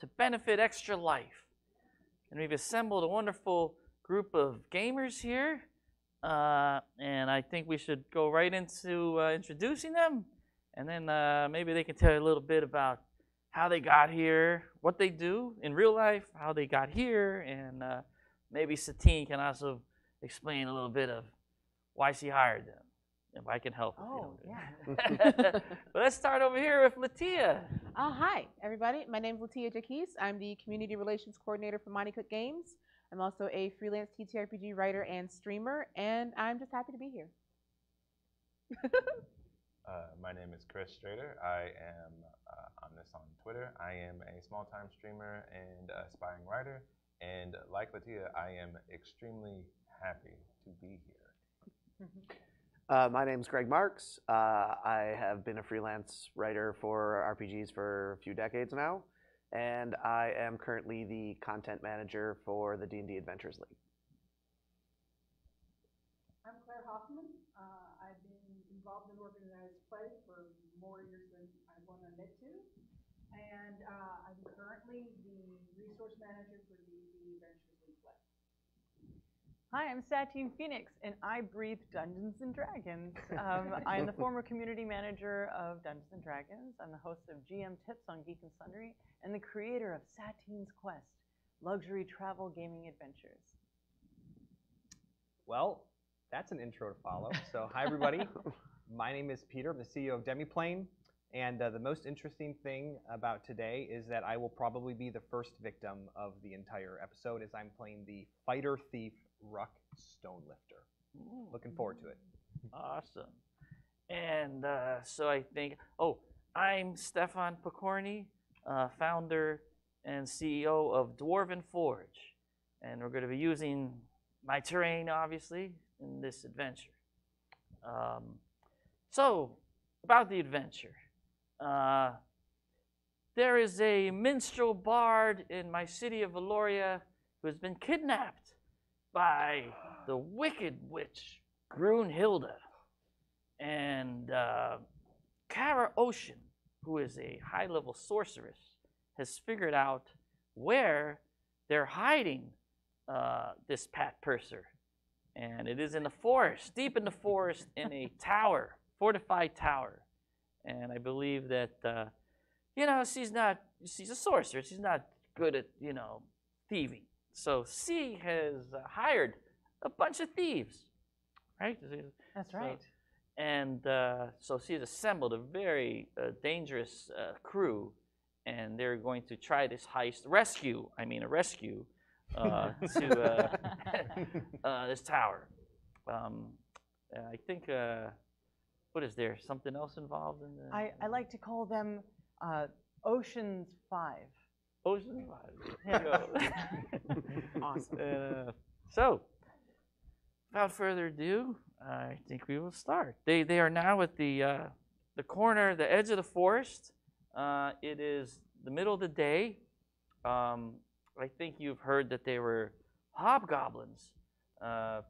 to benefit Extra Life. And we've assembled a wonderful group of gamers here. Uh, and I think we should go right into uh, introducing them. And then uh, maybe they can tell you a little bit about how they got here, what they do in real life, how they got here, and uh, maybe Satine can also explain a little bit of why she hired them, if I can help. Oh, yeah. do but let's start over here with LaTia. Uh, hi, everybody. My name is LaTia Jacquise. I'm the Community Relations Coordinator for Monte Cook Games. I'm also a freelance TTRPG writer and streamer, and I'm just happy to be here. Uh, my name is Chris Strader. I am uh, on this on Twitter. I am a small-time streamer and aspiring writer. And like LaTia, I am extremely happy to be here. Uh, my name's Greg Marks. Uh, I have been a freelance writer for RPGs for a few decades now, and I am currently the content manager for the D&D Adventures League. I'm Claire Hoffman. Uh, I've been involved in organized play for more years than I want to admit to. And I'm currently the resource manager for the the Adventures League play. Hi, I'm Satine Phoenix, and I breathe Dungeons and Dragons. Um, I'm the former community manager of Dungeons and Dragons. I'm the host of GM Tips on Geek and Sundry, and the creator of Satine's Quest, luxury travel gaming adventures. Well, that's an intro to follow. So, hi everybody. My name is Peter. I'm the CEO of Demiplane. And uh, the most interesting thing about today is that I will probably be the first victim of the entire episode as I'm playing the fighter thief Ruck Stonelifter. Looking forward to it. Awesome. And uh, so I think, oh, I'm Stefan Pokorny, uh, founder and CEO of Dwarven Forge. And we're going to be using my terrain, obviously, in this adventure. Um, so, about the adventure. Uh, there is a minstrel bard in my city of Valoria who has been kidnapped by the wicked witch Grunhilda. And uh, Kara Ocean, who is a high level sorceress, has figured out where they're hiding uh, this Pat Purser. And it is in the forest, deep in the forest, in a tower, fortified tower. And I believe that, uh, you know, she's not, she's a sorceress. She's not good at, you know, thieving. So she has uh, hired a bunch of thieves, right? That's So- right. and uh, so she has assembled a very uh, dangerous uh, crew, and they're going to try this heist, rescue, I mean, a rescue, uh, to uh, uh, this tower. Um, I think, uh, what is there? Something else involved in the I, I like to call them uh, Oceans Five. Ocean you. Awesome. Uh, so, without further ado, I think we will start. They they are now at the uh, the corner, the edge of the forest. Uh, it is the middle of the day. Um, I think you've heard that they were hobgoblins uh, uh,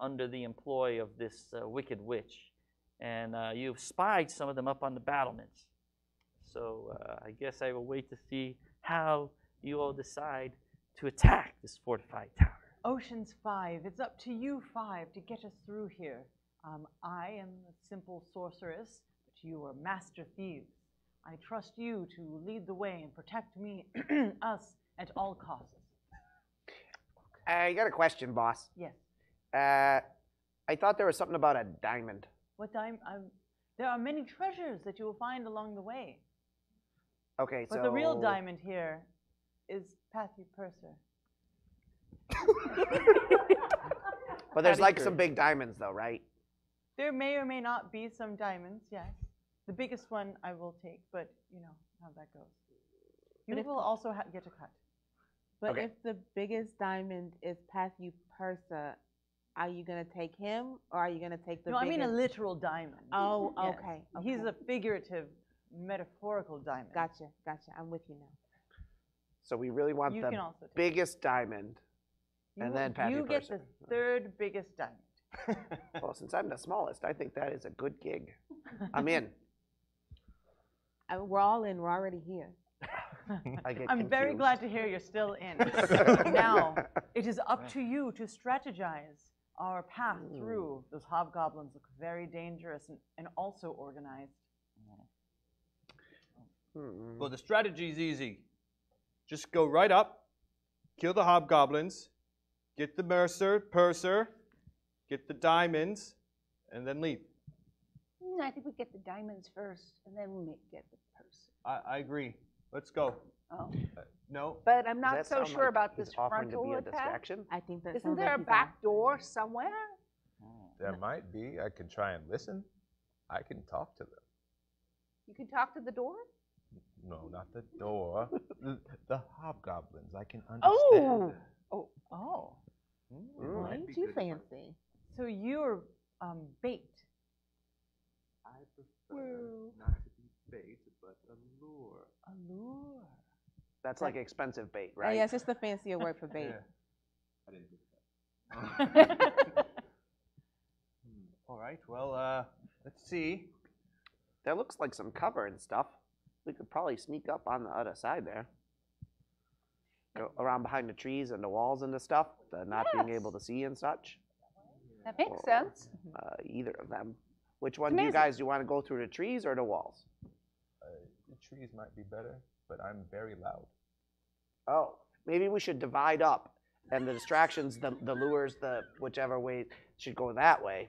under the employ of this uh, wicked witch, and uh, you've spied some of them up on the battlements. So uh, I guess I will wait to see how you all decide to attack this fortified tower. Oceans Five, it's up to you five to get us through here. Um, I am a simple sorceress, but you are master thieves. I trust you to lead the way and protect me, us, at all costs. I got a question, boss. Yes. Uh, I thought there was something about a diamond. What time? Um, there are many treasures that you will find along the way, Okay, but so the real diamond here is Pathy Purser. But there's Patty like Purse. some big diamonds, though, right? There may or may not be some diamonds. Yes, the biggest one I will take, but you know how that goes. You will also ha- get a cut. But Okay. if the biggest diamond is Pathu Persa, are you going to take him or are you going to take the no, I mean a literal diamond. Oh, Yes. okay. He's a figurative, metaphorical diamond. Gotcha, gotcha. I'm with you now. So we really want You the can also take. biggest diamond. You, and then Patty you get Purser. the third biggest diamond. Well, since I'm the smallest, I think that is a good gig. I'm in. I, uh, we're all in. We're already here. I get I'm very confused. glad to hear you're still in. now, it is up to you to strategize. Our path through those hobgoblins look very dangerous and, and also organized. Hmm. Well, the strategy's easy. Just go right up, kill the hobgoblins, get the mercer, purser, get the diamonds, and then leave. Mm, I think we get the diamonds first, and then we may get the purse. I, I agree. Let's go. Oh. No? But I'm not so sure like about this offering to frontal be a attack. I think that Isn't sounds there like a he's back door somewhere? There might be. I can try and listen. I can talk to them. You can talk to the door? No, not the door. the, the hobgoblins. I can understand. Oh! Oh. Oh. Mm. might Ain't be too fancy. So you're um, bait. I prefer not to be bait, but a lure. Allure. That's like expensive bait, Uh, right? yeah, it's just a fancier word for bait. I didn't get that. All right, well, uh, let's see. There looks like some cover and stuff. We could probably sneak up on the other side there. Go around behind the trees and the walls and the stuff, the not being Yes. able to see and such. That makes Or, sense. Uh, either of them. Which one do you amazing. guys do? You want to go through the trees or the walls? Uh, the trees might be better, but I'm very loud. Oh, maybe we should divide up, and the distractions, the, the lures, the whichever way should go that way,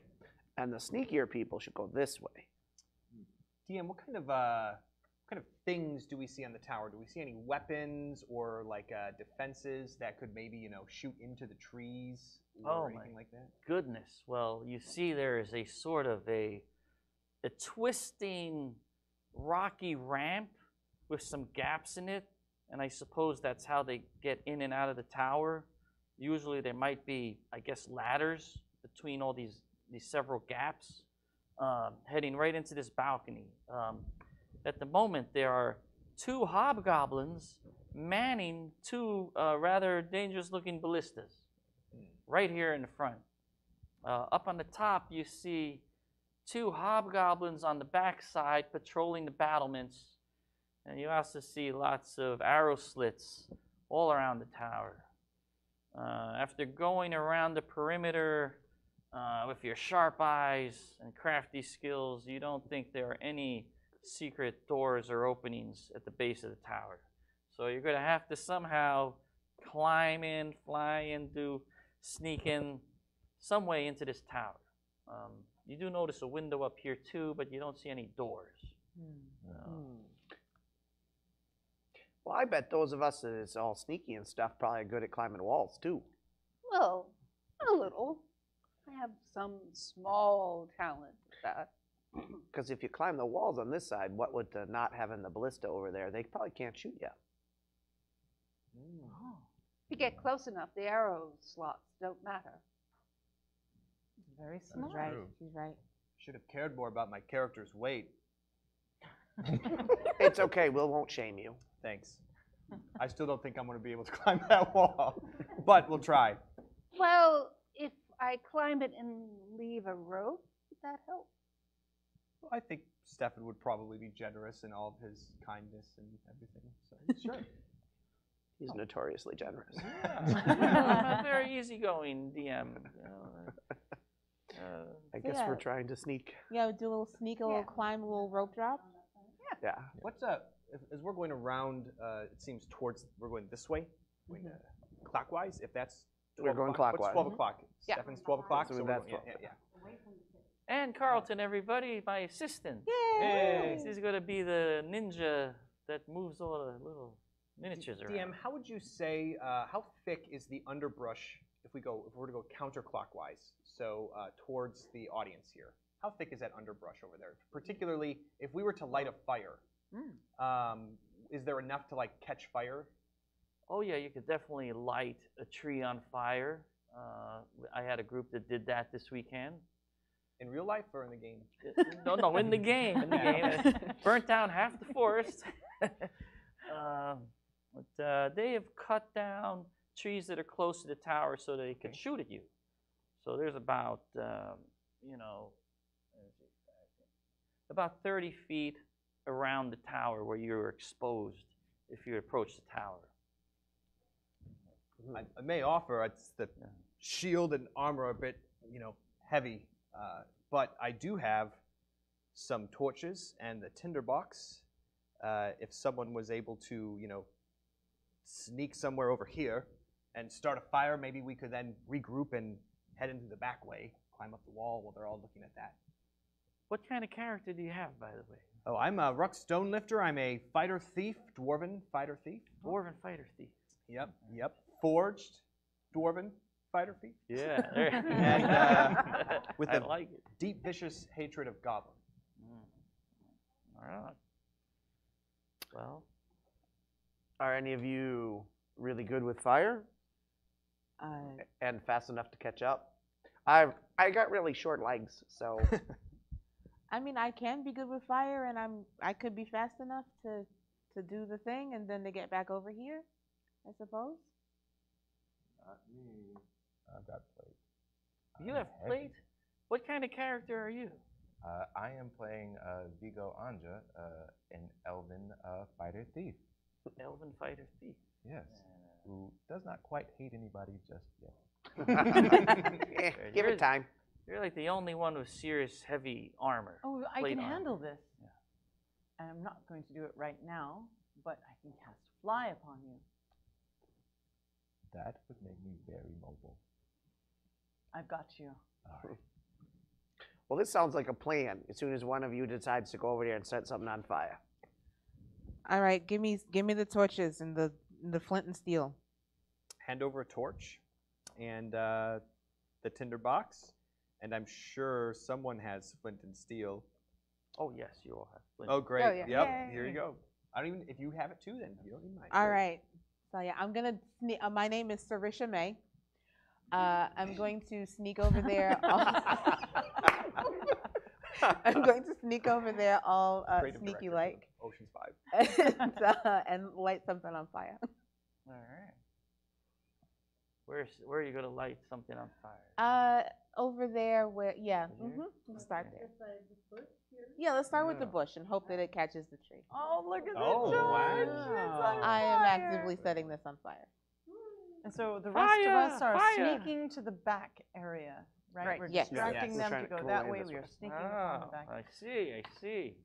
and the sneakier people should go this way. DM, what kind of uh, what kind of things do we see on the tower? Do we see any weapons or like uh, defenses that could maybe you know shoot into the trees or Oh, anything like that? goodness. Well, you see, there is a sort of a a twisting, rocky ramp with some gaps in it, and I suppose that's how they get in and out of the tower. Usually, there might be, I guess, ladders between all these these several gaps, um, heading right into this balcony. Um, at the moment, there are two hobgoblins manning two uh, rather dangerous-looking ballistas right here in the front. Uh, up on the top, you see two hobgoblins on the backside patrolling the battlements, and you also see lots of arrow slits all around the tower. Uh, after going around the perimeter uh, with your sharp eyes and crafty skills, you don't think there are any secret doors or openings at the base of the tower. So you're going to have to somehow climb in, fly in, do sneak in some way into this tower. Um, you do notice a window up here too, but you don't see any doors. Uh, Well, I bet those of us that is all sneaky and stuff probably are good at climbing walls too. Well, a little. I have some small talent with that. Because if you climb the walls on this side, what would the not having the ballista over there? They probably can't shoot you. Mm. Oh. If you get close enough, the arrow slots don't matter. Very She's smart. right. True. She's right. Should have cared more about my character's weight. It's okay. We won't shame you. Thanks. I still don't think I'm going to be able to climb that wall, but we'll try. Well, if I climb it and leave a rope, would that help? I think Stefan would probably be generous in all of his kindness and everything. So sure. He's notoriously generous. I'm a very easygoing DM. You know, uh, I So guess we're trying to sneak. Yeah, do a little sneak, a little Yeah. climb, a little rope drop. Yeah. Yeah. What's uh, as we're going around, uh, it seems towards we're going this way, going uh, clockwise. If that's We're going o'clock. What's clockwise. twelve o'clock? Yeah. Stefan's twelve o'clock. So So, we're that's going- yeah, 12 yeah, and Carlton, everybody, my assistant. Hey. He's going to be the ninja that moves all the little miniatures yeah. around. DM, how would you say uh, how thick is the underbrush if we go if we were to go counterclockwise, so uh, towards the audience here? How thick is that underbrush over there? Particularly if we were to light a fire, um, is there enough to like catch fire? Oh yeah, you could definitely light a tree on fire. Uh, I had a group that did that this weekend. In real life or in the game? no, no, in the game, in the game, burnt down half the forest. um, but uh, they have cut down trees that are close to the tower so they can Okay. shoot at you. So there's about, um, you know, about 30 feet around the tower where you're exposed if you approach the tower. I, I may offer it's the shield and armor are a bit, you know, heavy, uh, but I do have some torches and the tinderbox. Uh, if someone was able to, you know, sneak somewhere over here and start a fire, maybe we could then regroup and head into the back way, climb up the wall while they're all looking at that. What kind of character do you have, by the way? Oh, I'm a Ruck Stonelifter. I'm a fighter thief, dwarven fighter thief. Dwarven fighter thief. Yep, yep. Forged dwarven fighter thief. Yeah. And, uh, with I a- like it. Deep, vicious hatred of goblins. Mm. All right. Well, Are any of you really good with fire Uh, and fast enough to catch up? I I got really short legs, so I mean, I can be good with fire, and I'm I could be fast enough to to do the thing, and then to get back over here. I suppose. Not me. I've got plate. you I'm have heavy. plate. What kind of character are you? Uh, I am playing uh, Vigo Anja, uh, an elven uh, fighter thief. Elven fighter thief. Yes, who does not quite hate anybody just yet. Give You're- it time. You're like the only one with serious heavy armor. Oh, I can armor. handle this. Yeah. And I'm not going to do it right now, but I can cast fly upon you. That would make me very mobile. I've got you. All right. Well, this sounds like a plan. As soon as one of you decides to go over there and set something on fire. All right, give me give me the torches and the the flint and steel. Hand over a torch and uh, the tinderbox, and I'm sure someone has flint and steel. Oh yes, you all have. flint. Oh, great. yeah. Yep, here you go. I don't even, if you have it too, then you don't need mine. All Great. right. So yeah, I'm gonna. Uh, my name is Sarisha May. Uh, I'm going to sneak over there. all- I'm going to sneak over there all uh, sneaky like of Ocean's Five. and, uh, and light something on fire. All right. Where's where are you gonna light something on fire? Uh, over there where yeah. Mm-hmm. We'll start there. Beside the bush here. Yeah, let's start with the bush and hope that it catches the tree. Oh, look at Oh, the wow. torch! I am actively setting this on fire. And so the rest of us are fire. sneaking to the back area, right? Right, We're yes. distracting Yes. them Trying to to go come that away way. this We way. are sneaking upon the Oh, back. I see, I see.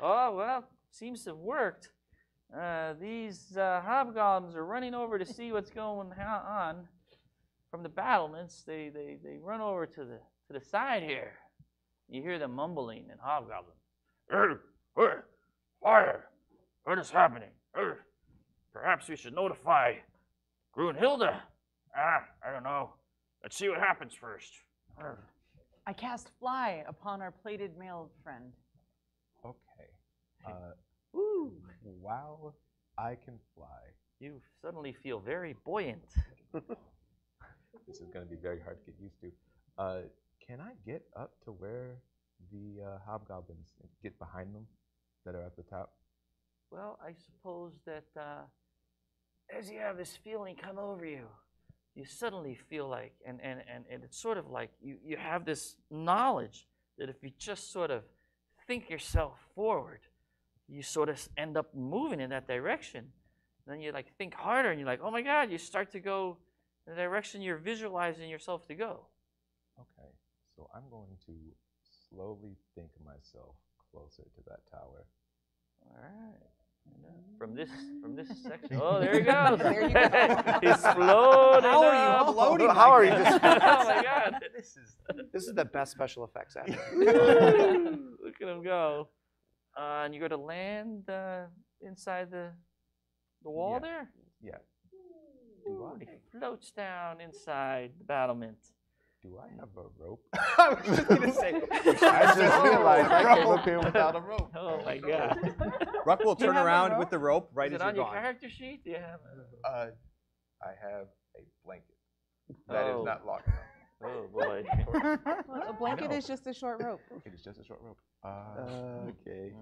Oh, well, seems to have worked. Uh, these uh, hobgoblins are running over to see what's going ha- on from the battlements. They, they, they run over to the to the side here. You hear them mumbling in hobgoblin. "Er, er, fire! What is happening? Er, perhaps we should notify Grunhilde. Ah, I don't know. Let's see what happens first. I cast fly upon our plated mail friend. Okay. Uh, Woo! wow, I can fly. You suddenly feel very buoyant. This is going to be very hard to get used to. Uh, can I get up to where the uh, hobgoblins get behind them that are at the top? Well, I suppose that uh, as you have this feeling come over you, you suddenly feel like, and, and, and, and it's sort of like you, you have this knowledge that if you just sort of think yourself forward, you sort of end up moving in that direction. Then you like think harder and you're like, oh my God, you start to go in the direction you're visualizing yourself to go. Okay, so I'm going to slowly think myself closer to that tower. All right. And, uh, From this from this section. Oh, there he goes. There you go. He's floating. How are you up. uploading How are you just- that? oh my god. this is This is the best special effects ever. Look at him go. Uh, and you go to land uh, inside the the wall Yeah. there? Yeah. Do He floats down inside the battlement. Do I have a rope? I was just gonna say. I just realized I came up here without a rope. Oh my god. Ruck will Do you turn have the around rope? with the rope right Is as it on you're your gone. character sheet? Do you have it? Uh, I have a blanket. That is Oh. not long enough. Oh boy. Well, a blanket know. is just a short rope. It is just a short rope. Uh, okay.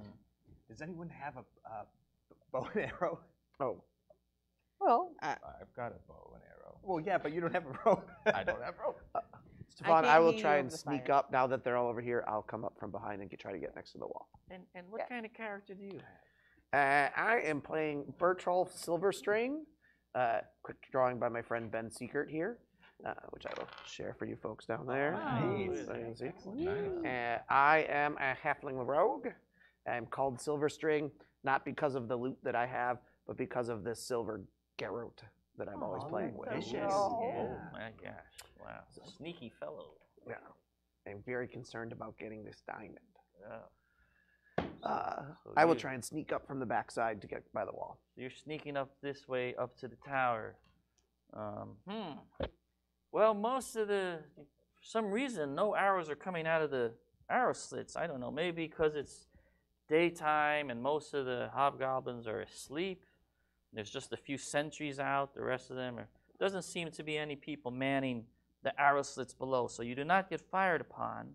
Does anyone have a uh, bow and arrow? Oh, Well, I've got a bow and arrow. Well, yeah, but you don't have a rope. I don't have rope. Stefan, I, can't will try and sneak fire. up now that they're all over here. I'll come up from behind and get, try to get next to the wall. And and what kind of character do you have? Uh, I am playing Bertrolf Silverstring. Uh, quick drawing by my friend Ben Seekert here, uh, which I will share for you folks down there. Nice. So you can see. Nice. Uh, I am a halfling rogue. I'm called Silverstring, not because of the loot that I have, but because of this silver garrote that I'm always playing with. so Vicious. cool. Yeah. Oh my gosh! Wow, sneaky fellow. Yeah. I'm very concerned about getting this diamond. Yeah. Uh, So I will you- try and sneak up from the backside to get by the wall. You're sneaking up this way up to the tower. Um, hmm. Well, most of the, for some reason, no arrows are coming out of the arrow slits. I don't know. Maybe because it's daytime and most of the hobgoblins are asleep. There's just a few sentries out. The rest of them are. Doesn't seem to be any people manning the arrow slits below. So you do not get fired upon.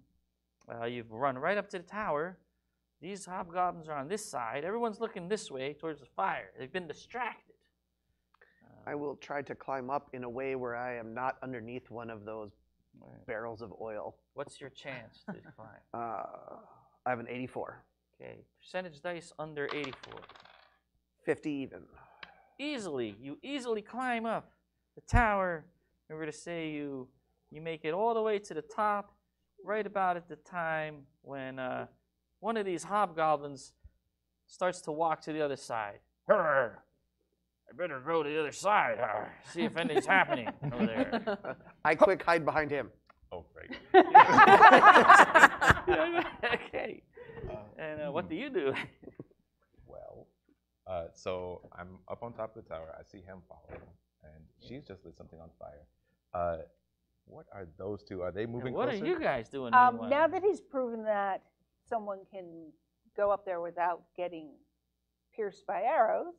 Uh, you've run right up to the tower. These hobgoblins are on this side. Everyone's looking this way towards the fire. They've been distracted. I will try to climb up in a way where I am not underneath one of those Right. barrels of oil. What's your chance to climb? Uh, I have an 84. Okay, percentage dice under 84. 50 even. Easily, you easily climb up the tower. We were to say you you make it all the way to the top, right about at the time when uh, one of these hobgoblins starts to walk to the other side. Hurr! I better go to the other side. Hurr, see if anything's happening over there. I quick hide behind him. Oh, great. okay. And uh, what do you do? Well, uh, so I'm up on top of the tower. I see him following, and she's just lit something on fire. What are those two? Are they moving what closer? are you guys doing? Um, meanwhile? now that he's proven that someone can go up there without getting pierced by arrows,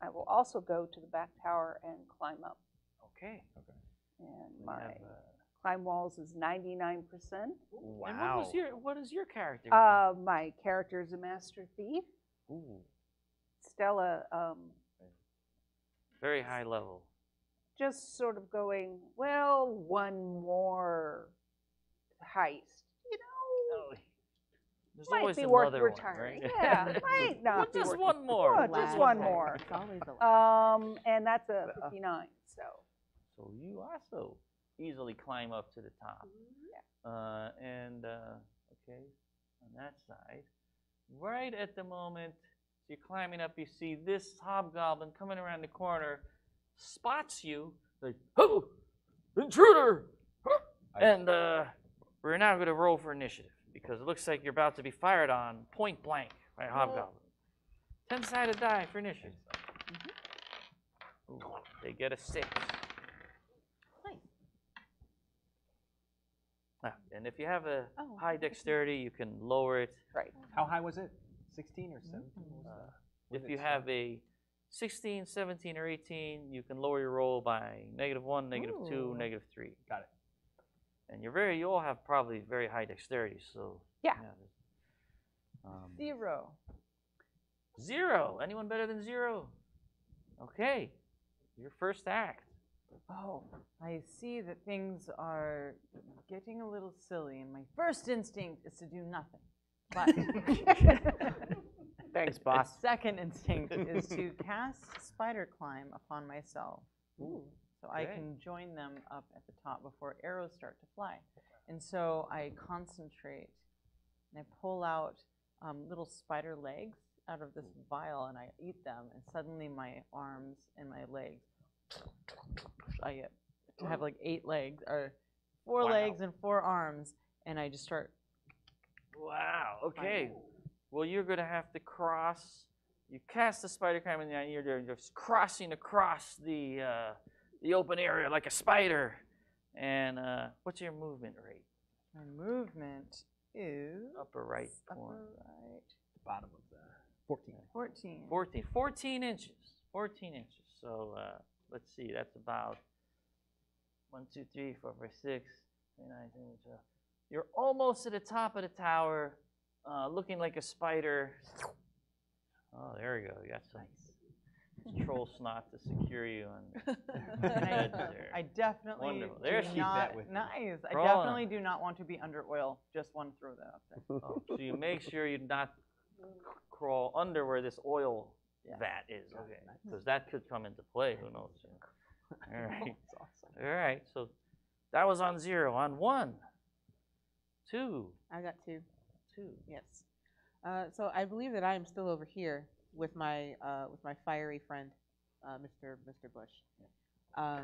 I will also go to the back tower and climb up. okay. Okay. And We my have, uh, climb walls is 99%. Wow. And what was your what is your character? Uh, my character is a master thief. Ooh, Stella, um, very high level. Just sort of going, well, one more heist. You know, Oh, There's might always be worth another one, retiring. right? Yeah, might not Well, just worth- one more. Well, just just one one more. more. It's always a. Um, and that's a Uh, 59. So So you also easily climb up to the top. Uh, and uh, okay, on that side, right at the moment you're climbing up, you see this hobgoblin coming around the corner, spots you, like, "Oh, intruder!" I- And uh, we're now going to roll for initiative because it looks like you're about to be fired on point blank by hobgoblin. Ten-sided die for initiative. Ooh, they get a six. Ah, and if you have a Oh, high dexterity, you can lower it. right. How high was it? 16 or 17? What was Uh, if you it have a 16, 17, or 18, you can lower your roll by negative 1, negative 2, Ooh. negative 3. Got it. And you're very, you all have probably very high dexterity, so. Yeah. um, Zero. zero. Anyone better than zero? Okay. Your first act. Oh, I see that things are getting a little silly, and my first instinct is to do nothing. But Thanks, my boss. second instinct is to cast Spider Climb upon myself. So I can join them up at the top before arrows start to fly. And so I concentrate and I pull out um, little spider legs out of this vial and I eat them, and suddenly my arms and my legs, I get to have like eight legs or four Wow. legs and four arms, and I just start. Wow. Okay. Well, you're going to have to cross. You cast the spider climb and then you're you're just crossing across the uh, the open area like a spider. And uh, what's your movement rate? My movement is Upper right upper corner. right, Bottom of the 14. 14. 14. 14 inches. 14 inches. So uh, let's see. That's about one, two, three, four, five, six, eight, nine, ten, eleven, twelve. You're almost to the top of the tower, uh, looking like a spider. Oh, there we go. You got some troll snot to secure you on And I, edge there. I definitely Wonderful. do There she- not, with nice. I Crawling. definitely do not want to be under oil. Just want to throw that up there. Oh, so you make sure you not crawl under where this oil Yeah. vat is. Okay, because that could come into play. Who knows? All right. That's awesome. All right. So that was on zero. On one, two, I got two. Two. Yes. Uh, so I believe that I am still over here with my uh, with my fiery friend, uh, Mr. Mr. Bush. Um,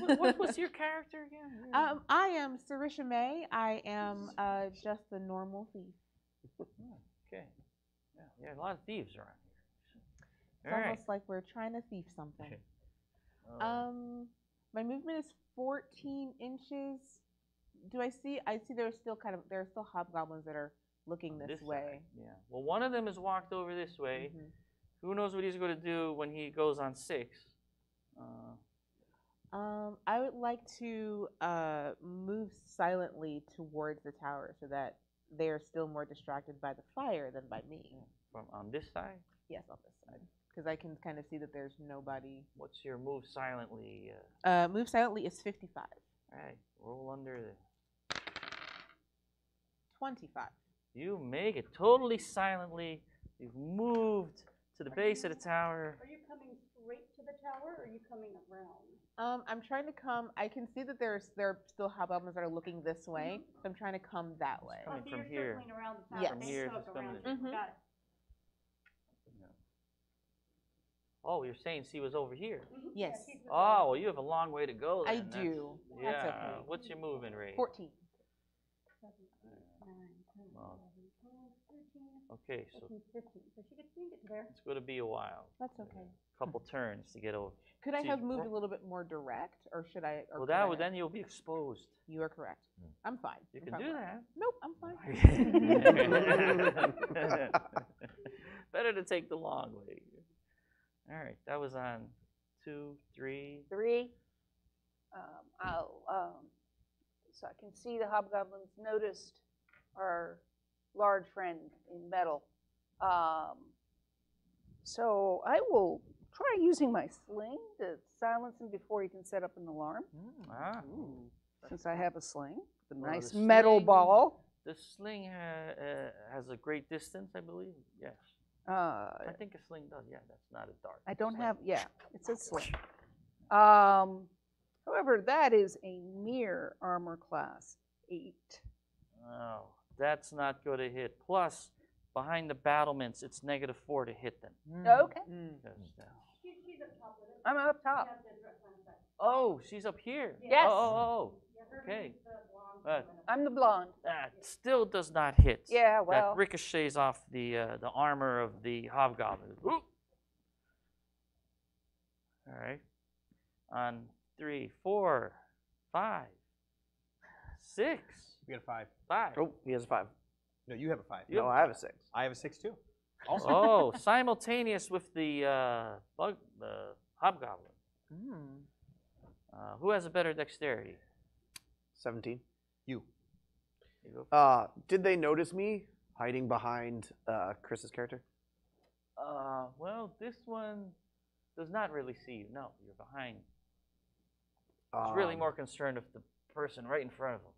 What, what was your character again? um, I am Sarisha May. I am uh, just a normal thief. Okay. Yeah, a lot of thieves around here. It's All right. almost like we're trying to thief something. Uh, Um, my movement is 14 inches. Do I see? I see. There's still kind of there are still hobgoblins that are looking this, side, way. Yeah. Well, one of them has walked over this way. Mhm. Who knows what he's going to do when he goes on six? Uh, Um, I would like to uh, move silently towards the tower so that they are still more distracted by the fire than by me. from on this side. Yes, on this side, because I can kind of see that there's nobody. What's your move silently? Uh, Uh, move silently is 55. all right. Roll under the. 25. You make it totally silently. You've moved to the base of the tower. Are you coming straight to the tower, or are you coming around? Um, I'm trying to come. I can see that there's there are still hobgoblins that are looking this way. So I'm trying to come that way. coming oh, so from you're here. circling around the tower. Yes. From here, then it's hook coming around. Mhm. Got it. Oh, you're saying she was over here. Mhm. Yes. Yeah, he's with Oh, well, you have a long way to go. I. That's- do. Yeah. That's okay. What's your moving rate? 14. Seven, eight, nine, 10, Well. 11, 12, 13, Okay, so 14, 15. So she could sneak it there. it's going to be a while. That's okay. A couple turns to get over. Could I See, have moved a little bit more direct, or should I? Or Well, could I that would have- then you'll be exposed. You are correct. Mm. I'm fine. You I'm can fine do with that. Nope, I'm fine. Better to take the long way. All right, that was on two, three. Three. Um, I'll, um, so I can see the hobgoblins noticed our large friend in metal. Um, so I will try using my sling to silence him before he can set up an alarm, Ah, since I have a sling. The Well, nice the metal sling- ball. the sling ha- uh, has a great distance, I believe. Yes, Uh, I think a sling does. Yeah, that's not a dart. I don't have, yeah, it's a sling. Um, however, that is a mere armor class eight. Oh, that's not going to hit. Plus, behind the battlements, it's negative four to hit them. Okay, Mm. She, she's up top. I'm up top. have the direct line of sight. Oh, she's up here. Yes. Oh, oh, oh. Okay. name's the blonde Right. woman. I'm the blonde. That still does not hit. Yeah, well. That ricochets off the uh, the armor of the hobgoblin. Ooh. All right. On three, four, five, six, We got a five. five. Oh, he has a five. No, you have a five. You No, have- I have a six. I have a six too. Also. Oh, simultaneous with the uh, bug, the hobgoblin. Mm. Uh, who has a better dexterity? 17. You. You go. Uh, did they notice me hiding behind uh, Chris's character? Uh, well, this one does not really see you. No, you're behind. It's really Um, more concerned with the person right in front of him.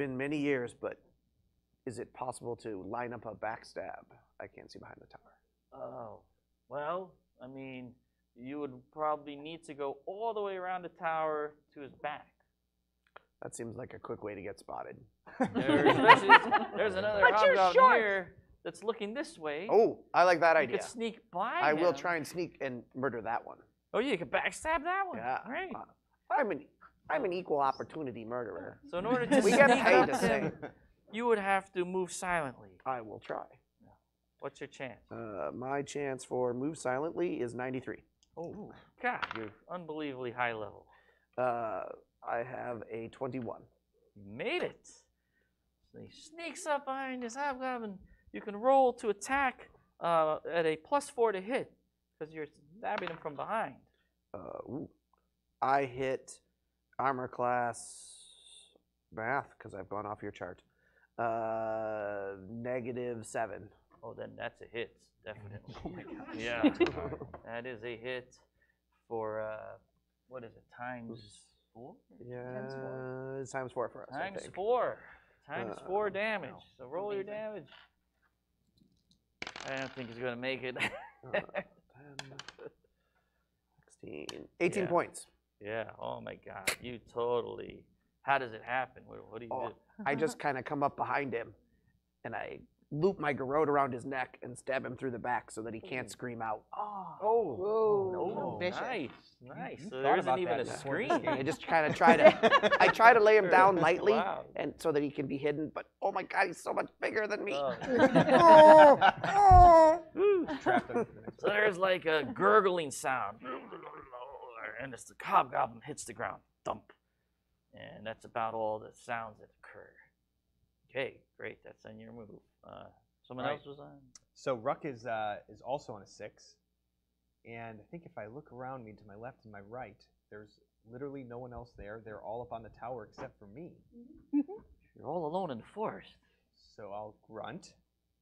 It's been many years, but is it possible to line up a backstab? I can't see behind the tower. Oh, well, I mean, you would probably need to go all the way around the tower to his back. That seems like a quick way to get spotted. There- especially- there's another But hobgoblin here that's looking this way. Oh, I like that you idea. could sneak by I will try and sneak and murder that one. Oh, yeah, you could backstab that one. Yeah. Right. Uh, I'm an I'm an equal opportunity murderer. So in order to We get sneak paid up the to same. him, you would have to move silently. I will try. What's your chance? Uh, my chance for move silently is 93. Oh, God, you're unbelievably high level. Uh, I have a 21. You made it. So he sneaks up behind this hobgoblin. You can roll to attack uh, at a plus four to hit because you're stabbing him from behind. Uh, ooh. I hit armor class math because I've gone off your chart. Uh, negative seven. Oh, then that's a hit, definitely. Oh my gosh. Yeah, that is a hit for uh, what is it? Times four. Yeah, it's times four for us. I Times think. four. Times Uh, four damage. So roll your damage. I don't think he's gonna make it. Uh, 10, 16, 18 Yeah. points. Yeah. Oh my God. You totally. How does it happen? What, what do you Oh, do? I just kind of come up behind him and I loop my garrote around his neck and stab him through the back so that he can't scream out. Oh. oh Whoa. Oh, nice, nice. you so there isn't even that a before scream. I just kind of try to I try to lay him down lightly Wow. and so that he can be hidden, but oh my god, he's so much bigger than me. Oh. oh. Woo. Trapped him for the next So there's like a gurgling sound, and as the hobgoblin hits the ground, thump, and that's about all the sounds that occur. Okay, great. That's on your move. Uh, someone Right. else was on. So Ruck is uh, is also on a six, and I think if I look around me to my left and my right, there's literally no one else there. They're all up on the tower except for me. You're all alone in the forest. So I'll grunt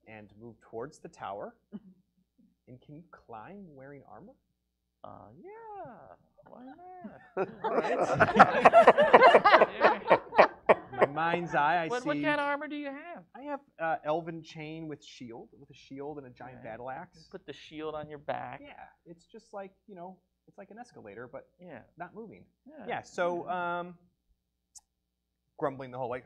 and move towards the tower. and can you climb wearing armor? Uh, yeah. Why not? Yeah. In my mind's eye, I what, see. what kind of armor do you have? I have uh, elven chain with shield, with a shield and a giant Okay. battle axe. Put the shield on your back. yeah, it's just like you know, it's like an escalator, but Yeah. not moving. Yeah. Yeah. So, um, grumbling the whole way.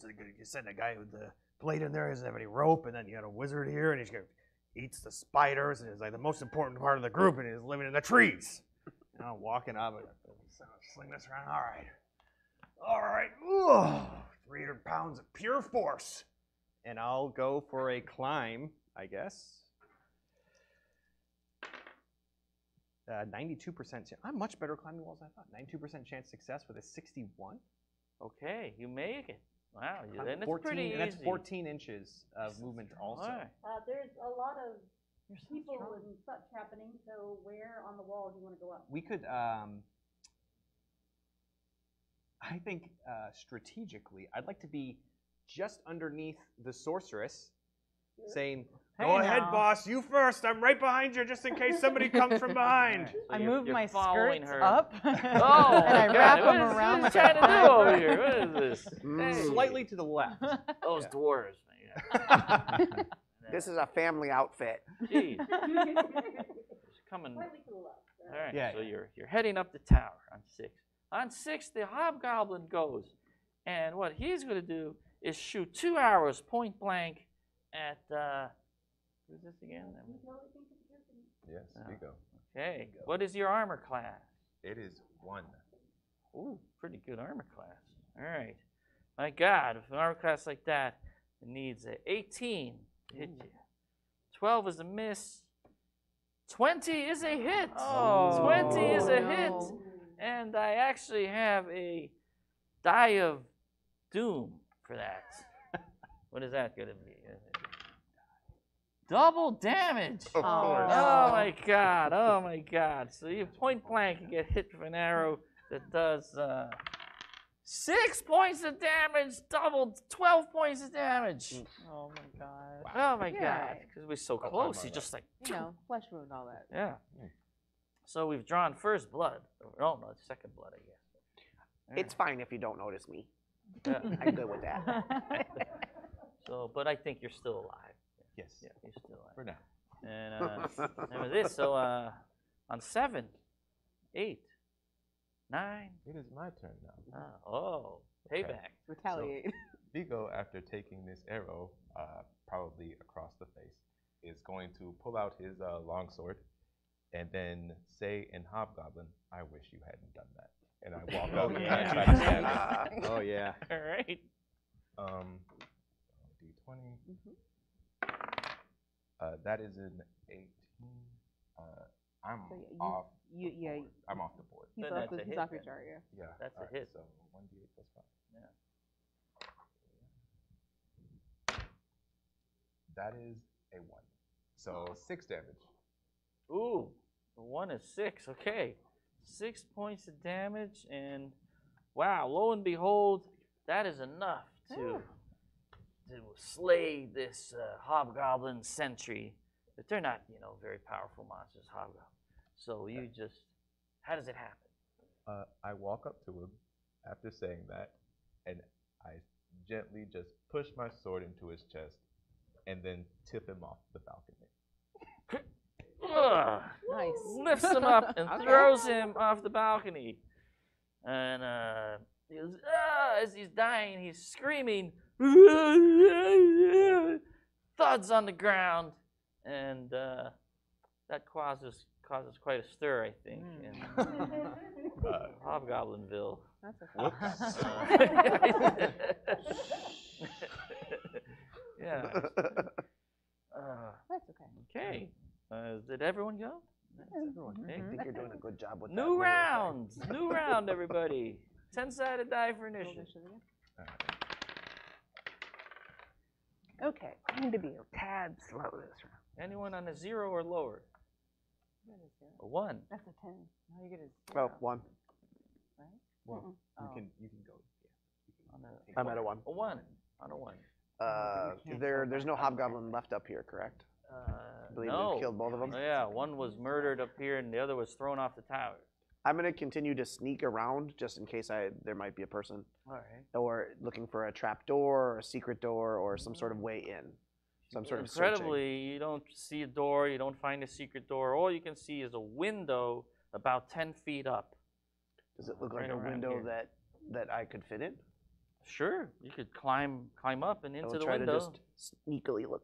"So You you send a guy with the blade in there, he doesn't have any rope, and then you got a wizard here, and he's gonna eats the spiders, and is like the most important part of the group, and he's living in the trees. And I'm walking up, and so sling this around. All right, all right. Ooh, 300 pounds of pure force, and I'll go for a climb, I guess. Uh, 92% chance. I'm much better climbing walls than I thought. 92% chance success with a 61. Okay, you make it. Wow, you, I'm it's 14, pretty and that's easy. 14 inches of movement also. Alright. Uh, there's a lot of You're so people strong. and such happening, so where on the wall do you wanna go up? We could, um, I think uh, strategically, I'd like to be just underneath the sorceress, saying, "Go Hey ahead, now." boss. You first. I'm right behind you, just in case somebody comes from behind." Alright, so I move my following skirts her. up. Oh, and I God, wrap what them is- around what like is trying to do over here? What is this? Mm. Slightly to the left. Those Yeah. dwarves, man. This is a family outfit. Jeez, it's coming. Slightly to the left. All right, Yeah, so yeah. you're you're heading up the tower on six. On six, the hobgoblin goes, and what he's going to do is shoot two arrows point blank at. Uh, who's this again? Yes, Oh. Vigo. Okay, what is your armor class? It is one. Ooh, pretty good armor class. All right. My God, if an armor class like that, it needs a 18 to hit you. 12 is a miss. 20 is a hit. Oh, 20 is a hit. And I actually have a die of doom for that. what is that going to be? Double damage. Of Oh. course. Oh my god! Oh my god! So you point blank, you get hit with an arrow that does uh, six points of damage, doubled twelve points of damage. Oh my god. Oh my Yeah. god! Because we're so close, my he's just like You know, flesh wound and all that. yeah. So we've drawn first blood. Oh no, it's second blood, I guess. It's fine if you don't notice me. right. Yeah. I'm good with that. So, but I think you're still alive. Yes. Yeah, you're still alive. For now. And uh, and with this, so uh, on seven, eight, nine. It is my turn now. Uh, oh, Okay. payback. Retaliate. Vigo, after taking this arrow, uh, probably across the face, is going to pull out his uh, longsword and then say in Hobgoblin, I wish you hadn't done that. And I walk Oh, up and yeah. I try to stab him. oh yeah. All right. Um, D20. Uh, that is an 18. Uh, I'm So, yeah, you- off. You- the yeah, board. I'm off the board. He's Then off, that's the, a he's hit off your then. chart, yeah. Yeah. That's a alright, hit. So 1d8 plus 5. Yeah. That is a 1. So 6 damage. Ooh, the one is six. Okay, six points of damage, and wow, lo and behold, that is enough to to slay this uh, hobgoblin sentry. But they're not, you know, very powerful monsters, hobgoblins. So you just, how does it happen? Uh, I walk up to him after saying that, and I gently just push my sword into his chest and then tip him off the balcony. Ugh. Nice. lifts him up and Okay. throws him off the balcony. And uh, he goes, ah, as he's dying, he's screaming, thuds on the ground, and uh, that causes causes quite a stir, I think, in Uh, Hobgoblinville. That's okay. whoops. yeah. Uh, That's okay. okay. Uh, did everyone go? Everyone, I Mhm. think you're doing a good job with that. New roll, Craig. round. New round, everybody. Ten sided die for Roll initiative. this shit again. Okay, I need to be a tad slow this round. Anyone on a zero or lower? You a one. That's a ten. No, you get a Oh, zero, one. right? Well, you Oh. can you can go. Yeah. On a, I'm at a one. a one. On a one. Uh, there, there's no hobgoblin left up here, correct? Uh, I believe no. we've killed both of them. Oh, yeah, one was murdered up here and the other was thrown off the tower. I'm gonna continue to sneak around just in case I there might be a person, All right. or looking for a trap door, or a secret door, or some sort of way in. Some sort of searching. Incredibly, you don't see a door, you don't find a secret door. All you can see is a window about 10 feet up. Does it look like a window here. that that I could fit in? Sure, you could climb climb up and I into will the try window. to just sneakily look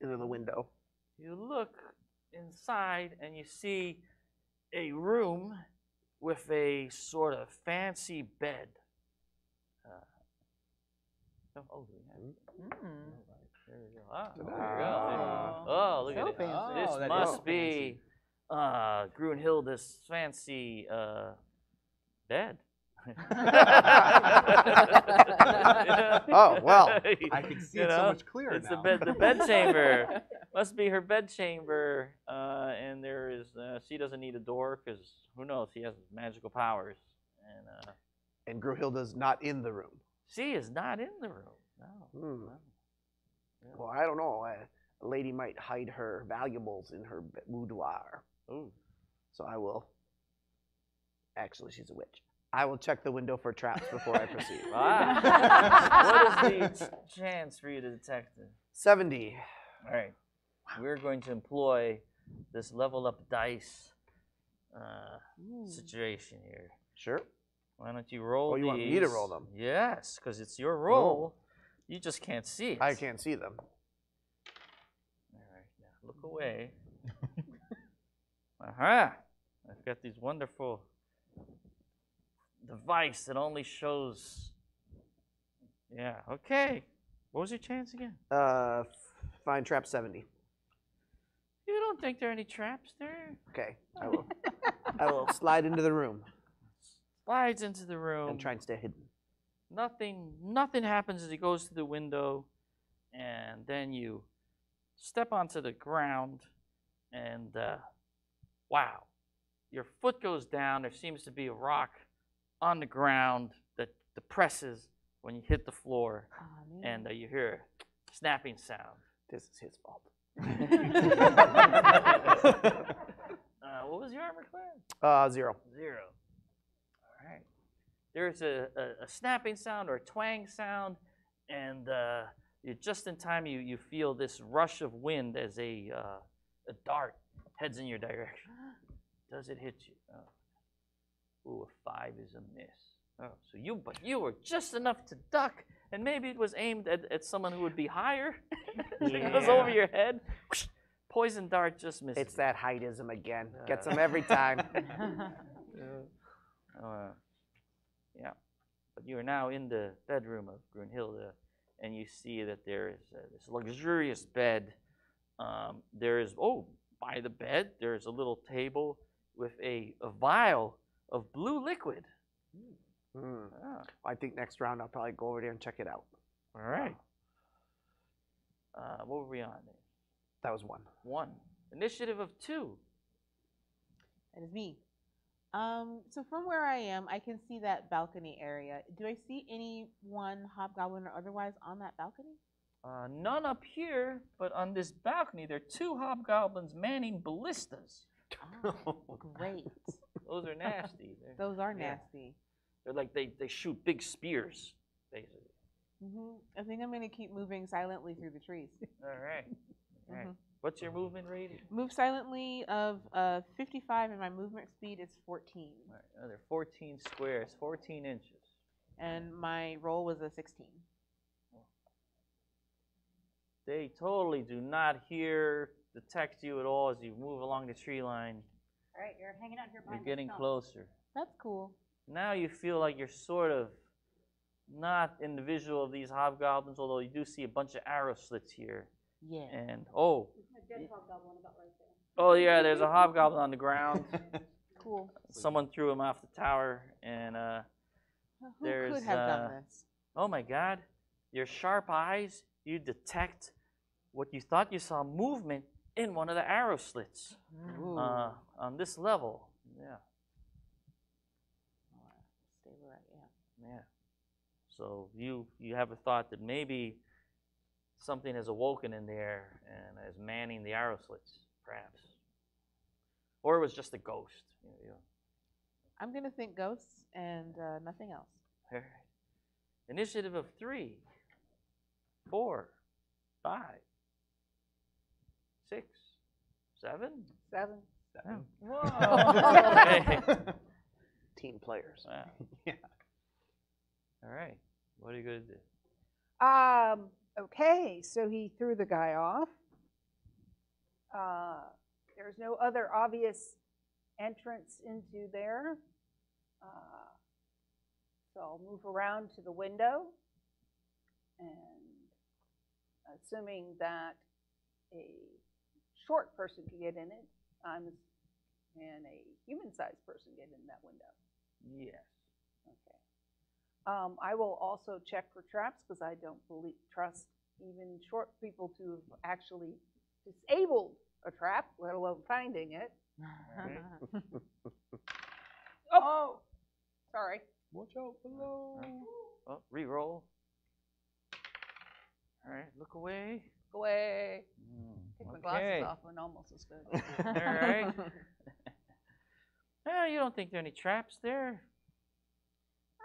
into the window. You look inside and you see a room with a sort of fancy bed. Uh, oh, have- Mm. There we go. Ah, there we go. Oh, look So at it. fancy. This Oh, that is must be uh, Grunhilde's fancy uh, bed. Oh, well, I can see You it so much clearer It's now. the bed, the bed chamber. Must be her bed chamber, uh, and there is. Uh, she doesn't need a door because who knows? She has magical powers, and uh, And Gruhilda's not in the room. she is not in the room. No. Hmm. Well, I don't know. A lady might hide her valuables in her boudoir. Ooh. So I will. Actually, she's a witch. I will check the window for traps before I proceed. Ah. what is the chance for you to detect it? 70. All right. We're going to employ this level up dice uh, situation here. Sure. Why don't you roll Oh, you want me to roll them? Yes, because it's your roll. You just can't see it. I can't see them. All right, now look away. Aha! I've got these wonderful device that only shows. Yeah. Okay. What was your chance again? Uh, find trap 70. You don't think there are any traps there? Okay. I will. I will slide into the room Slides into the room. and try and stay hidden. Nothing. Nothing happens as he goes to the window, and then you step onto the ground, and uh, wow, your foot goes down. There seems to be a rock on the ground that depresses when you hit the floor, Aw, and uh, you hear a snapping sound. This is his fault. Uh, what was your armor class? Uh, zero. Zero. There's a, a, a snapping sound or a twang sound, and uh, you just in time you, you feel this rush of wind as a, uh, a dart heads in your direction. Does it hit you? Oh. Ooh, a five is a miss. Oh, so you but you were just enough to duck, and maybe it was aimed at, at someone who would be higher. it goes over your head. Poison dart just missed. It's that heightism again. Gets Uh. him every time. Uh, yeah. But you are now in the bedroom of Grunhilde, and you see that there is uh, this luxurious bed. Um, there is, oh, by the bed, there is a little table with a, a vial of blue liquid. Hmm. Ah, I think next round I'll probably go over there and check it out. all right. Uh, what were we on? That was one. One. Initiative of two. That is me. Um, so from where I am, I can see that balcony area. Do I see anyone, hobgoblin or otherwise, on that balcony? Uh, none up here, but on this balcony, there are two hobgoblins manning ballistas. Oh, great. Those are nasty. They're, Those are Yeah. nasty. they're like they, they shoot big spears, basically. hmm I think I'm gonna keep moving silently through the trees. All right. All right. Mhm. What's your movement rate? Move silently of uh, 55, and my movement speed is 14. All right, Another 14 squares, 14 inches. And my roll was a 16. They totally do not hear, detect you at all as you move along the tree line. All right, you're hanging out here You're getting stump. closer. That's cool. Now you feel like you're sort of not in the visual of these hobgoblins, although you do see a bunch of arrow slits here. Yeah. And oh, There's a dead hobgoblin about right there. oh yeah, there's a hobgoblin on the ground. Cool. Someone threw him off the tower, and uh, Who There's, could have done uh, this? oh my God, your sharp eyes, you detect what you thought you saw movement in one of the arrow slits uh, on this level. Yeah, Stay where I am. yeah. So you you have a thought that maybe something has awoken in there and is manning the arrow slits, perhaps, or it was just a ghost. You know, you know. I'm gonna think ghosts and uh, nothing else. All right. Initiative of three, four, five, six, seven. Seven. Seven. Okay. Team players. Wow. Yeah. All right. What are you going to do? Um, okay, so he threw the guy off. Uh, there's no other obvious entrance into there. Uh, so I'll move around to the window. And assuming that a short person can get in it, I'm, and a human-sized person get in that window. Yes. Okay. Um, I will also check for traps because I don't believe, trust even short people to have actually disabled a trap, let alone finding it. Oh, sorry. Watch out below. Oh, re-roll. All right. Look away. Go away. Take my glasses Okay. off and almost as good. All right. Eh, you don't think there are any traps there?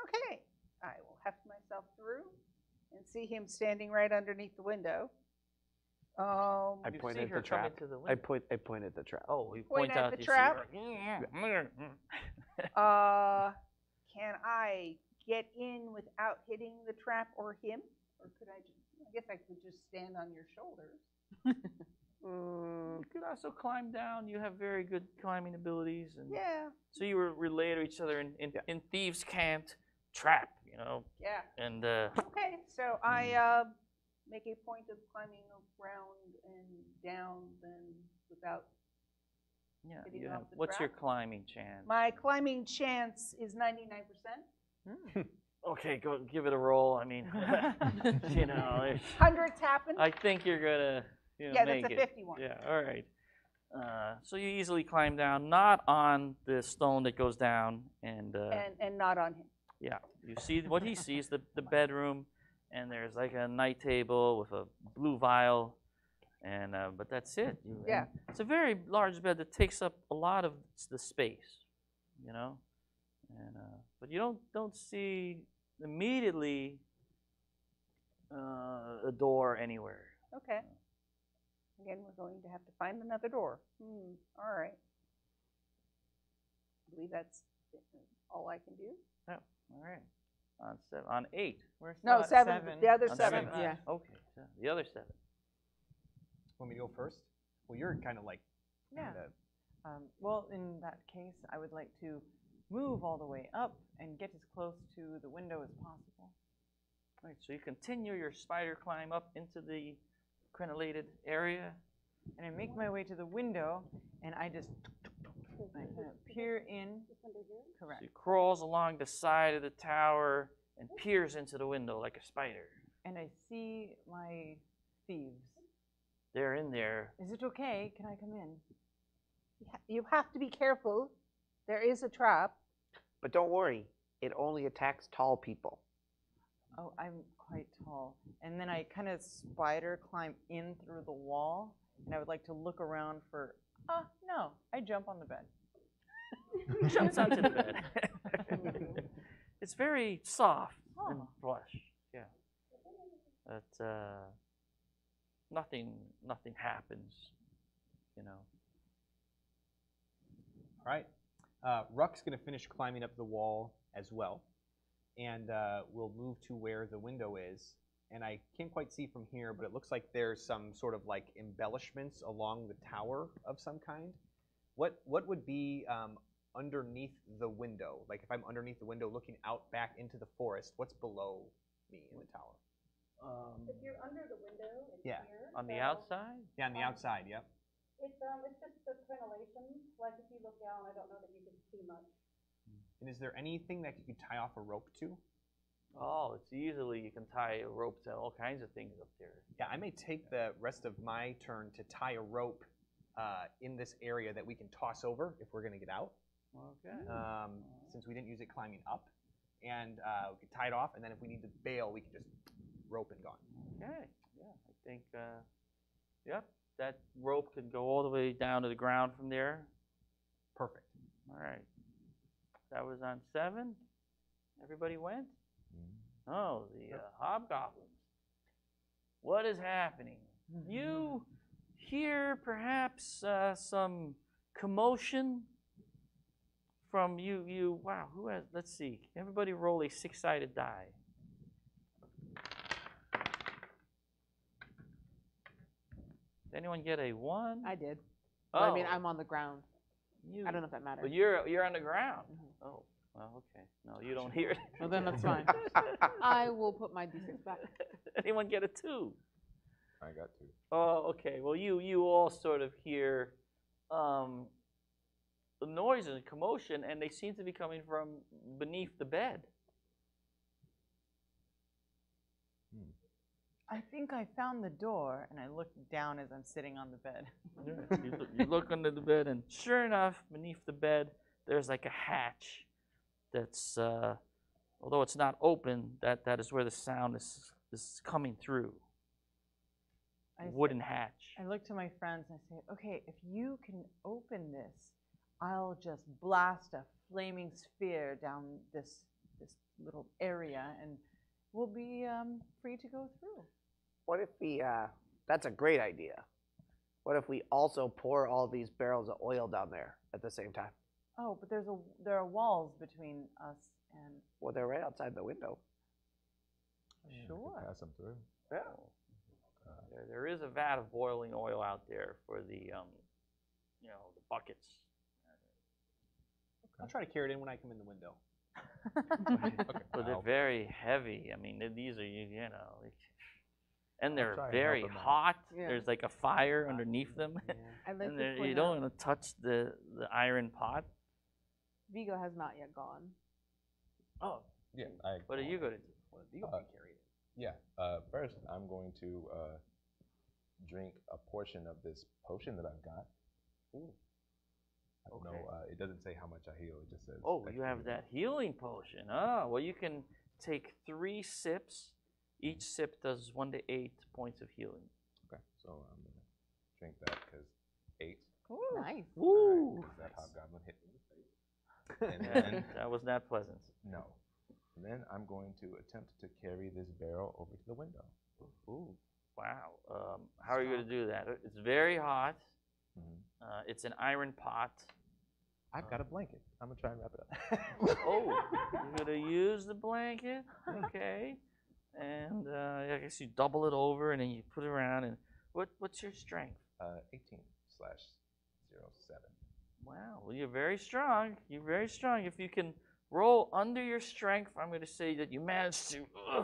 Okay, I will heft myself through and see him standing right underneath the window. Um, I You pointed at her the coming trap. to the I window. point. I pointed at the trap. Oh, you Point point, at out the you see trap. her. Uh, can I get in without hitting the trap or him? Or could I just, I guess I could just stand on your shoulders. Mm, you could also climb down. You have very good climbing abilities, and Yeah, so you were relay to each other in, in, Yeah. in thieves' cant trap, you know, yeah. and uh, Okay, so I, uh, make a point of climbing around and down then without, yeah. Getting You off have, the what's your climbing chance? my climbing chance is ninety-nine percent. Okay, go give it a roll. I mean, you know, Hundreds happen. I think you're gonna, you know, Yeah, make that's a it. fifty-one. Yeah, all right. Uh, so you easily climb down, not on the stone that goes down, and uh, And, and not on him. Yeah, you see what he sees the the bedroom, and there's like a night table with a blue vial, and uh, but that's it. You- Yeah. it's a very large bed that takes up a lot of the space, you know, and uh, but you don't don't see immediately uh, a door anywhere. Okay. Again, we're going to have to find another door. Hmm, all right. I believe that's all I can do. Oh, all right. On seven, on eight. We're No, still at seven, the other On seven. seven. Yeah. Okay, so the other seven. Want me to go first? Well, you're kind of like. Yeah. kinda- Um, well, in that case, I would like to move all the way up and get as close to the window as possible. All right, so you continue your spider climb up into the crenellated area. And I make my way to the window, and I just I kind of peer in. So Correct. he crawls along the side of the tower and peers into the window like a spider. And I see my thieves. They're in there. Is it okay? Can I come in? You You have to be careful. There is a trap. But don't worry, it only attacks tall people. Oh, I'm quite tall. And then I kind of spider climb in through the wall, and I would like to look around for. Ah, no! I jump on the bed. Jumps onto the bed. it's very soft and plush. Yeah. but uh, nothing nothing happens, you know. All right. Uh, Ruck's going to finish climbing up the wall as well. And uh, we'll move to where the window is. And I can't quite see from here, but it looks like there's some sort of like embellishments along the tower of some kind. What what would be um, underneath the window? Like if I'm underneath the window looking out back into the forest, what's below me in the tower? Um, If you're under the window, it's Yeah. here. on the so outside? Yeah, on the outside. Yep. It's, um, it's just the crenellation, like if you look down, I don't know that you can see much. And is there anything that you could tie off a rope to? Oh, it's easily you can tie a rope to all kinds of things up there. Yeah, I may take the rest of my turn to tie a rope uh, in this area that we can toss over if we're going to get out, Okay. um, since we didn't use it climbing up. And uh, we could tie it off, and then if we need to bail, we can just rope and gone. Okay. Yeah, I think. Uh, yep, that rope could go all the way down to the ground from there. Perfect. All right. That was on seven. Everybody went. Mhm. Oh, the uh, hobgoblins. What is happening? You hear perhaps uh, some commotion from you. You wow. Who has? Let's see. Everybody roll a six-sided die. Did anyone get a one? I did. But I mean, Oh, I'm on the ground. you, I don't know if that matters. But you're you're on the ground. Mhm. Oh, well, okay. No, you don't hear it. Well, then that's fine. I will put my d6 back. Anyone get a two? I got two. Oh, okay. Well, you you all sort of hear um, the noise and commotion, and they seem to be coming from beneath the bed. I think I found the door, and I looked down as I'm sitting on the bed. you, look, you look under the bed, and sure enough, beneath the bed, there's like a hatch. That's uh, although it's not open, that that is where the sound is is coming through. I say- Wooden hatch. I look to my friends and I say, okay, if you can open this, I'll just blast a flaming sphere down this this little area, and we'll be um, free to go through. What if we, uh, that's a great idea. What if we also pour all these barrels of oil down there at the same time? Oh, but there's a there are walls between us and Well, they're right outside the window. Yeah, we sure. Pass them through. Yeah. There, there is a vat of boiling oil out there for the, um, you know, the buckets. I'll try to carry it in when I come in the window. Okay. But they're very heavy. I mean, these are you, you know, like- and they're try very them out. hot. Yeah. There's like a fire underneath them, I'd like and to they're- point you don't out, want to touch the the iron pot. Vigo has not yet gone. Oh, Yeah. I, what are you going to do? Well, you Uh, can carry it. Yeah. Uh, first, I'm going to uh, drink a portion of this potion that I've got. I don't Okay. know. Uh, it doesn't say how much I heal. It just says. Oh, you have heal. that healing potion. Oh, well, you can take three sips. Each sip does one to eight points of healing. Okay. So I'm gonna drink that because eight. Nice. Woo! 'cause that hobgoblin hit me in the face. And then that was not pleasant. no. And then I'm going to attempt to carry this barrel over to the window. Ooh, wow. Um, how are you going to do that? It's very hot. Mhm. Uh, it's an iron pot. I've got a blanket. I'm gonna try and wrap it up. Oh, you're going to use the blanket? Okay. And uh, I guess you double it over and then you put it around. And what, what's your strength? Uh, 18 slash 07. Wow. Well, you're very strong. You're very strong. If you can roll under your strength, I'm going to say that you managed to uh,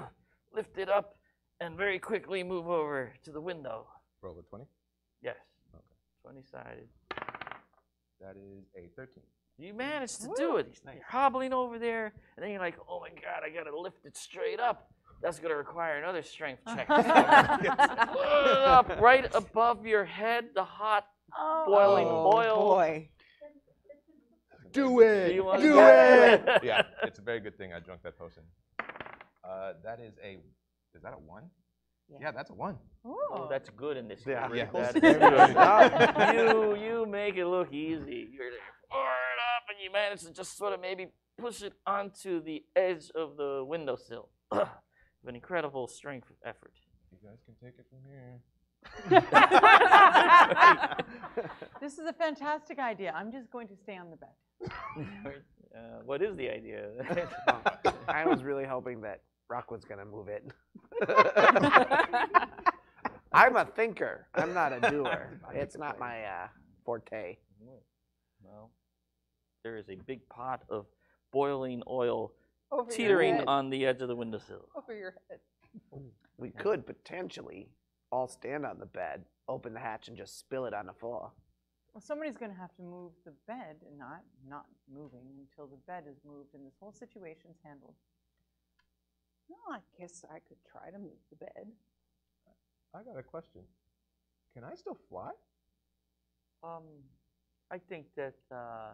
lift it up and very quickly move over to the window. Roll a 20. Yes. Okay. 20 sided. That is a 13. You managed to do it. You're hobbling over there, and then you're like, oh my God, I got to lift it straight up. That's going to require another strength check. Put up right above your head, the hot boiling oh, oil. boy. Do it! Do do it! it? yeah, it's a very good thing I drunk that potion. Uh, that is a. Is that a one? Yeah, that's a one. Oh, that's good in this. Yeah. Yeah. That is good. good. you you make it look easy. You're there, pour it up, and you manage to just sort of maybe push it onto the edge of the windowsill. With an incredible strength effort. You guys can take it from here. This is a fantastic idea. I'm just going to stay on the bed. uh, what is the idea? I was really hoping that Rock was gonna move it. I'm a thinker. I'm not a doer. It's not my uh, forte. well, there is a big pot of boiling oil Over teetering on the edge of the windowsill. Over your head. We could potentially all stand on the bed, open the hatch, and just spill it on the floor. Well, somebody's going to have to move the bed and not not moving until the bed is moved and this whole situation's handled. No, I guess I could try to move the bed. I got a question. Can I still fly? Um, I think that, uh,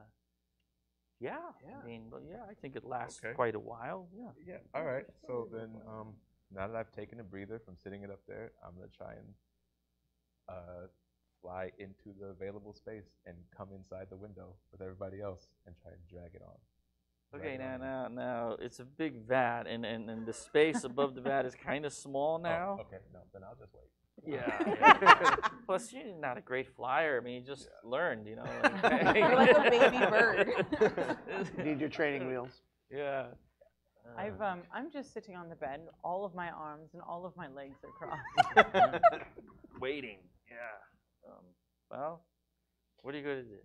yeah, Yeah. I mean, well, yeah, I think it lasts Okay. quite a while. Yeah. Yeah. All right. So then, um, now that I've taken a breather from sitting it up there, I'm gonna try and uh, fly into the available space and come inside the window with everybody else and try and drag it on. Okay, Drag now, now, now, it's a big vat, and, and, and the space above the vat is kind of small Oh, now. okay. No, then I'll just wait. Yeah. Plus, you're not a great flyer. I mean, you just learned, you know. Like, You're like a baby bird. You need your training wheels. Yeah. I've um, I'm just sitting on the bed. All of my arms and all of my legs are crossed. waiting. Yeah. Um, well, what are you going to do?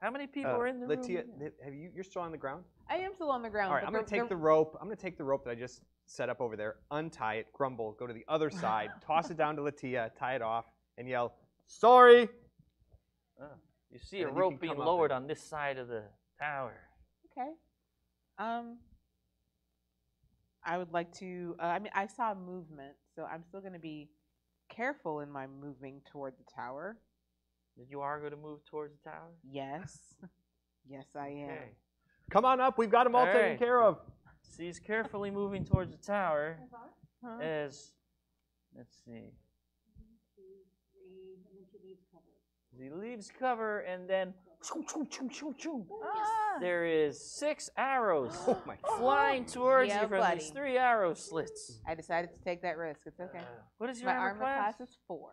How many people Uh, are in the LaTia, room? th- have you? You're still on the ground. I am still on the ground. All right, I'm gonna take the- the rope. I'm gonna take the rope that I just set up over there, untie it, grumble, go to the other side, toss it down to LaTia, tie it off, and yell, "Sorry!" Oh, you see a And then you rope being lowered on this side of the tower. Okay. Um, I would like to. Uh, I mean, I saw a movement, so I'm still going to be careful in my moving toward the tower. That you are going to move towards the tower? Yes. Yes, I am. Okay. Come on up. We've got them all All taken right. care of. So he's carefully moving towards the tower Huh? as, let's see, Two, three, and then she leaves cover. he leaves cover and then choo, choo, choo, choo, choo. Ah. there is six arrows Oh my flying towards Yeah, you from these three arrow slits. I decided to take that risk. It's okay. Uh, what is your my armor, armor class? is four.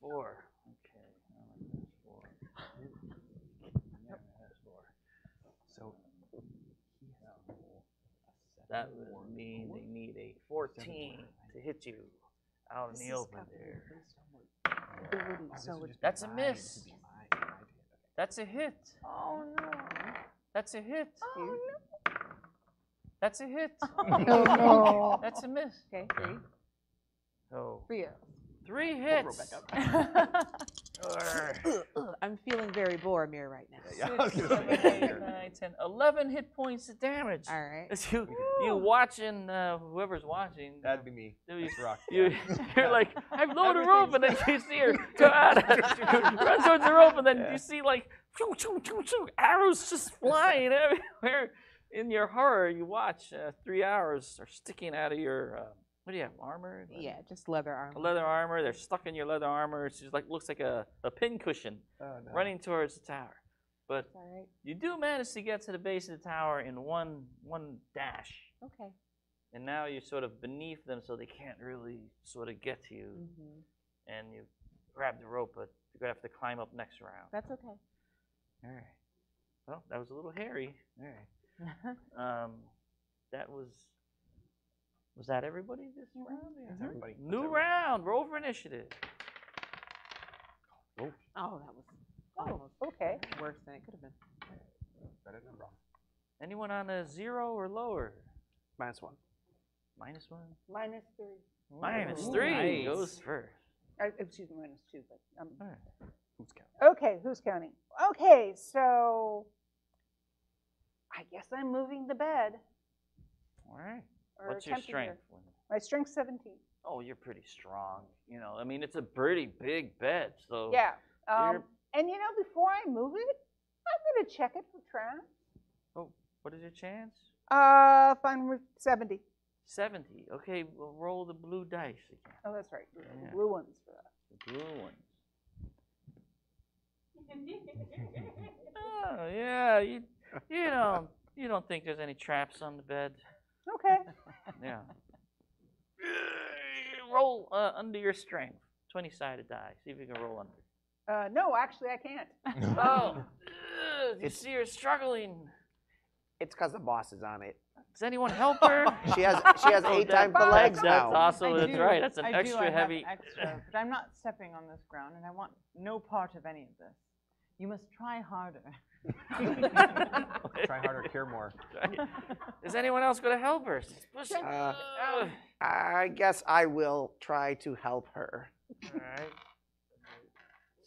Four. Okay. armor class four. Armor class four. So That would mean they need a 14 to hit you out in the open there. That's a miss. That's a hit. Oh no! That's a hit. Oh no. That's a hit. Oh, oh no. That's a miss. Okay, three. Oh, Three. three hits. No! Or Ugh, I'm feeling very Boromir right now. Yeah, I was six, gonna seven, say. eight, nine, 10, 11 hit points of damage. All right. As you, you watching, uh, whoever's watching, That'd be me. do you, That's rock. you, you're like, I've lowered the rope, and then you see her go out, run towards the rope, and then Yeah. you see like, choo, choo, choo, choo, arrows just flying everywhere. In your horror, you watch uh, three arrows are sticking out of your, uh, what do you have, armor? Yeah, just leather armor. leather armor. They're stuck in your leather armor. It's just like looks like a, a pin cushion Oh, no. running towards the tower. But It's all right. you do manage to get to the base of the tower in one one dash, Okay. and now you're sort of beneath them, so they can't really sort of get to you. Mm-hmm. And you grab the rope, but you're gonna have to climb up next round. That's okay. All right. Well, that was a little hairy. All right. Um, that was. Was that everybody this round? Yeah. That's everybody. That's New everybody. round. Roll for initiative. Oh, that was Oh, okay. worse than it could have been. Better than wrong. Anyone on a zero or lower? Minus one. Minus one. Minus three. Minus Ooh, three nice. goes first. Uh, excuse me, minus two, but um, All right. Who's counting? okay. Who's counting? Okay, so I guess I'm moving the bed. All right. Or What's your strength? Linda? My strength 17. Oh, you're pretty strong. You know, I mean, it's a pretty big bed, so Yeah. Um, and you know, before I move it, I'm going to check it for traps. Oh, what is your chance? Uh, fine with 70. Seventy. Okay, we'll roll the blue dice again. Oh, that's right. The Yeah. blue ones for that. The blue ones. Oh yeah, you you don't you don't think there's any traps on the bed? Okay. Yeah. roll uh, under your strength. 20 sided die. See if you can roll under. Uh, no, actually, I can't. Oh, ugh, you It's- see her struggling. It's because the boss is on it. Does anyone help her? She has she has Oh, eight that- times the that's- legs That's now. also I that's do- right. That's an I do, extra I have heavy. extra, but I'm not stepping on this ground, and I want no part of any of this. You must try harder. Try harder, cure more. Is anyone else going to help her? Push it. Uh, Ugh. I guess I will try to help her. All right.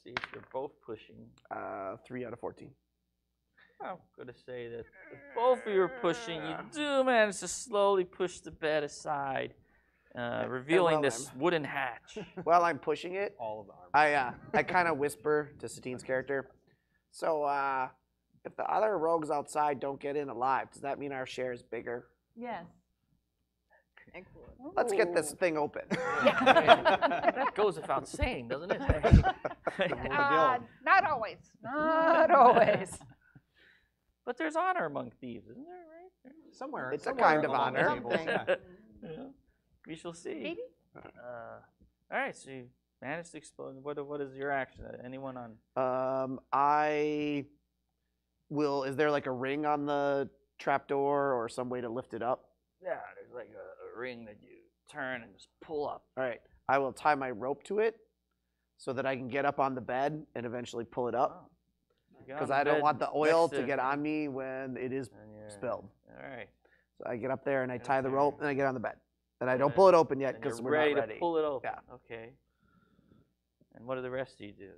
See if you're both pushing. Uh, three out of fourteen. I'm gonna say that if both of you are pushing, you do manage to slowly push the bed aside, uh, revealing this I'm- wooden hatch. While I'm pushing it, All of the armor. I uh, I kind of whisper to Satine's character. So uh, if the other rogues outside don't get in alive, does that mean our share is bigger? yes. Excellent. Let's get this thing open. that goes without saying, doesn't it? Uh, not always. Not always. but there's honor among thieves, isn't there? Right? Somewhere. It's a kind of honor. yeah. Yeah. We shall see. Maybe. Uh, all right, so you managed to explode. What, what is your action? Uh, Anyone on? Um, I will. Is there like a ring on the trapdoor or some way to lift it up? Yeah, there's like a, a ring that you turn and just pull up. All right. I will tie my rope to it so that I can get up on the bed and eventually pull it up. Oh. You get on Because the I don't want the oil to get on me when it is spilled. All right. So I get up there and I tie the rope and I get on the bed. And I don't pull it open yet because we're ready not ready. to pull it open. Yeah. Okay. And what do the rest of you do?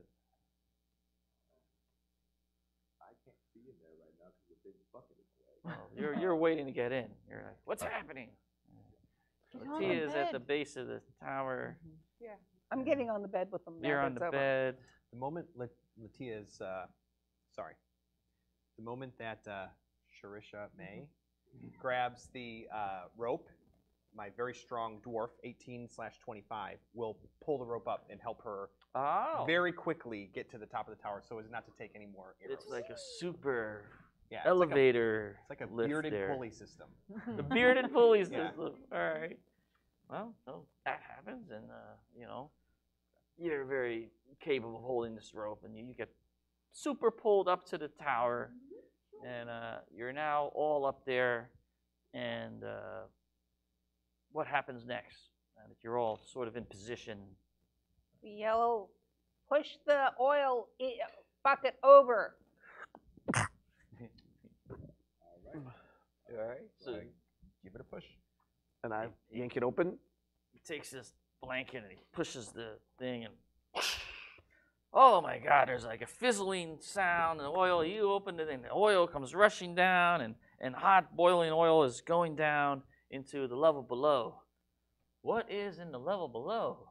Well, you're you're waiting to get in. You're like, what's happening? Get on the Tia is at the base of the tower. Yeah. I'm getting on the bed with them now. You're on that's the over. bed. The moment Lat- LaTia's, uh, sorry, the moment that uh, Sharisha May grabs the uh, rope, my very strong dwarf, 18 slash 25, will pull the rope up and help her Oh. very quickly get to the top of the tower so as not to take any more arrows. It's like a super yeah, it's like a- elevator. It's like a, lift bearded there. pulley system. The bearded pulley Yeah. system. All right. Well, no, that happens, and uh, you know, you're very capable of holding this rope, and you, you get super pulled up to the tower, and uh, you're now all up there. And uh, what happens next? Now that you're all sort of in position. We yell, push the oil i- bucket over. All right. So So give it a push. And I yank it open. he takes this blanket and he pushes the thing and oh my god there's like a fizzling sound and oil you open it and the oil comes rushing down and, and hot boiling oil is going down into the level below what is in the level below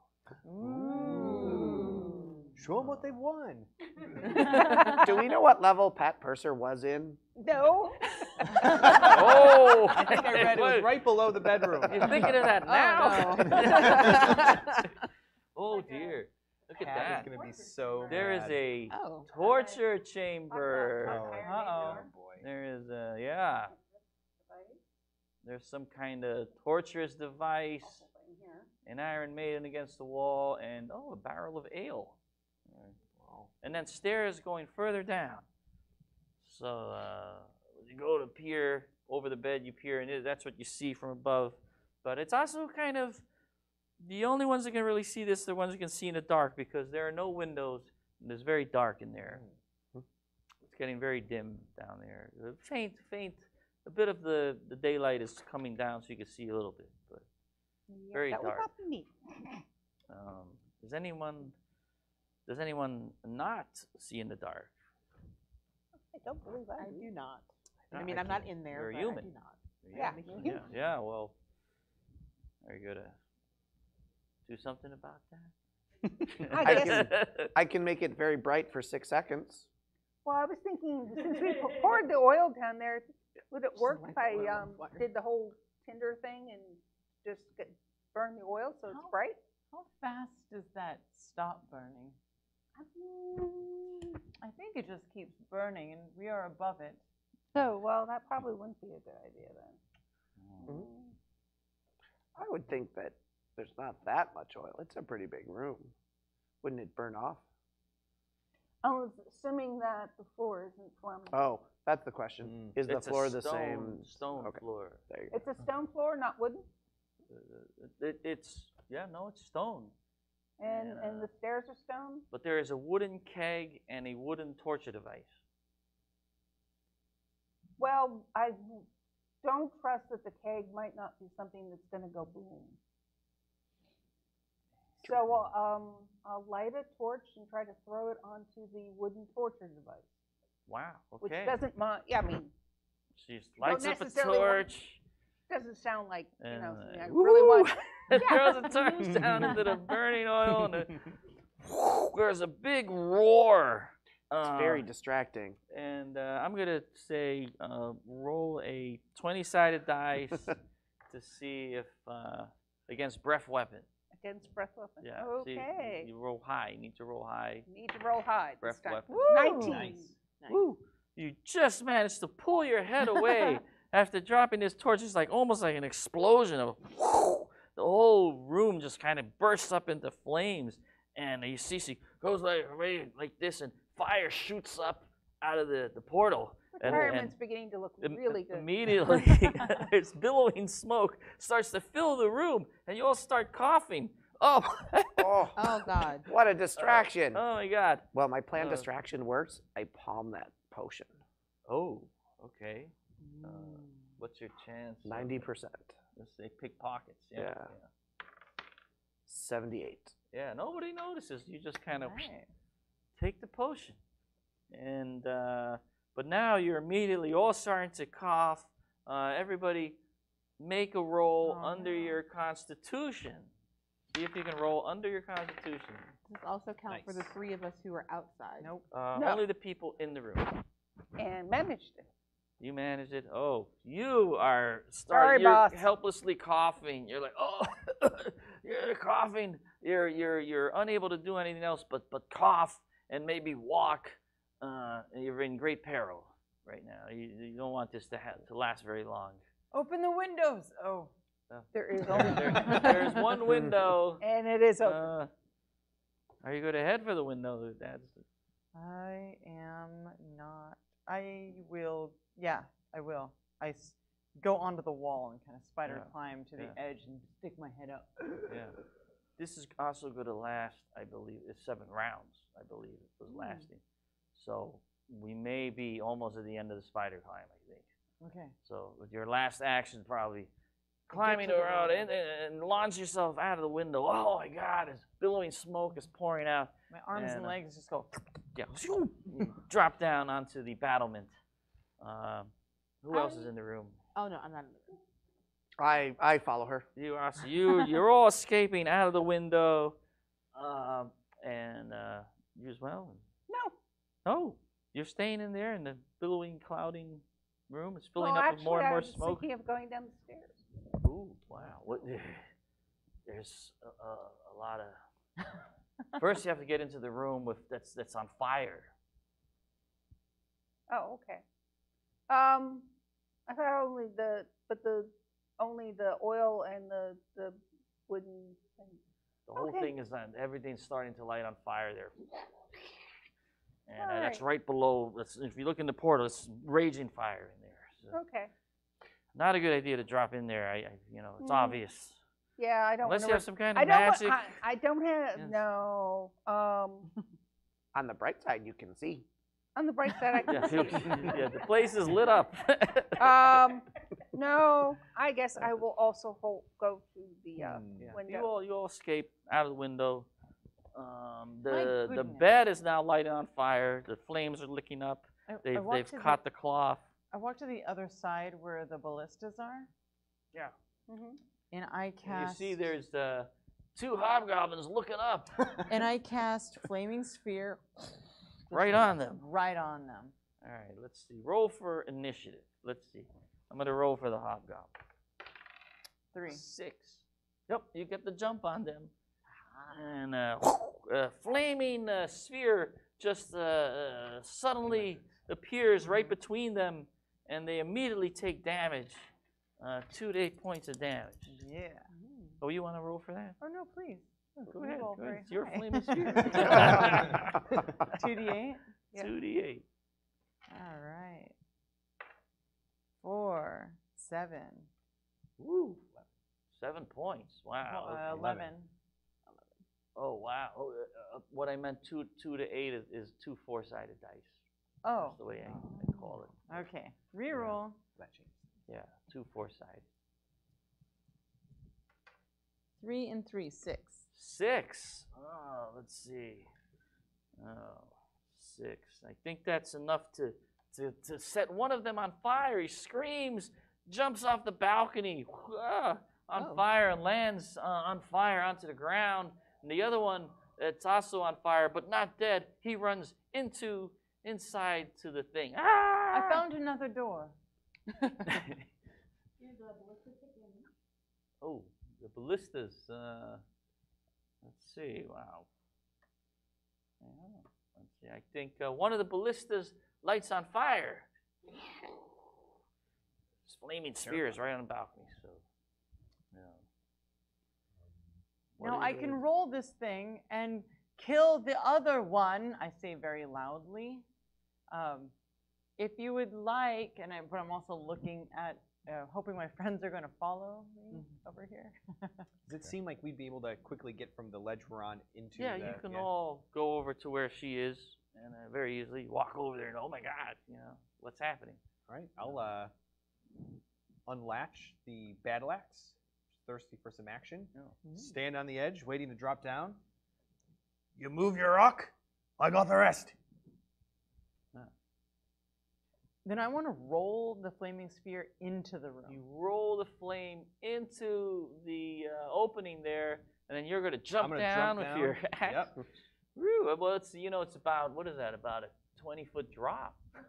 Show them what they've won. Do we know what level Pat Purser was in? No. oh I think I read it was right below the bedroom. you're thinking of that Oh, now oh dear look at Pat that is gonna be so. there is mad. a Oh. torture chamber Oh, Uh-oh. boy. There is a yeah. There's some kind of torturous device, an Iron Maiden against the wall, and oh, a barrel of ale. Alright, wow. And then stairs going further down. So uh, you go to peer over the bed, you peer, and that's what you see from above. But it's also kind of the only ones that can really see this are the ones who can see in the dark because there are no windows and it's very dark in there. It's getting very dim down there. Faint, faint. A bit of the, the daylight is coming down, so you can see a little bit. But very that dark. would not be me. um, does anyone does anyone not see in the dark? I don't believe I I do. do not. I Ah, mean, I I'm not in there. you're a but human. I do not. Yeah. I'm Yeah, human. yeah. Well, are you gonna do something about that? I I can, I can make it very bright for six seconds. Well, I was thinking since we poured the oil down there, would it work if I um, did the whole tinder thing and just get, burn the oil so it's How- bright? How fast does that stop burning? I think it just keeps burning, and we are above it. Oh, well, that probably wouldn't be a good idea then. I would think that there's not that much oil. It's a pretty big room. Wouldn't it burn off? I was assuming that the floor isn't flammable. Oh, that's the question. Mm. Is the It's a floor the stone- same? Stone okay. floor. There you go. It's a stone floor, not wooden, Uh, It, it's yeah, no, it's stone. And, Yeah. and the stairs are stone? But there is a wooden keg and a wooden torture device. Well, I don't trust that the keg might not be something that's gonna go boom. So, um, I'll light a torch and try to throw it onto the wooden torture device, Wow. Okay. which doesn't mind, yeah, I mean, She just lights up a necessarily want- torch. doesn't sound like, you know, uh, I really want. it throws a torch down into the burning oil, and it, there's a big roar. It's Uh, very distracting. and uh, I'm gonna say uh, roll a 20-sided dice to see if uh, against breath weapon. Against breath weapon. Yeah. see, you- Okay. you, roll high. You need to roll high. Need to roll high this Breath time. weapon. Nineteen. Nice. Woo! You just managed to pull your head away after dropping this torch. It's like almost like an explosion of the whole room just kind of bursts up into flames, and you see she goes like like this, and fire shoots up out of the, the portal. The and Retirement's beginning to look im- really good. immediately, it's billowing smoke starts to fill the room, and you all start coughing. Oh, Oh, Oh God. what a distraction. oh my God! well, my plan uh, distraction works. I palm that potion. Oh, okay. Uh, what's your chance? 90%. Let's say pickpockets. Yeah. Yeah. Yeah. 78. Yeah, Nobody notices. You just kind of Right. take the potion, and uh, but now you're immediately all starting to cough. Uh, everybody, make a roll Oh, under no. your constitution. See if you can roll under your constitution. Does this also count for the three of us who are outside? Nope. Uh, No. Only the people in the room. And managed it. You managed it. Oh, you are Sorry, starting. You're boss. helplessly coughing. You're like, oh, you're coughing. You're you're you're unable to do anything else but but cough and maybe walk. Uh, you're in great peril right now. You, you don't want this to ha- to last very long. Open the windows. Oh. There is There- only, there's one window. and it is open. Uh, are you going to head for the window? That's I am not. I will. Yeah, I will. I s- go onto the wall and kind of spider Yeah, climb to the yeah. edge and stick my head up. yeah. This is also going to last, I believe, it's seven rounds. I believe it was lasting. So we may be almost at the end of the spider climb. I think. Okay. So with your last action, probably climbing to the around wall. and, and, and launch yourself out of the window. Oh my God! It's billowing smoke is pouring out. My arms and, And, uh, legs just go. Yeah. you drop down onto the battlement. Um, who else is in the room? Oh no, I'm not in the room. I, I follow her. You are so you you're all escaping out of the window, um, and uh, you as well. No. No, you're staying in there in the billowing, clouding room. It's filling well, up actually, with more and I more was smoke. thinking of going down the stairs. Ooh, wow! What? There's a, a, a lot of. First, you have to get into the room with that's that's on fire. Oh, okay. Um, I thought only the, but the, only the oil and the, the wooden thing. The whole Okay. thing is on. Everything's starting to light on fire there. And uh, that's right below. That's, if you look in the portal, it's raging fire in there. So. Okay. Not a good idea to drop in there. I, I you know, it's Mm. obvious. Yeah, I don't Unless wanna you have some kind I of don't, wa- magic. I, I don't have, Yes. no, um, On the bright side, you can see. On the bright side, I yeah, can see. yeah, the place is lit up. Um, no, I guess I will also ho go to the, uh, Hmm. Yeah, you window. all you all escape out of the window. Um, the the goodness. bed is now lighted on fire. The flames are licking up. I, I They've walked they've to caught the cloth. I walked to the other side where the ballistas are, Yeah. Mhm. and I And you cast. see, there's uh, two hobgoblins looking up. and I cast flaming sphere. Right on them. Right on them. All right, let's see. Roll for initiative. Let's see. I'm gonna roll for the hobgoblin. Three. Six. Yep, you get the jump on them. And uh, a flaming uh, sphere just uh, uh, suddenly appears right between them, and they immediately take damage. Uh, two to eight points of damage. Yeah. Oh, you want to roll for that? Oh, no, please. Go ahead. Go ahead. It's your high. flaming sphere. 2d8? Yeah. Two d eight. All right. Four, seven, Woo. Seven points. Wow. uh, okay. 11. Oh wow. Oh, uh, uh, what I meant two two to eight is, is two four sided dice. Oh, That's the way I, I call it. okay. Reroll. That changes. Yeah, two four sided. Three and three, six. Six. Oh, let's see. Oh, six. I think that's enough to, to, to set one of them on fire. He screams, jumps off the balcony, ah, on Oh. fire, and lands uh, on fire onto the ground. And the other one, that's also on fire, but not dead, he runs into inside to the thing. Ah! I found another door. Here's a ballistic again. Oh, the ballistas. Uh, let's see. Wow. Yeah, let's see. I think uh, one of the ballistas lights on fire. Flaming sphere is right on the balcony. So, yeah. What Now I can roll this thing and kill the other one. I say very loudly. Um, if you would like, and I, but I'm also looking at, hoping my friends are going to follow me Mm-hmm. over here. Does it seem like we'd be able to quickly get from the ledge we're on into Yeah, the, you can all go over to where she is, and uh, very easily walk over there and oh my God, you know what's happening. All right, I'll uh, unlatch the battle axe. Thirsty for some action. Yeah. Stand on the edge, waiting to drop down. You move your rock, I got the rest. Then I want to roll the flaming sphere into the room. You roll the flame into the uh, opening there, and then you're going to jump gonna down jump with your axe. Yep. Woo, well, it's you know it's about what is that about a 20 foot drop.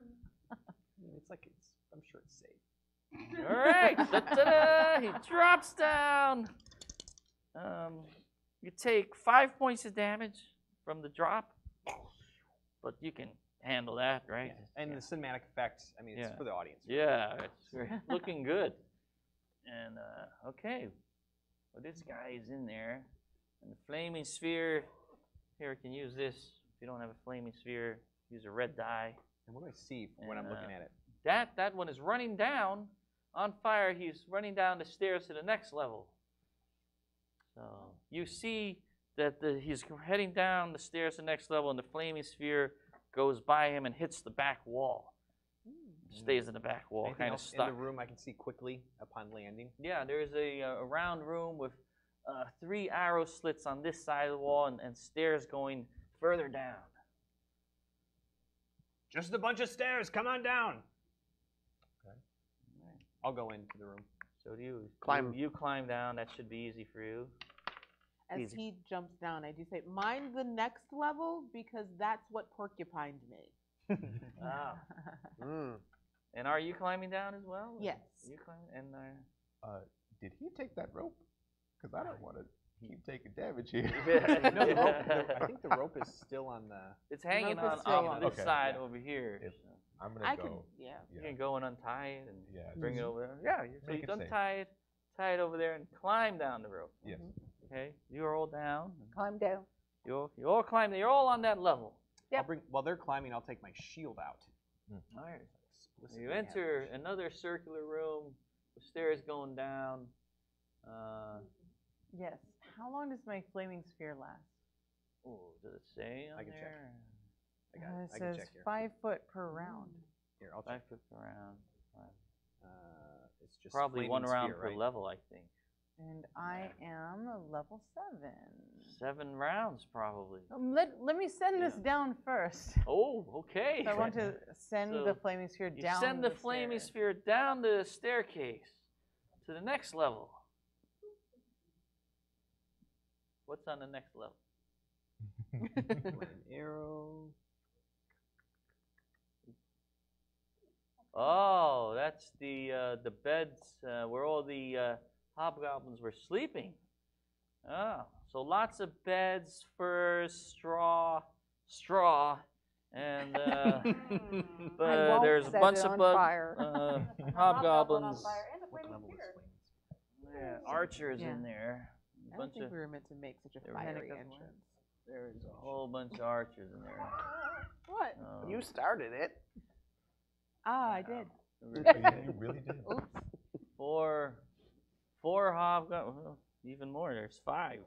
It's like it's. I'm sure it's safe. All right, da-da-da, he drops down. Um, you take five points of damage from the drop, but you can handle that, right? And the cinematic effects. I mean, it's Yeah. for the audience. Yeah, it's looking good. And uh, okay, well this guy is in there, and the flaming sphere. Here, we can use this. If you don't have a flaming sphere, use a red dye. And what do I see when I'm looking Uh, at it? That that one is running down on fire. He's running down the stairs to the next level. So you see that the, he's heading down the stairs to the next level, and the flaming sphere goes by him and hits the back wall. Stays in the back wall, Anything kind of else stuck. in the room I can see quickly upon landing? Yeah, there's a, uh, a round room with uh, three arrow slits on this side of the wall and, and stairs going further down. Just a bunch of stairs. Come on down. I'll go into the room. So do you. Climb. You, you climb down. That should be easy for you. As Easy. he jumps down, I do say, mind the next level because that's what porcupined me. Wow. Mm. And are you climbing down as well? Yes. You climbing? And uh, Uh, did he take that rope? Because I don't want to keep taking damage here. Yeah. no, the rope, the, I think the rope is still on the. it's hanging rope on, is still on. this Okay, side yeah. over here. If- I'm gonna I go. could, yeah. You can go and untie it and Yeah. bring it over there. Yeah, you- so Make you it untie it, tie it over there, and climb down the rope. Yes. Okay, you are all down. Climb down. You all, you all climb. You're all on that level. I'll Yep. bring, while they're climbing, I'll take my shield out. All right. Explicitly You enter my another circular room The stairs going down. Uh, Yes. How long does my flaming sphere last? oh, does it say on I can check. I got Uh, it. it I can says check here. five foot per round. Here, I'll check. Five foot per round. Uh, it's just Probably one round sphere, per right? level, I think. And I am a level seven. Seven rounds, probably. Um, let, let me send this down first. Oh, okay. So I want to send So the flaming sphere You down. send the, flaming sphere down the staircase to the next level. What's on the next level? An arrow. Oh, that's the uh, the beds uh, where all the uh, hobgoblins were sleeping. Oh, so lots of beds, furs, straw, straw, and uh, but I there's a bunch of on bug, uh, on hobgoblins, fire and the What flaming level is sphere. flaming? yeah, archers Yeah. in there. I don't bunch think of we were meant to make such a There we go. fiery Panic entrance. there's a whole bunch of archers in there. What? Um, You started it. Ah, I did. you really did. Oops. four, four hobgoblins. Even more. There's five.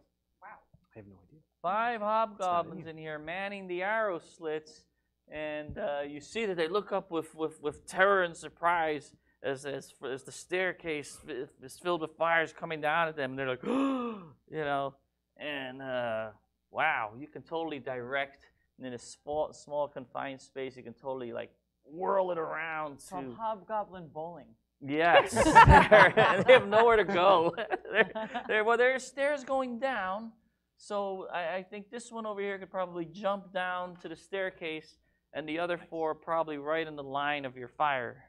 Wow. I have no idea. Five hobgoblins in here manning the arrow slits, and uh, you see that they look up with, with, with terror and surprise as, as as the staircase is filled with fires coming down at them. And they're like, you know, and uh, wow, you can totally direct in a small small confined space. You can totally like whirl it around to From hobgoblin bowling. Yes, They're- have nowhere to go. they're, they're- well, there's stairs going down, so I, I think this one over here could probably jump down to the staircase, and the other four probably right in the line of your fire.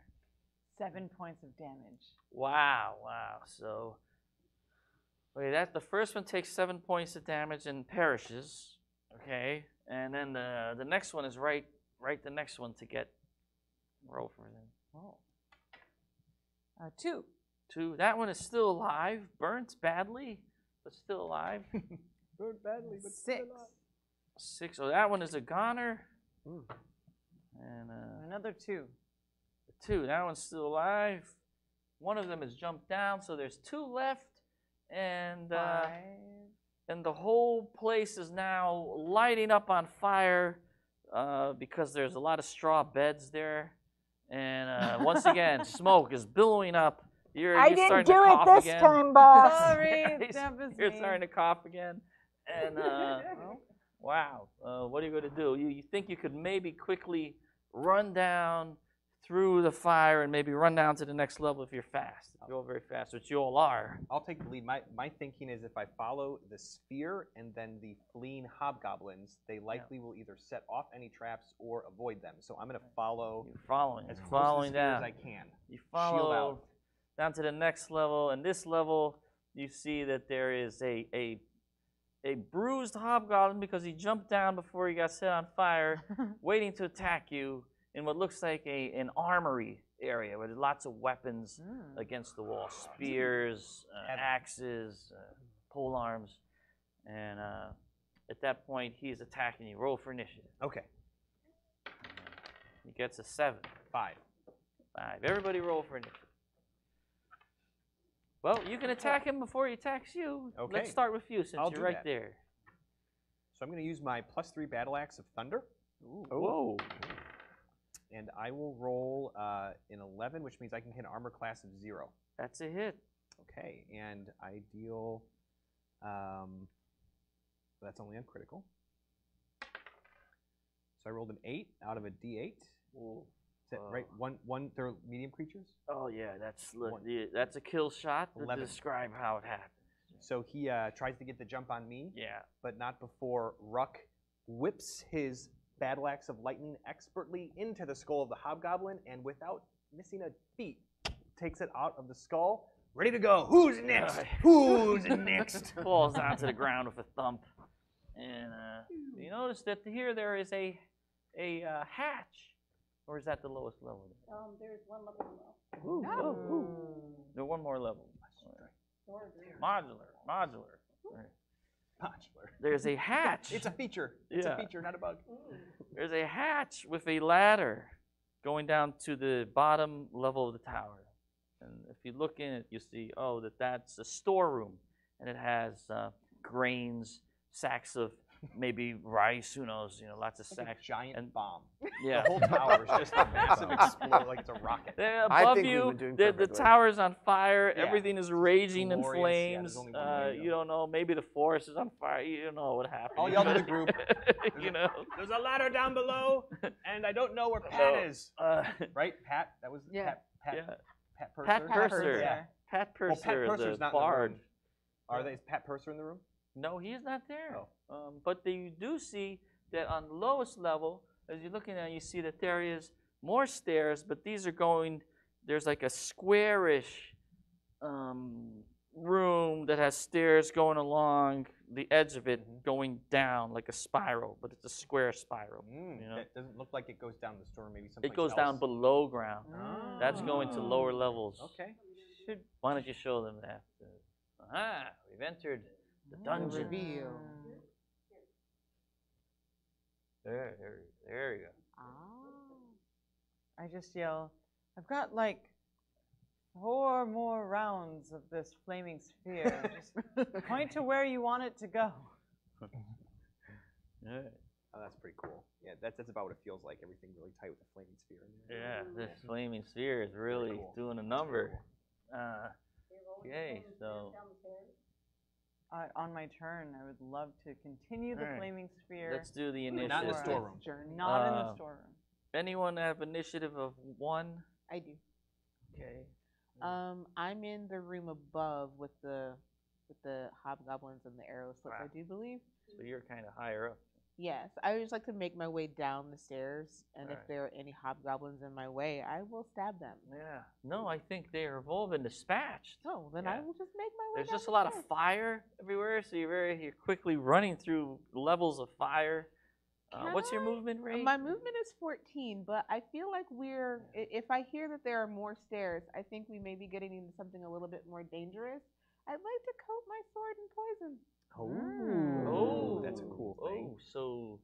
Seven points of damage. Wow, wow. So, okay, that the first one takes seven points of damage and perishes. Okay, and then the the next one is right, right the next one to get roll for them. Oh. Uh, two. Two. That one is still alive, burnt badly, but still alive. Burned badly, but Six. Six. Oh, that one is a goner. Mm. And uh, Another two. two. That one's still alive. One of them has jumped down, so there's two left. And uh, and the whole place is now lighting up on fire uh, because there's a lot of straw beds there. And uh, once again, smoke is billowing up. You're, I you're didn't starting do to it cough this again. time, boss. Sorry, that was You're me. starting to cough again. And uh, wow, uh, what are you going to do? You, you think you could maybe quickly run down through the fire and maybe run down to the next level if you're fast. If you're all very fast, which you all are. I'll take the lead. My, my thinking is if I follow the sphere and then the fleeing hobgoblins, they likely will either set off any traps or avoid them. So I'm going to follow You're following, as you're close following sphere down. as I can. You follow out. down to the next level, and this level you see that there is a a a bruised hobgoblin because he jumped down before he got set on fire, waiting to attack you in what looks like a an armory area where there's lots of weapons Mm. against the wall, spears, uh, axes, uh, pole arms, and uh, at that point he's attacking you. Roll for initiative. Okay, He gets a seven. five. Five. Everybody roll for initiative. Well, you can attack him before he attacks you. Okay. Let's start with you since I'll you're right that. there. So I'm going to use my plus three battle axe of thunder, Whoa. And I will roll uh, an 11, which means I can hit an armor class of zero. That's a hit. Okay, and I deal. Um, that's only on critical. So I rolled an eight out of a D8. Is that right? Oh. One, one. They're medium creatures. Oh yeah, that's look, that's a kill shot. to Eleven. Describe how it happened. So he uh, tries to get the jump on me, Yeah. but not before Ruck whips his battle axe of lightning expertly into the skull of the hobgoblin, and without missing a beat, takes it out of the skull. Ready to go. Who's next? Who's next? Falls down to the ground with a thump, and uh, you notice that here there is a a uh, hatch, or is that the lowest level? Um, there's one level below. Ooh, No. oh, ooh. No, one more level. Door there. Modular, modular. Modular. There's a hatch. It's a feature. It's Yeah. a feature, not a bug. There's a hatch with a ladder going down to the bottom level of the tower. And if you look in it, you see, oh, that that's a storeroom. And it has uh, grains, sacks of maybe rice, who knows, you know, lots of It's like a sacks. giant And- bomb. Yeah. The whole tower is just a massive explosion, like it's a rocket. There I above think we've you, the, the perfectly. tower's on fire. Yeah. Everything is raging in Glorious. Yeah, flames. uh, you don't know. Maybe the forest is on fire. You don't know what happened. I'll yell to the group. you know. There's a ladder down below, and I don't know where Pat No. is. Uh, Right, Pat? That was Yeah. Pat. Pat, yeah. Pat Purser. Pat Purser. Yeah. Pat Well, Pat Purser's the not bard. in the room. Are they? Is Pat Purser in the room? No, he is not there. Oh. Um, but the, you do see that on the lowest level, as you're looking at, it, you see that there is more stairs, but these are going. There's like a squarish um, room that has stairs going along the edge of it, going down like a spiral, but it's a square spiral. Mm, You know? That doesn't look like it goes down the store. Maybe something. It goes down below ground. Ah. That's going to lower levels. Okay. Should, why don't you show them that? Aha, we've entered The dungeon. reveal. There, there, there you go. Ah. I just yell, I've got like four more rounds of this flaming sphere. Just point to where you want it to go. Yeah, Oh, that's pretty cool. Yeah, that's, that's about what it feels like. Everything really tight with the flaming sphere in there. yeah. This flaming sphere is really cool. doing a number. Uh, okay, so Uh, on my turn, I would love to continue the Alright. flaming sphere. let's do the initiative. Not in the initiative. Storeroom. Journey. Not in Uh, the storeroom. Anyone have initiative of one? I do. Okay. Um, I'm in the room above with the with the hobgoblins and the arrow slits. I do believe. So you're kind of higher up. Yes, I would just like to make my way down the stairs, and if there are any hobgoblins in my way, I will stab them. Yeah. No, I think they are all been dispatched. Oh, then I will just make my way. There's just a the lot of fire everywhere, so you're very you're quickly running through levels of fire. Uh, what's your movement rate? My movement is 14, but I feel like we're. i- If I hear that there are more stairs, I think we may be getting into something a little bit more dangerous. I'd like to coat my sword in poison. Oh, Oh, that's a cool thing. Oh, so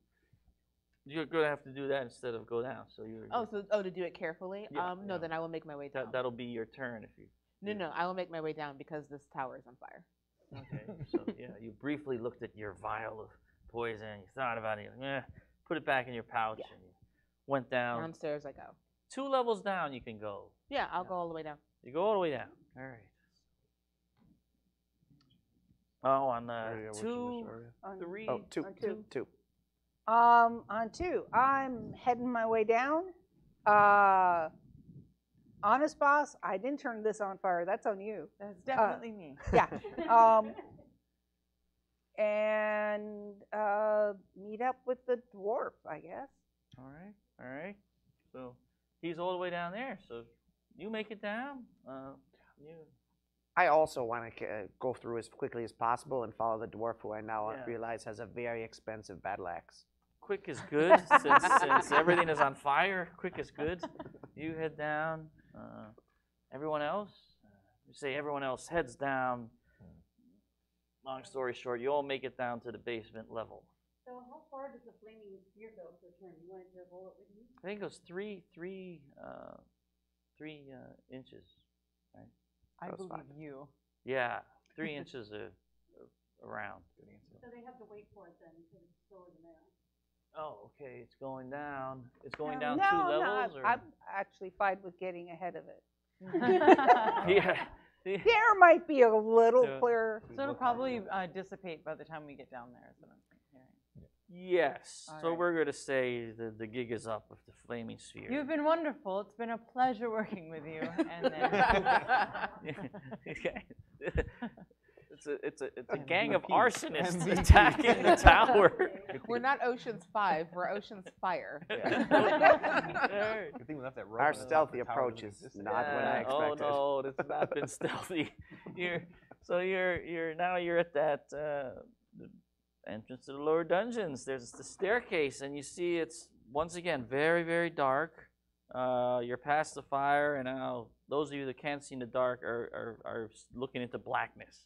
you're gonna have to do that instead of go down. So you're Oh, so oh, to do it carefully. Yeah, um, no, yeah. then I will make my way down. that that'll be your turn if you. no, no, I will make my way down because this tower is on fire. Okay. so yeah, you briefly looked at your vial of poison. You thought about it. Eh, put it back in your pouch Yeah. and you went down. Downstairs I go. Two levels down, you can go. Yeah, I'll Yeah. go all the way down. You go all the way down. All right. Oh, on uh, Aria, what's your two, area? On- three. Oh, two. On two. Two. Um, on two, I'm heading my way down. Uh, honest boss, I didn't turn this on fire. That's on you. That's definitely me. Yeah. Um, and uh, meet up with the dwarf, I guess. All right, all right. So he's all the way down there. So you make it down. Uh, you. I also want to uh, go through as quickly as possible and follow the dwarf, who I now Yeah. realize has a very expensive battle axe. Quick is good since, since everything is on fire. Quick is good. You head down. Uh, everyone else, you say everyone else heads down. Long story short, you all make it down to the basement level. So how far does the flaming sphere go per turn? You wanted to roll it with me? I think it was three, three, uh, three uh, inches. I believe fine. you. Yeah, three inches uh, around. Good answer. So they have to wait for it then, because it's slower than that. Oh, okay. It's going down. It's going down no, two no, levels, or I'm actually fine with getting ahead of it. yeah. There might be a little Yeah. clearer. So it'll probably uh, dissipate by the time we get down there. Is what I'm hearing. Yes. All so right. we're going to say the, the gig is up with the flaming sphere. You've been wonderful. It's been a pleasure working with you. And then Okay. it's a it's a it's a gang of arsonists attacking the tower. We're not Ocean's Five. We're Ocean's Fire. There. Good thing we left that. Our in the top stealthy of the tower approach is not anymore. what I expected. Oh no, it's not been stealthy. You're so you're you're now you're at that uh, the entrance to the lower dungeons. There's the staircase, and you see it's once again very very dark. Uh, you're past the fire, and now those of you that can't see in the dark are are, are looking into blackness.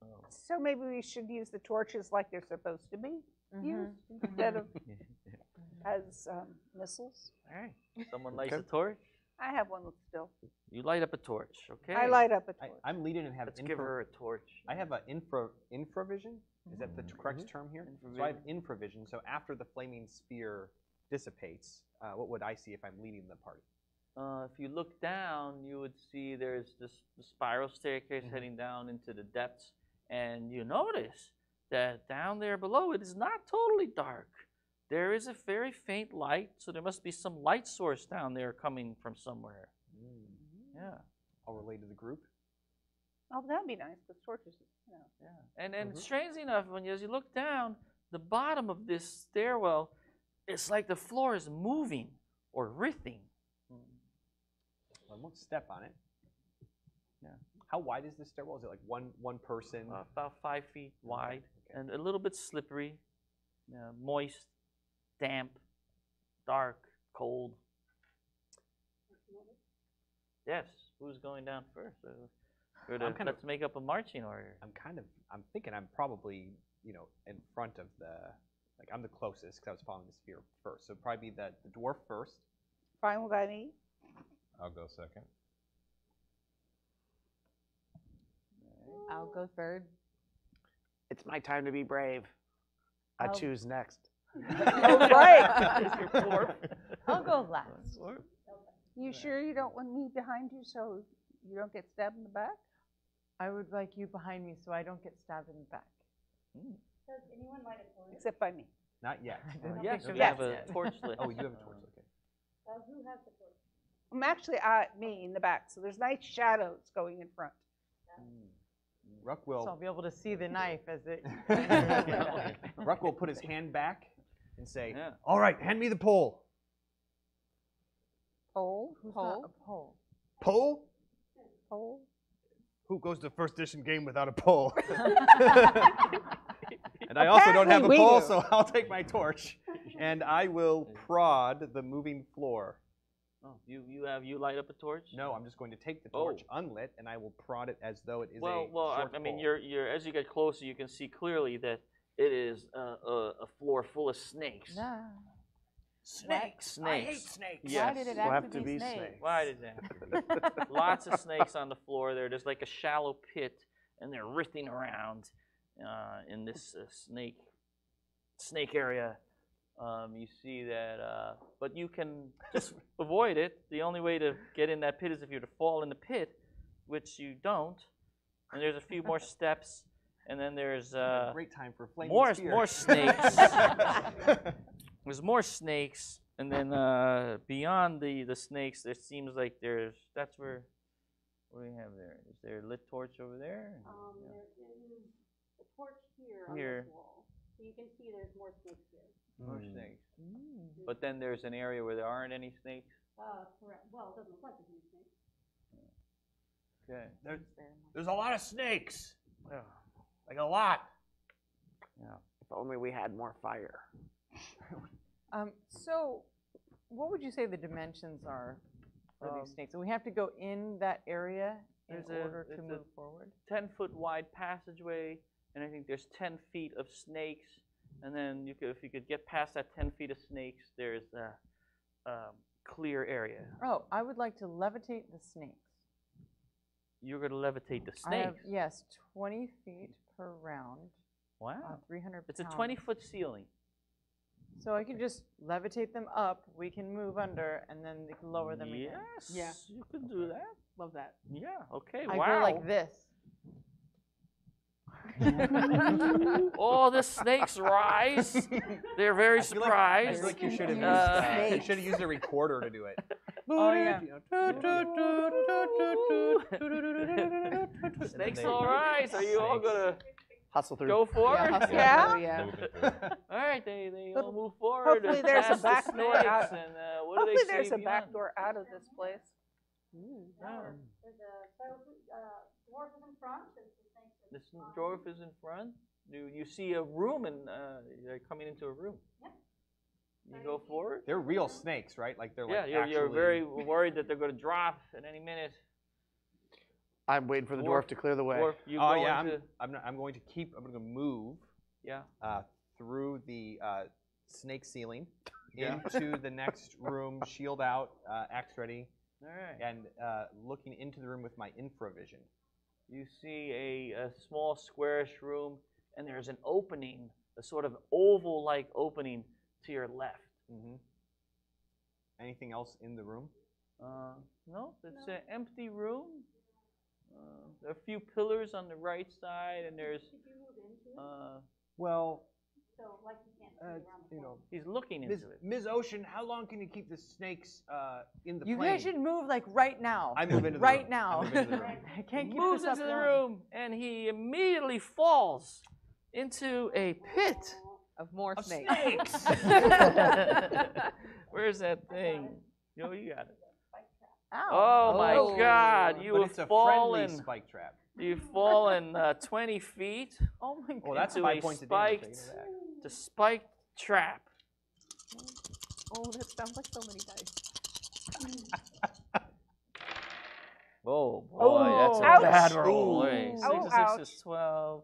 So, So maybe we should use the torches like they're supposed to be Mhm. used instead of as um, missiles. all right, someone lights Okay. a torch. I have one still. You light up a torch, okay? I light up a I, torch. I'm leading and have Let's infra, give her a torch. I have an infra infravision. Is that the t- correct term here? So I have infravision. So after the flaming sphere dissipates, uh, what would I see if I'm leading the party? Uh, if you look down, you would see there's this spiral staircase Mhm. heading down into the depths, and you notice that down there below it is not totally dark. There is a very faint light, so there must be some light source down there coming from somewhere. Yeah, I'll relay to the group. Oh, that'd be nice The torches. You know. Yeah. And and Mhm. strangely enough, when you, as you look down, the bottom of this stairwell, it's like the floor is moving or writhing. I won't step on it. Yeah. How wide is this stairwell? Is it like one one person? uh, about five feet wide okay. and a little bit slippery, uh, moist, damp, dark, cold. Yes, who's going down first? Or to, I'm kind of- let's make up a marching order. I'm kind of. I'm thinking I'm probably you know in front of the. Like I'm the closest because I was following the sphere first. So probably be the, the dwarf first. Fine by me. I'll go second. I'll go third. It's my time to be brave. I I'll- choose next. Oh, right. Your dwarf? I'll go last. You sure you don't want me behind you so you don't get stabbed in the back? I would like you behind me so I don't get stabbed in the back. Does anyone light a torch? Except by me. Not yet. I don't Yes, think we of have a yet. torch lit. Oh, we do have a torch. Okay. Uh, who has the torch? I'm actually uh, me in the back, so there's nice shadows going in front. Ruck will. So I'll be able to see the knife as it. Ruck will put his hand back and say, Yeah. "All right, hand me the pole." Pole, Who's got pole, a pole? Pole? pole. Who goes to first edition game without a pole? and I also don't have a pole, do. so I'll take my torch and I will prod the moving floor. Oh, you you have you light up a torch? No, I'm just going to take the Oh. torch unlit and I will prod it as though it is Well, a well, I, short I mean, pole. you're you're as you get closer, you can see clearly that it is uh, a, a floor full of snakes. Nah. Snakes. Snakes. I hate snakes. Yes. Why did it Will have, have to to be be snakes? snakes. Why did that? Lots of snakes on the floor there. There's like a shallow pit, and they're writhing around uh, in this uh, snake snake area. Um, you see that, uh, but you can just avoid it. The only way to get in that pit is if you were to fall in the pit, which you don't. And there's a few more steps, and then there's uh, Great time for flaming more spear. more snakes. There's more snakes, and then uh, beyond the the snakes, there seems like there's that's where. What do we have there? Is there a lit torch over there? Um, Yeah. there is a torch here on Here. this wall. So you can see there's more snakes here. More snakes. But then there's an area where there aren't any snakes. Uh, correct. Well, it doesn't look like there's any snakes. Okay. There- there's a lot of snakes. Yeah. Like a lot. Yeah. If only we had more fire. Um, so, what would you say the dimensions are for Um, these snakes? So we have to go in that area in There's a- order to it's a- move forward. 10 foot wide passageway, and I think there's 10 feet of snakes. And then you could, if you could get past that 10 feet of snakes, there's a um, clear area. Oh, I would like to levitate the snakes. You're going to levitate the I have, snakes. yes, 20 feet per round, Wow. uh, 300 It's a 20 foot ceiling. So I can just levitate them up, we can move under, and then they can lower them again. Yes. Yeah. You can do that. Love that. Yeah. Okay. I wow. go like this. All the snakes rise. They're very I feel like- surprised. I feel like you should have used, Uh, uh, you should have used a recorder to do it. Oh, yeah. snakes all rise. Are you all gonna Hustle through. go forward? hustle Yeah. through, yeah. Through. All right, they, they But all move forward. hopefully there's a past the back door out- And, uh, what do Hopefully they there's a back beyond? door out of this place. Yeah. There's a, uh, dwarf is in front, the This dwarf is in front. You you see a room and uh, they're coming into a room. Yep. You go forward. They're real snakes, right? Like they're Yeah, like you're, you're very worried that they're going to drop at any minute. I'm waiting for the Dwarf- dwarf to clear the way. Dwarf, you Oh go yeah, into I'm, I'm, not, I'm going to keep. I'm going to move yeah. uh, through the uh, snake ceiling Yeah. into the next room, shield out, uh, axe ready, All right. and uh, looking into the room with my infravision. You see a, a small squarish room, and there's an opening, a sort of oval-like opening to your left. Mm-hmm. Anything else in the room? Uh, no, it's an empty room. Uh, there are a few pillars on the right side, and there's. Did you move into it? Uh, Well, So, like you can't see uh, around the you corner. know, he's looking into Ms. it. Ms. Ocean, how long can you keep the snakes uh, in the You plane? guys should move like right now. I move into the right room. now. I move into the room. I can't he keep moves this up into the long. room, and he immediately falls into a pit. Of more Of snakes. snakes. Where's that thing? Yo, you got it. Ow. Oh, my Oh. God! You but have it's a fallen. friendly spike trap. You've fallen uh, 20 feet Oh my god. Oh, that's into five a points of damage. spiked, I know spiked trap. Oh, that sounds like so many dice. Oh boy, that's a Ouch. bad roll. Wait, Ooh. six Oh, and ouch. six is twelve.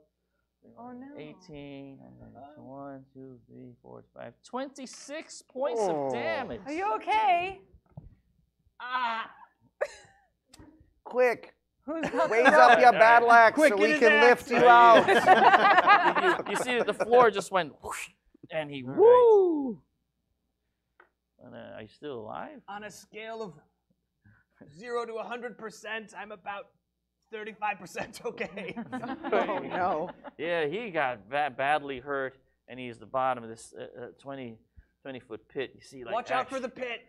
Oh, no. 18, and then one, two, three, four, five. 26 points Oh. of damage. Are you okay? Quick, Who's got raise up rope? your battle axe Quick, so get we his can axe. lift you out. you, you- you see that the floor just went whoosh, and he woo. And, uh, are you still alive? On a scale of zero to 100%, I'm about 35% okay. Oh no. Yeah, he got ba- badly hurt, and he's the bottom of this uh, uh, 20, 20 foot pit. You see, like Watch out for the pit.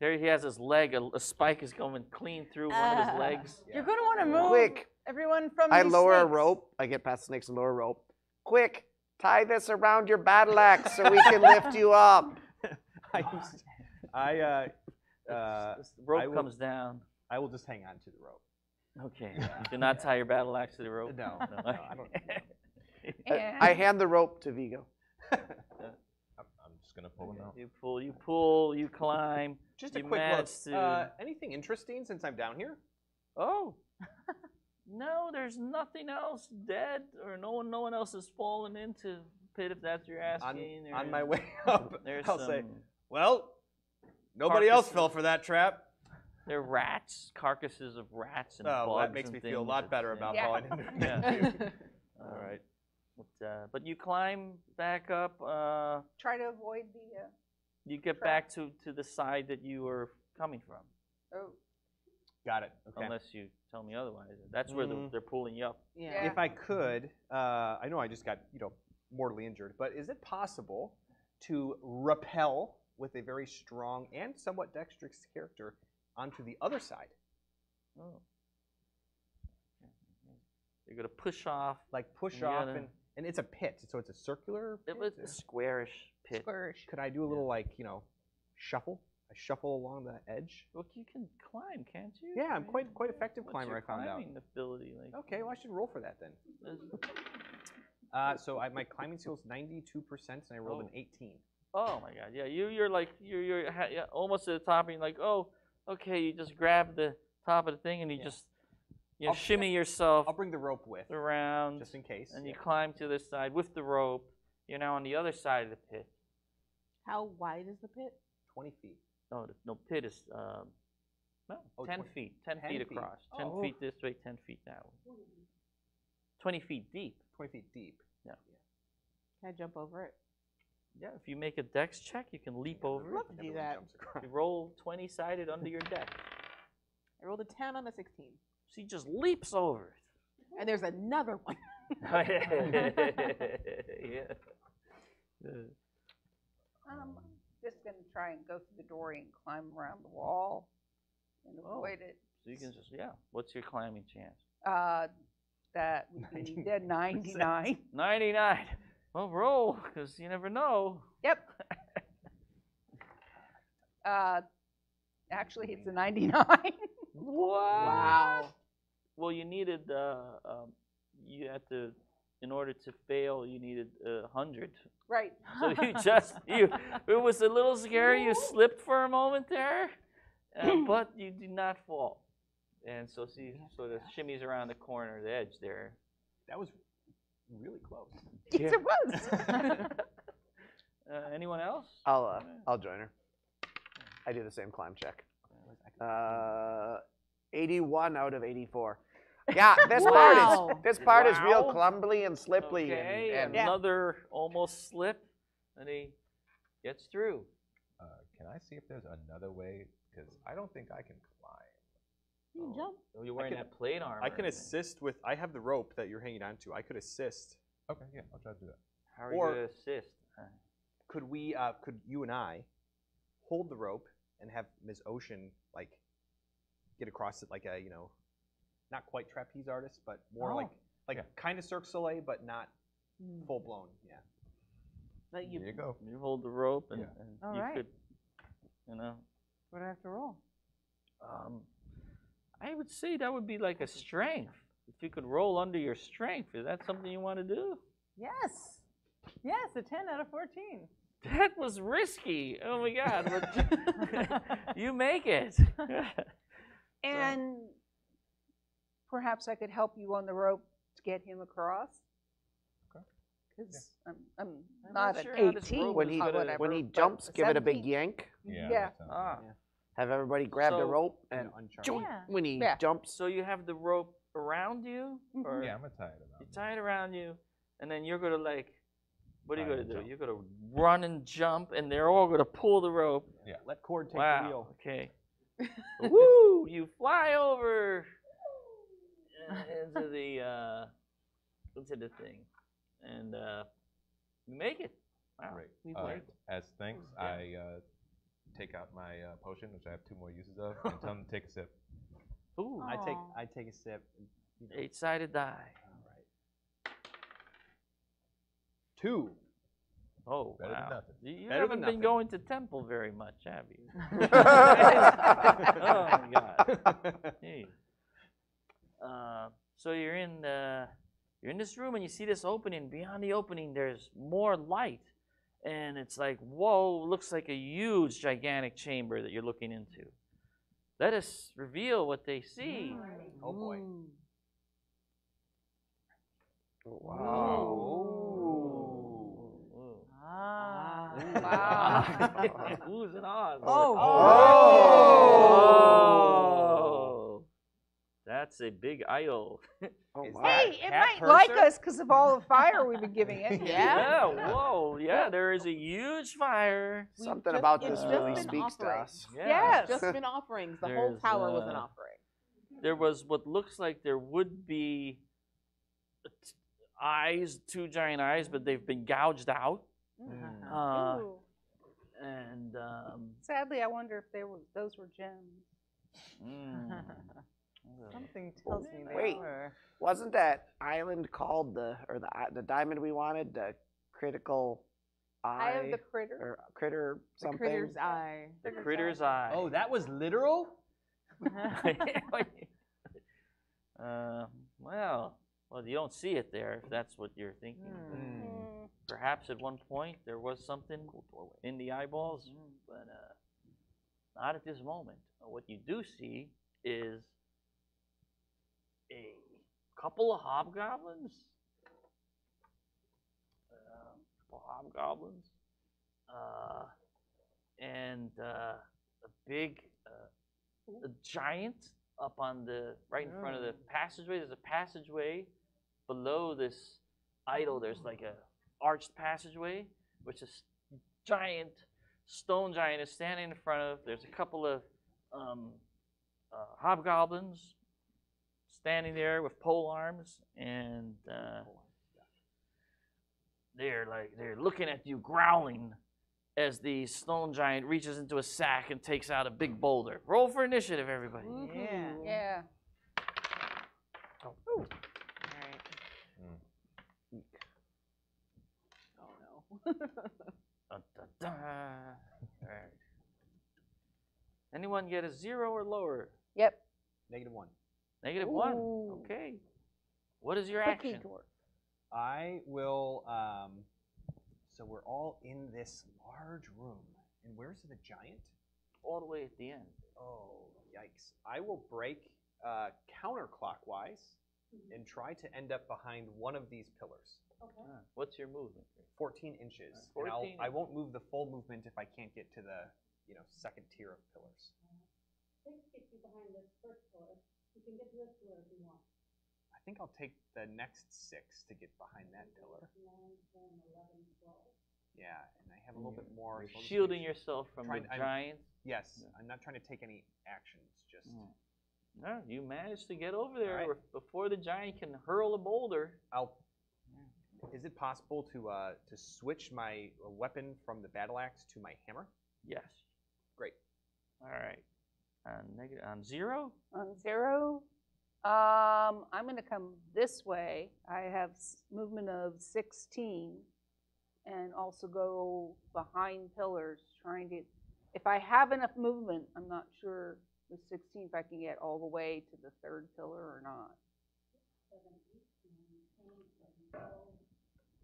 There he has his leg. A, a spike is going clean through one of Ah. his legs. You're gonna want to move Quick. everyone from I these lower a snakes. rope. I get past the snakes and lower a rope. Quick, tie this around your battle axe so we can lift you up. I, I, uh, uh, This rope I will- comes down. I will just hang on to the rope. Okay. You do not tie your battle axe to the rope. No, no, I don't. And I hand the rope to Vigo. I'm, I'm just gonna pull him out. You pull, you pull, you climb. Just a You quick look. to- Uh, anything interesting since I'm down here? Oh. no, there's nothing else dead, or no one, no one else has fallen into pit. If that's what you're On, asking. There- on my way up, There's I'll some, say, well, nobody else fell for that trap. They're rats, carcasses of rats and Oh, well, bugs that makes me feel a lot better about Yeah. falling into Yeah. All right. But, uh, but you climb back up. Uh, try to avoid the, uh, you get Trap. back to, to the side that you were coming from, oh, Got it. Okay. unless you tell me otherwise. That's where the, Mm. they're pulling you up. Yeah. If I could, uh, I know I just got you know mortally injured, but is it possible to repel with a very strong and somewhat dexterous character onto the other side, Oh. You're gonna push off. like push You off gotta- and and it's a pit, so it's a circular. It pit? was a squarish pit. squarish. Could I do a little like you know shuffle? I shuffle along the edge. Look, you can climb, can't you? Yeah, I'm quite quite effective what's climber. your I found out. climbing ability, like. Okay, well I should roll for that then. Uh, so I, my climbing skill is 92 percent, and I rolled an Oh. 18. Oh my God! Yeah, you you're like you're you're ha- yeah, almost at the top, and you're like, oh, okay. You just grab the top of the thing, and you Yeah. just you know, I'll- shimmy yourself I'll bring the rope with, around, just in case. and yeah. you climb to this side with the rope. You're now on the other side of the pit. How wide is the pit? 20 feet. No, the, no pit is um, no, Oh, 10 20 feet, 10, 10 feet feet. across, 10 Oh. feet this way, 10 feet that way. 20 feet deep. 20 feet deep. Yeah. Can I jump over it? Yeah, if you make a dex check, you can leap over it. love to do that. You roll 20 sided under your deck. I rolled a 10 on a 16. She just leaps over it. And there's another one. yeah. Um, just gonna try and go through the doorway and climb around the wall and Oh. avoid it. So you can just, yeah. What's your climbing chance? Uh, that would be 99. 99. Well, roll, because you never know. Yep. Uh, actually, it's a 99. What? Wow. Well, you needed, uh, um, you had to, in order to fail, you needed a 100. right. So you just, you, it was a little scary. You slipped for a moment there, uh, but you did not fall. And so she sort of shimmies around the corner, the edge there. That was really close. Yes, it was. Uh, anyone else? I'll uh, I'll join her. I do the same climb check. Uh, 81 out of 84. Yeah, this part is this part is real Wow. clumsy and slippy Okay, and, and another almost slip, and he gets through. Uh, can I see if there's another way? Because I don't think I can climb. You can jump. Oh, you're wearing can- that plate armor. I can assist with. I have the rope that you're hanging onto. I could assist. Okay, yeah, I'll try to do that. How are you or- going to assist? Could we? Uh, could you and I hold the rope and have Ms. Ocean like get across it like a you know, not quite trapeze artist, but more like like Yeah. kind of Cirque du Soleil, but not Mm. full blown. Yeah. Let you, Here you go. You hold the rope, and, Yeah. and All you right. could, you know, What do I have to roll? um, I would say that would be like a strength. If you could roll under your strength, is that something you want to do? Yes. Yes, a 10 out of 14. That was risky. Oh my God! But you make it. and perhaps I could help you on the rope to get him across. Okay. Because I'm, I'm I'm not not an sure how this eighteen rope When is he or whatever. when he but jumps, a give it a big 17. yank. Yeah. Yeah. that sounds Ah, good. Have everybody grab the So- rope and know, joink Yeah. when he Yeah. jumps. so you have the rope around you, Mhm. or Yeah, I'm gonna tie it around. you me. tie it around you, and then you're gonna like, what are you Try gonna and do? jump. You're gonna run and jump, and they're all gonna pull the rope. Let cord take the wow. wheel. Okay. Woo! You fly over into the uh, into the thing, and uh, you make it. Wow. Great. We Uh, made it. as thanks, Yeah. I uh, take out my uh, potion, which I have two more uses of, and tell them to take a sip. Ooh, I take I take a sip. you know, eight-sided die. all right. Two. Oh Better wow! nothing. You, you Better haven't than been going to temple very much, have you? oh my God! Hey. Uh, so you're in the you're in this room and you see this opening. Beyond the opening, there's more light, and it's like whoa! Looks like a huge, gigantic chamber that you're looking into. Let us reveal what they see. Oh boy. Ooh. Ooh. Ah. Wow. Oohs and ahs. Oh. Oh. That's a big idol. Oh, my. Hey, it Cat might like us because of all the fire we've been giving it. yeah, yeah. whoa. Yeah, there is a huge fire. We've Something just- about this really been speaks to us. Yeah. Yes. Just been offerings. The whole There's, tower was an uh, offering. There was what looks like there would be t- eyes, two giant eyes, but they've been gouged out. Uh, and um, Sadly, I wonder if they were those were gems. mm, Something tells me they Wait. were. Wasn't that island called the or the i- the diamond we wanted the critical Eye eye of the critter. or critter The something? critter's eye. the critter's eye. Oh, that was literal. uh, well, well, you don't see it there if that's what you're thinking. but Hmm. Mm. Perhaps at one point there was something in the eyeballs, but uh, not at this moment. Uh, What you do see is a couple of hobgoblins. Uh, couple hobgoblins. Uh, and uh, a big uh, a giant up on the right in front of the passageway. There's a passageway below this idol. There's like a arched passageway, which is giant stone giant is standing in front of. There's a couple of um, uh, hobgoblins standing there with pole arms, and uh, they're like they're looking at you, growling as the stone giant reaches into a sack and takes out a big boulder. Roll for initiative, everybody. Yeah. Yeah. All right. Mm. Oh no. Dun, dun, dun. Alright. Anyone get a zero or lower? Yep. Negative one. Negative one. Ooh. Okay. What is your Cookie action? dwarf. I will. Um, so we're all in this large room, and where's the giant? All the way at the end. Oh, yikes! I will break uh, counterclockwise and try to end up behind one of these pillars. Ah, What's your movement? 14 inches. Uh, and I'll, 14 I won't move the full movement if I can't get to the, you know, second tier of pillars. Six gets you behind this first pillar. You can get to this pillar if you want. I think I'll take the next six to get behind that pillar. Nine, ten, eleven, twelve. Yeah, and I have a little bit more. You're so I'll just shielding yourself from Trying- the I'm- giant. Yes, I'm not trying to take any actions. Just Mm. No, you managed to get over there Alright. bef- before the giant can hurl a boulder. I'll. Is it possible to uh, to switch my uh, weapon from the battle axe to my hammer? Yes. Great. All right. On negative on zero. On zero. Um, I'm going to come this way. I have movement of 16 and also go behind pillars trying to. If I have enough movement, I'm not sure with 16 if I can get all the way to the third pillar or not. Seven, eight, nine, ten, eleven, twelve,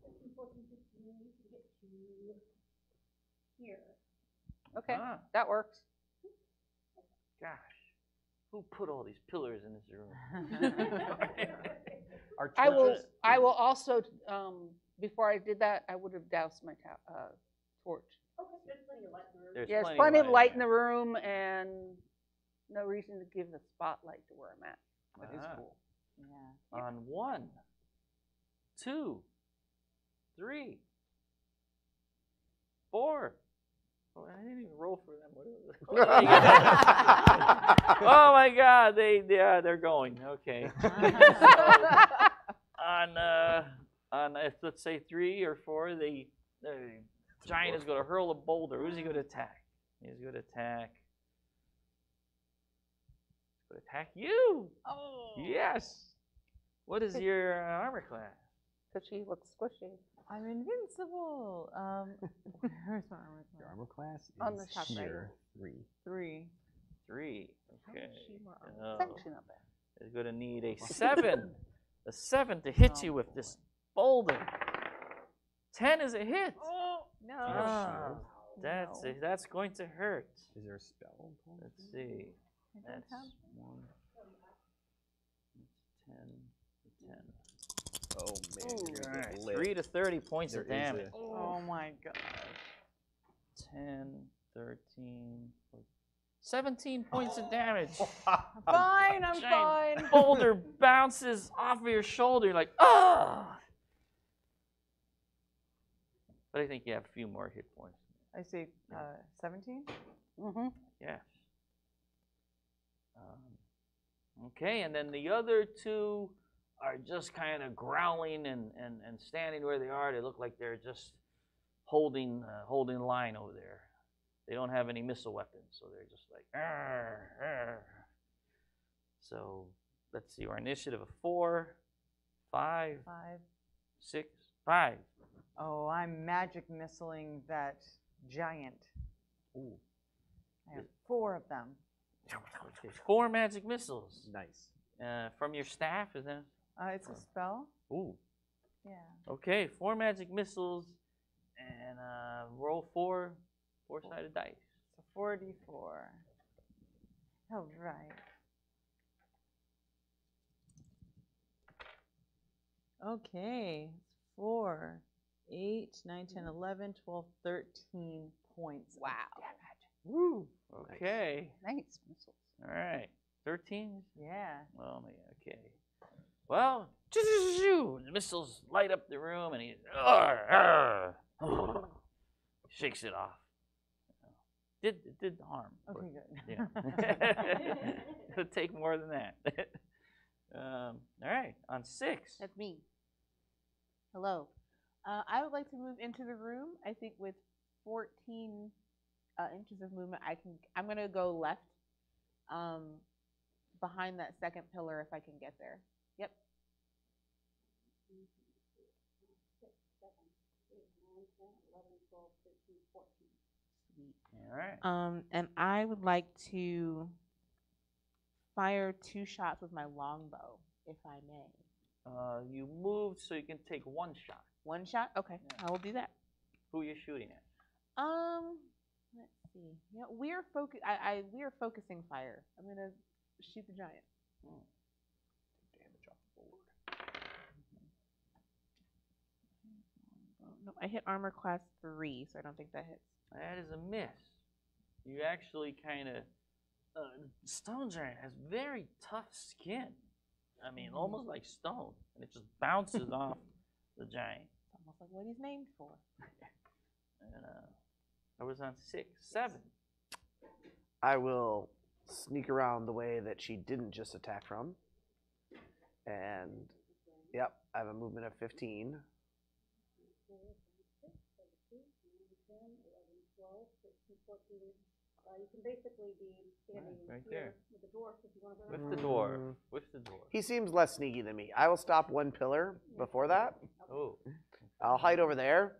thirteen, fourteen, fifteen, you can get to here. Okay, Ah, that works. Gosh. Who put all these pillars in this room? Our I will, torches- I will also, um, before I did that, I would have doused my ta- uh, torch. Okay, there's plenty of light in the room. There's There's plenty, plenty of light in the room and no reason to give the spotlight to where I'm at. That is Ah. cool. Yeah. On one, two, three, four. Oh, I didn't even roll for them. What is it? Oh, they got- my God! They yeah, they're going. Okay. on uh, on uh, let's say three or four, the the giant is going to hurl a boulder. Who's he going to attack? He's going to attack. He's going to attack you. Oh. Yes. What is your uh, armor class? Because she looks squishy. I'm invincible. Um, where's my armor Your class? armor class On the is top right. here three. Three. Three. Okay. is she more armor? Oh. It's actually not bad. Is going to need a seven. a seven to hit Oh, you with this boulder. Ten is a hit. Oh no. Ah, that's No. a, that's going to hurt. Is there a spell? Let's see. I don't That's have- one. That's ten. Ten. Oh man, you're gonna right. get lit. Three to thirty points There of is a- damage. Oh my god. 10, 13, 17 points of damage. Fine, I'm Giant fine. boulder bounces off of your shoulder. You're like, ah! But I think you have a few more hit points. I say uh, 17. Mm-hmm. Yeah. Um, okay, and then the other two are just kind of growling and, and, and standing where they are. They look like they're just holding uh, holding line over there. They don't have any missile weapons, so they're just like, "Arr, arr." So let's see, our initiative of four, five, five, six, five. Oh, I'm magic missiling that giant. Ooh. I have four of them. Okay, four magic missiles Nice. uh, from your staff, is that? Uh, it's a spell. Ooh. Yeah. Okay, four magic missiles, and uh, roll four four-sided dice. So 4d4. All right. Okay. Four, eight, nine, 10, 11, 12, 13 points. of Wow. Woo. Okay. Nice missiles. All right. Thirteen. Yeah. Oh my. Okay. Well, the missiles light up the room, and he "Arr, arr." shakes it off. Did it did harm. Okay, good. Yeah. It'll take more than that. um, all right, on six. That's me. Hello. Uh, I would like to move into the room. I think with 14 uh, inches of movement, I can. I'm gonna go left, um, behind that second pillar if I can get there. Yep. All right. Um, and I would like to fire two shots with my longbow, if I may. Uh, you moved so you can take one shot. One shot? Okay, I will do that. Who are you shooting at? Um, let's see. You know, we are focus. I, I we are focusing fire. I'm gonna shoot the giant. Damage off the board. Oh, no, I hit armor class three, so I don't think that hits. That is a miss. You actually kind of. Uh, stone giant has very tough skin. I mean, almost like stone, and it just bounces off the giant. It's almost like what he's named for. And, uh, I was on six, seven. I will sneak around the way that she didn't just attack from. And, yep, I have a movement of 15. Uh, you can basically be standing right here there. with the dwarf if you want to go. With the dwarf. Mm. With the dwarf. He seems less sneaky than me. I will stop one pillar before that. Oh. I'll hide over there,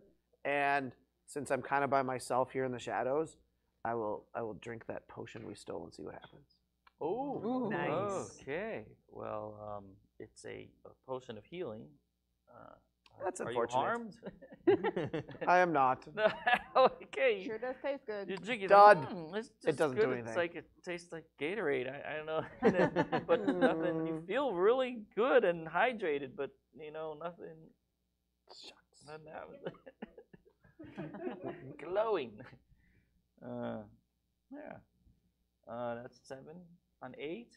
and since I'm kind of by myself here in the shadows, I will I will drink that potion we stole and see what happens. Oh, Nice. Okay. Well, um, it's a, a potion of healing. Uh, That's Are unfortunate. you harmed? I am not. No, okay. Sure does taste good. You drink it. Dodd, mm, it's it just doesn't good. do It's anything. like it tastes like Gatorade. I, I don't know, but nothing. You feel really good and hydrated, but you know nothing. Shucks. Nothing happens. Glowing. Uh, yeah. Uh, that's seven on eight,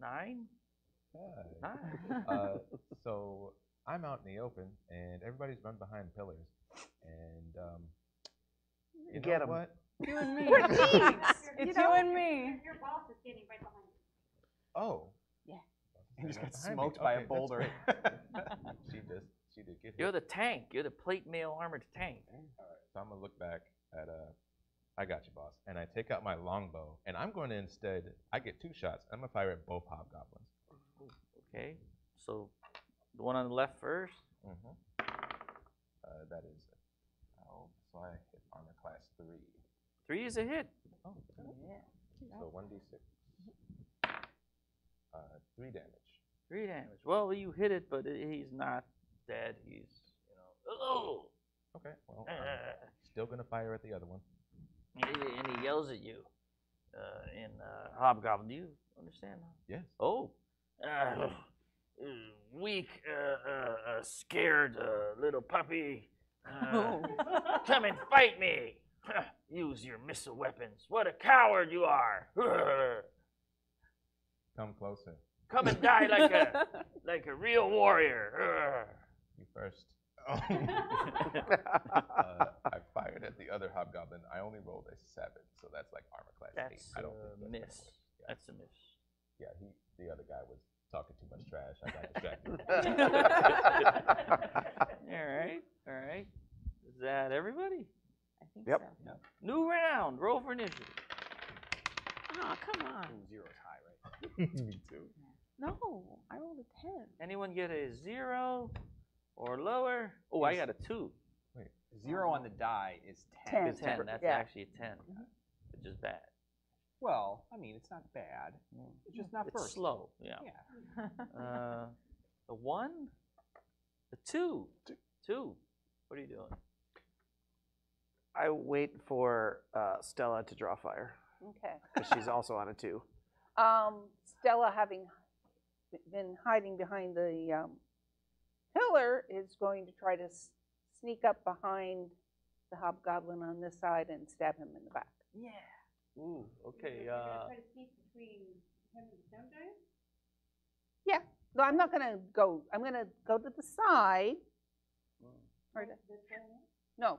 nine, Hi. nine. Uh, so I'm out in the open, and everybody's run behind pillars. And um, you Get know 'em. what? You and me. We're thieves, It's you you know? and me. Your, your boss is standing right behind you. Oh. Yeah. And just got behind me. smoked by a Okay, that's boulder. great. she just she did get hit. You're the tank. You're the plate mail armored tank. So I'm gonna look back at uh, I got you, boss, and I take out my longbow, and I'm going to instead. I get two shots. I'm gonna fire at both hobgoblins. Okay. So the one on the left first. Mm-hmm. Uh, that is, oh, so I hit armor class three. Three is a hit. Oh, Yeah. so one d six. Uh, three damage. Three damage. Well, you hit it, but i- he's not dead. He's, you know, oh, Okay, well, I'm still gonna fire at the other one. and he yells at you uh, in uh, Hobgoblin. Do you understand? Yes. Oh, uh, uh, weak, uh, uh, uh, scared uh, little puppy. Uh, come and fight me. Use your missile weapons. What a coward you are. Come closer. Come and die like a like a real warrior. You first. uh, I fired at the other hobgoblin. I only rolled a seven, so that's like armor class eight. That's I a don't think that's miss. gonna work. Yeah. That's a miss. Yeah, he, the other guy was talking too much trash. I got distracted. All right, all right. Is that everybody? I think Yep. so. New round. Roll for initiative. Oh, come on. Zero zero's high, right? Me too. No, I rolled a 10. Anyone get a zero or lower? Oh, I got a two. Wait, Zero on the die is 10. Ten. It's ten. That's Yeah. actually a 10 mm-hmm. which is bad. Well, I mean, it's not bad. It's just not It's first. slow. Yeah. Yeah. Uh, a one, the two, two. What are you doing? I wait for uh, Stella to draw fire Okay. because she's also on a two. Um, Stella, having been hiding behind the um, pillar, is going to try to s- sneak up behind the hobgoblin on this side and stab him in the back. Yeah. Ooh. Okay. You're Uh, try to sneak between him and the stone giant? No, I'm not going to go. I'm going to go to the side. Right. This way, No,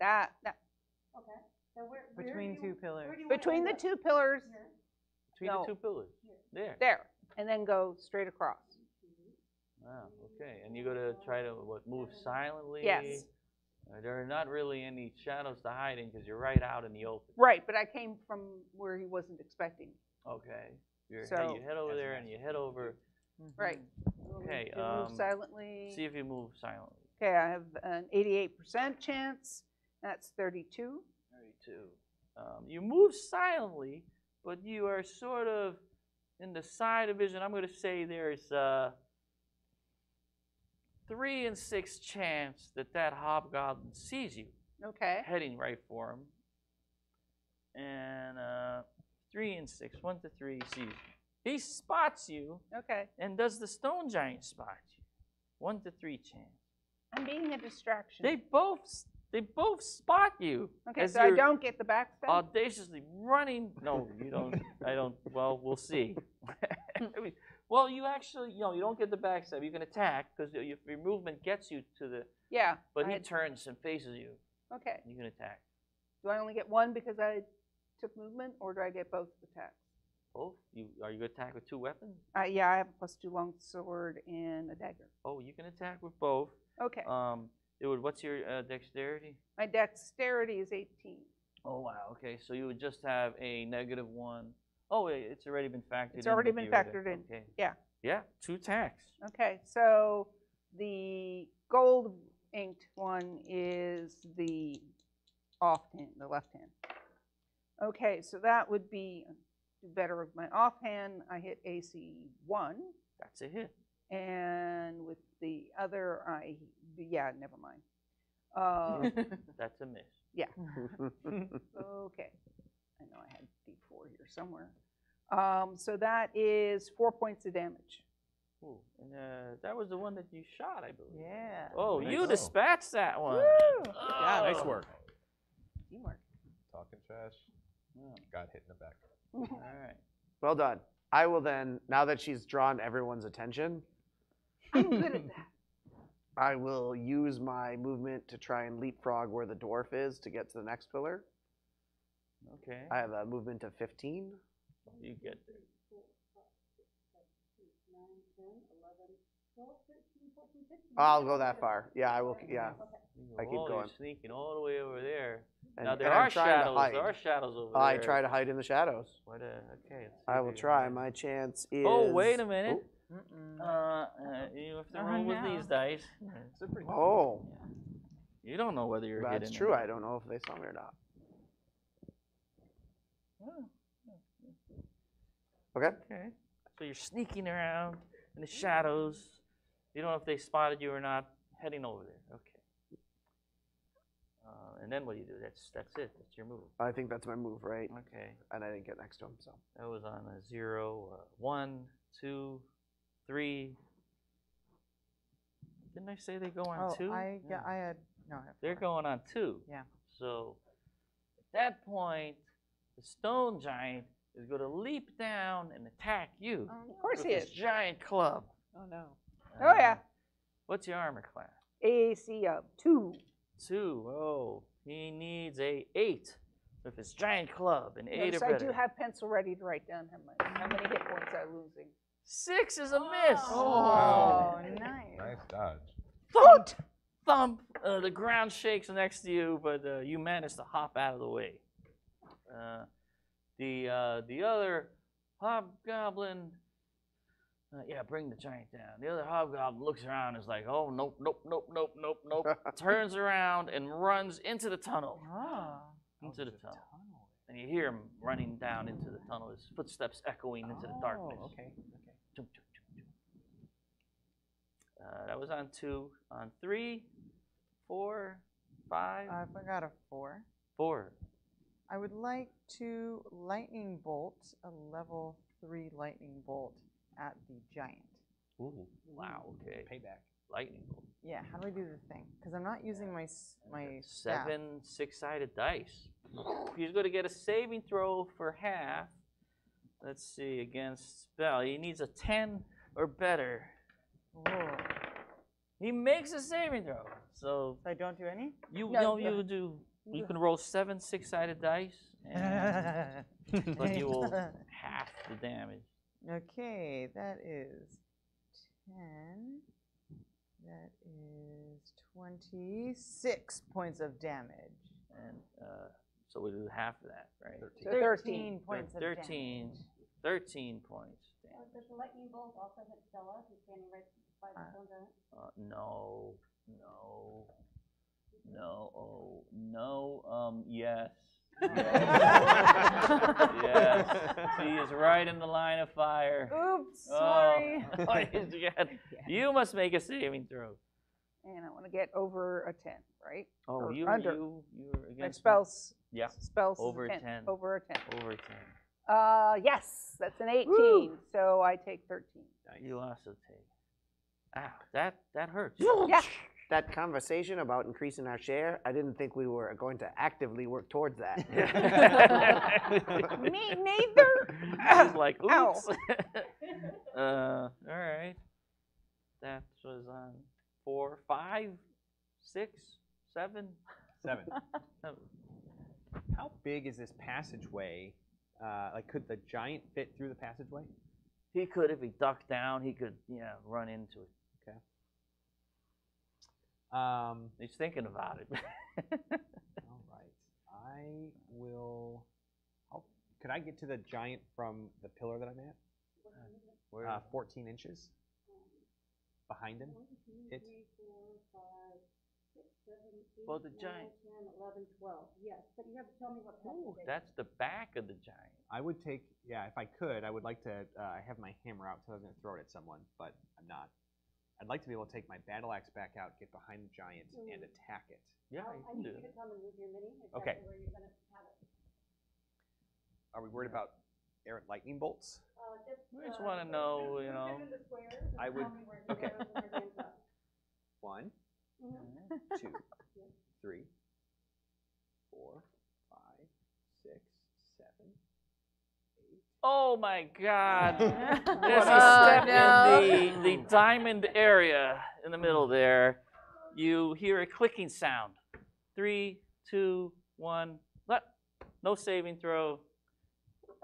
that, that Okay. So where, where Between you- two pillars. you want between the two pillars, Here. between No. the two pillars. There. there, and then go straight across. Wow. Okay. And you're gonna try to what? Move silently. Yes. Uh, there are not really any shadows to hide in because you're right out in the open. Right, but I came from where he wasn't expecting. Okay. You're, So- you head over there and you head over. Right. Okay, To move um, silently. See if you move silently. Okay, I have an 88% chance. That's 32. Thirty-two. Um, you move silently, but you are sort of in the side of vision. I'm going to say there's uh, three and six chance that that hobgoblin sees you Okay. heading right for him, and uh, three and six, one to three sees you. He spots you, Okay. and does the stone giant spot you? One to three chance. I'm being a distraction. They both they both spot you. okay, so I don't get the backstab. audaciously running. No, you don't. I don't. Well, we'll see. Well, you actually, you know, you don't get the backstab. You can attack because your, your movement gets you to the. yeah. But I he had- turns and faces you. okay. You can attack Do I only get one because I took movement, or do I get both attacks? both. You are you gonna attack with two weapons? Uh, yeah, I have a plus two long sword and a dagger. Oh, you can attack with both. Okay. Um, it would. What's your uh, dexterity? My dexterity is 18. Oh wow. Okay, so you would just have a negative one. Oh, it's already been factored. It's in already been factored in. Okay. Yeah. Yeah, two attacks. Okay, so the gold inked one is the off hand, the left hand. Okay, so that would be better of my offhand. I hit AC one, That's a hit. And with the other, I, yeah, never mind. Uh, That's a miss. yeah, okay. I know I had D4 here somewhere. Um, so that is four points of damage. Ooh, and uh, that was the one that you shot, I believe. Yeah. Oh, Nice. you dispatched that one. Yeah, nice Oh. work. Teamwork. Talking trash. Oh, Got hit in the back. All right. well done. I will then, now that she's drawn everyone's attention, I'm good at that. I will use my movement to try and leapfrog where the dwarf is to get to the next pillar. Okay. I have a movement of 15. You get there. Nine, ten, eleven, twelve, thirteen, fourteen, fifteen. I'll go that far. Yeah, I will. Yeah. You I go keep all- you're going. sneaking all the way over there. And, now there and are shadows. There are shadows over I there. try to hide in the shadows. What? Uh, okay. I will try. My chance is. Oh, wait a minute. Mm-mm. Uh, uh, you have to Oh, roll with these dice. Oh, You don't know whether you're that's hitting. true. or I don't know if they saw me or not. Oh, Okay. Okay. So you're sneaking around in the shadows. You don't know if they spotted you or not. Heading over there. Okay. Uh, and then what do you do? That's that's it. That's your move. I think that's my move, right? Okay. And I didn't get next to him, so. That was on a zero, uh, one, two, three. Didn't I say they go on Oh, two? I, yeah, I had, no, I They're four. going on two. Yeah. So at that point, the stone giant is going to leap down and attack you. Of course with he his is. giant club. Oh no. Oh, yeah. Uh, What's your armor class? AC of two. Two. Oh, he needs a eight with his giant club, and eight Notice or I better. do have pencil ready to write down how many, how many hit points I'm losing. Six is a miss. Oh, nice. Nice dodge. Thump, thump. Uh, the ground shakes next to you, but uh, you manage to hop out of the way. Uh, the uh, the other hobgoblin, uh, yeah, bring the giant down. The other hobgoblin looks around, and is like, oh nope, nope, nope, nope, nope, nope. Turns around and runs into the tunnel. Oh. Into the tunnel. And you hear him running down into the tunnel, his footsteps echoing into the darkness. Oh, okay. Okay. Uh, that was on two. On three, four, five, I forgot a four. four. I would like to lightning bolt a level three lightning bolt at the giant. Ooh, wow, okay. Payback. Lightning bolt. Yeah, how do I do the thing? Because I'm not using my s- my staff. Seven six-sided dice. He's going to get a saving throw for half. Let's see, against spell. He needs a 10 or better. Whoa. He makes a saving throw. So So I don't do any? you No, know no. you do. You can roll seven six-sided dice, and, but you will half the damage. Okay, that is 10. That is 26 points of damage. And uh, so we do half of that, right? So 13. points of 13, 13 points. Does the lightning bolt also hit Stella, who's standing right by the Uh, stone giant? Uh, no, no, no, oh, no, um, yes. yes. He is right in the line of fire. Oops, Oh, sorry. you got- you must make a saving throw. And I want to get over a 10, right? Oh, Or you, under. you, you're My against me? spells. Yeah, Spells is a Over 10. 10. Over a 10. over 10. Uh, yes, that's an 18. So I take 13. You also take. Ow, that, that hurts. Yeah. That conversation about increasing our share, I didn't think we were going to actively work towards that. Me neither. He's like, oops. uh, all right. That was on four, five, six, seven. Seven. seven. How big is this passageway? Uh, like, could the giant fit through the passageway? He could, if he ducked down, he could, yeah, run into it. Um, He's thinking about it. all right. I will. I'll, could I get to the giant from the pillar that I'm at? Where- Uh, 14 inches behind him. One, two, It- three, four, five, six, seven, eight, Well, the nine, giant- 10, 11, 12. Yes, but you have to tell me what Ooh, passage it is. that's the back of the giant. I would take, yeah, if I could, I would like to uh, have my hammer out because I was going to throw it at someone, but I'm not. I'd like to be able to take my battle axe back out, get behind the giant, and attack it. Yeah, Well, you I need do you to come and move your mini, Okay. where you're gonna have it. Are we worried about errant lightning bolts? Uh, just, We just uh, wanna know, you know. it into squares and I would- me okay. arrows and where the ends are. One, Mhm. two, three, four, five, six, seven, eight. Oh my God! As you Oh, step no. in the, the diamond area in the middle there, you hear a clicking sound. Three, two, one. Let. No saving throw.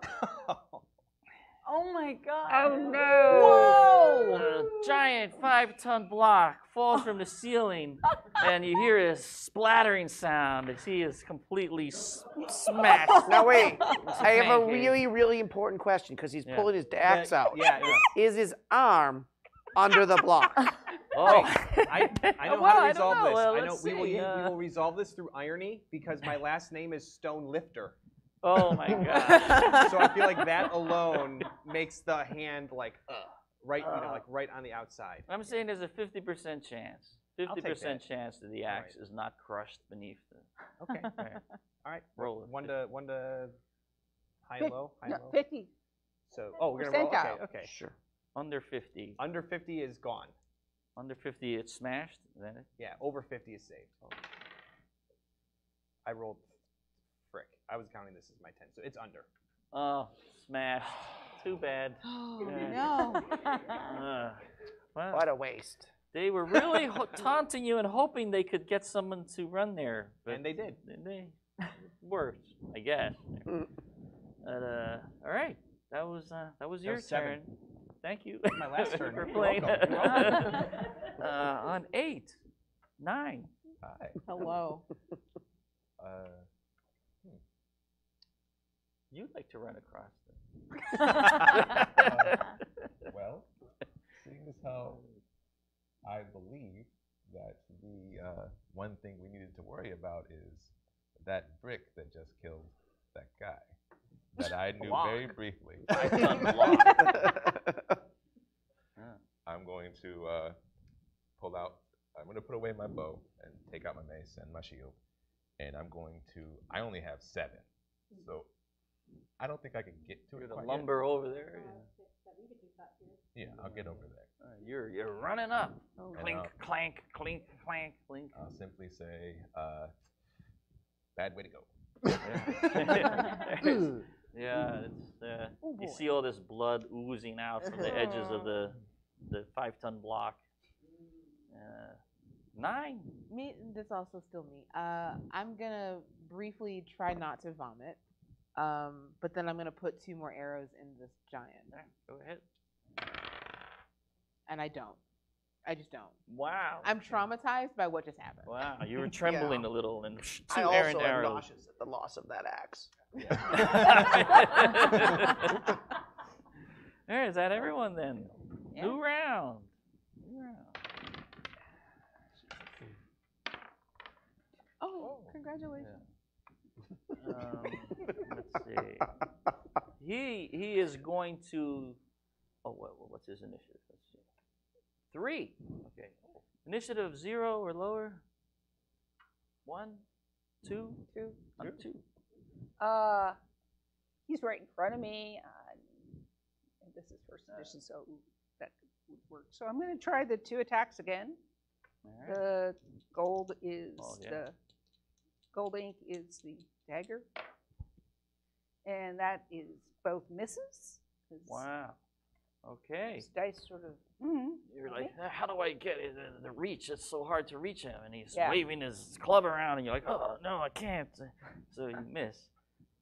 Oh my god. Oh no! Whoa! A giant five-ton block falls from the ceiling, and you hear a splattering sound as he is completely s- smashed. Now wait, I have a pancake. really, really important question because he's Yeah. pulling his axe out. Yeah, yeah. Is his arm under the block? Oh, I, I know Well, how to I don't resolve know. this. Well, I know let's we will, see, u- uh, we will resolve this through irony because my last name is Stone Lifter. Oh my God! so I feel like that alone makes the hand like uh, right, you know, like right on the outside. I'm saying there's a 50% chance. 50% chance that the All axe is not crushed beneath the. Okay. Right. All right. Roll it. One to one to high Fif- low, high No, low. fifty. So oh, we're gonna roll. Okay, Percentile. okay. Sure. Under 50. Under 50 is gone. Under 50, it's smashed. Is that it? Yeah, over 50 is saved. I rolled frick. I was counting this as my 10, so it's under. Oh, smashed. Too bad. Oh no. Uh, well, What a waste. they were really ho- taunting you and hoping they could get someone to run there. But And they did. They worked, I guess. Mm. But, uh, all right. That was uh, that was That your was seven. turn. Thank you. my last turn. for playing. welcome. You're welcome. uh, on eight, nine. Hi. Hello. Uh, You'd like to run across them. well, seeing as how I believe that the uh, one thing we needed to worry about is that brick that just killed that guy that I knew very Block. briefly. Five-ton block. I'm going to uh, pull out. I'm going to put away my bow and take out my mace and my shield, and I'm going to. I only have seven, so I don't think I can get to You're it. the quite yet. lumber over there. Uh, six, seven, you could keep that here. Yeah, I'll get over there. Uh, you're you're running up. Oh, And Clink, I'll- clank, clink, clank, clink. I'll simply say, uh, "Bad way to go." yeah, it's, uh, Oh, you see all this blood oozing out from the edges of the the five ton block. Uh, nine. Me, this also still me. Uh, I'm gonna briefly try not to vomit, um, but then I'm gonna put two more arrows in this giant, There, Go ahead. and I don't. I just don't. Wow. I'm traumatized by what just happened. Wow, you were trembling a little and two I errant also am arrows. nauseous at the loss of that axe. there, is that everyone then? Yeah. New round. New round. Oh, congratulations! Um, let's see. He he is going to. Oh, what, what's his initiative? Let's see. Three. Okay. Initiative zero or lower. One, two, Two. I'm two. Uh, he's right in front of me. Uh, and this is first edition, so that would work. So I'm going to try the two attacks again. All right. The gold is Oh, yeah. the gold ink is the dagger, and that is both misses. Wow. Okay. These dice sort of. mhm. You're like, "Uh, how do I get it? The, the reach? It's so hard to reach him, and he's Yeah. waving his club around, and you're like, oh no, I can't. So you miss.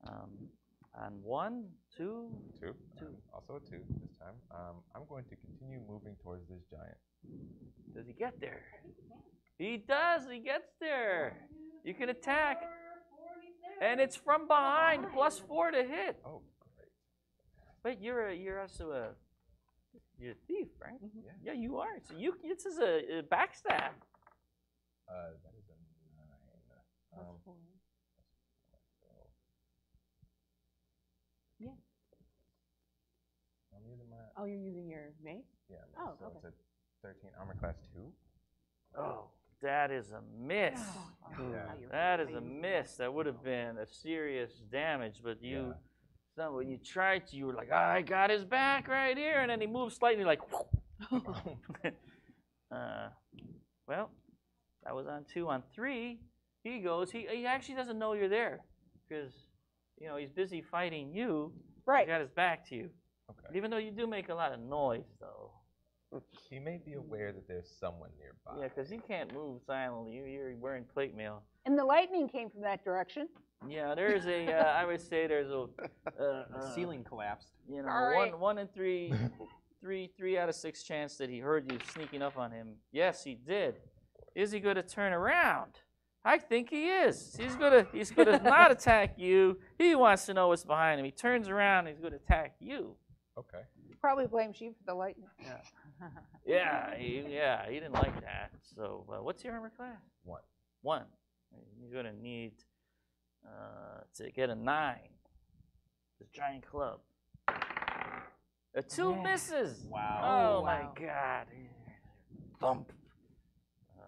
Um, on one, two, Two. Two. Um, also a two this time. Um, I'm going to continue moving towards this giant. Does he get there? He does. He gets there. You can attack, and it's from behind. Plus four to hit. Oh, great. But you're a, you're also a you're a thief, right? Yeah. Yeah, you are. So you this is a, a backstab. Uh, that is a nine. Um, so- Yeah. I'm using my Oh, you're using your mace. yeah. Oh, so okay. it's a 13, armor class 2. Oh, that is a miss. Yeah. That is a miss. That would have been a serious damage, but you, so when you tried to, you were like, "Ah, I got his back right here, and then he moved slightly, like, uh, well, that was on two. On three, he goes. He he actually doesn't know you're there because you know he's busy fighting you. Right. He got his back to you. Okay. Even though you do make a lot of noise, though. He may be aware that there's someone nearby. Yeah, because you can't move silently. You- You're wearing plate mail. And the lightning came from that direction. Yeah, there's a. Uh, I would say there's a. Uh, The uh, ceiling collapsed. You know, All right. one one in three, three three out of six chance that he heard you sneaking up on him. Yes, he did. Is he going to turn around? I think he is. He's gonna he's gonna not attack you. He wants to know what's behind him. He turns around. and He's gonna attack you. Okay. Probably blames you for the lightning. Yeah, he, yeah. He didn't like that. So, uh, what's your armor class? One. One. You're gonna need uh, to get a nine. This giant club. A two Yeah. misses. Wow. Oh, Oh, my god. Thump. Uh,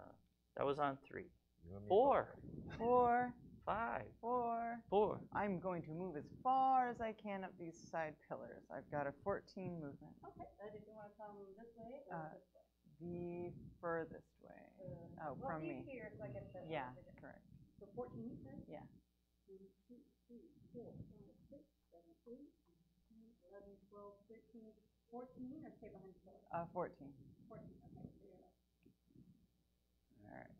that was on three. You and me Four. Four, Five. four. Four. I'm going to move as far as I can up these side pillars. I've got a 14 movement. Okay, uh, did you wanna come this way or Uh, this way? The furthest way. Uh, Oh, well, from me. here, so I guess that's. Yeah, what correct. So fourteen, you said? Yeah. One, two, three, four, five, six, seven, eight, nine, eleven, twelve, thirteen, fourteen, or stay behind the pillar? Uh, 14. Fourteen, okay, so you're left. All right.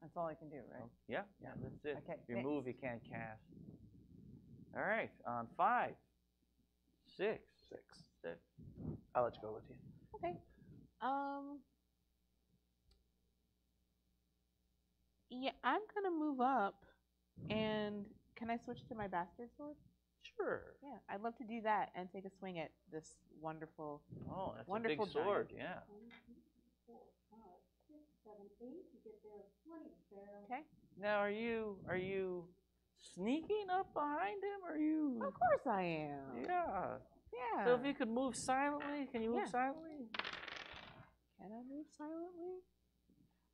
That's all I can do, right? Yeah, yeah, that's it. Okay, If you move, you can't cast. All right, on five, six, Six. six. I'll let you go, Lydia. Okay. Um. Yeah, I'm gonna move up, and can I switch to my bastard sword? Sure. Yeah, I'd love to do that and take a swing at this wonderful. Oh, that's Wonderful a big giant. sword. Yeah. One, two, four, five, six, seven, eight, Okay. Now, are you are you sneaking up behind him? Or are you? Of course I am. Yeah. Yeah. So if you could move silently, can you move Yeah. silently? Can I move silently?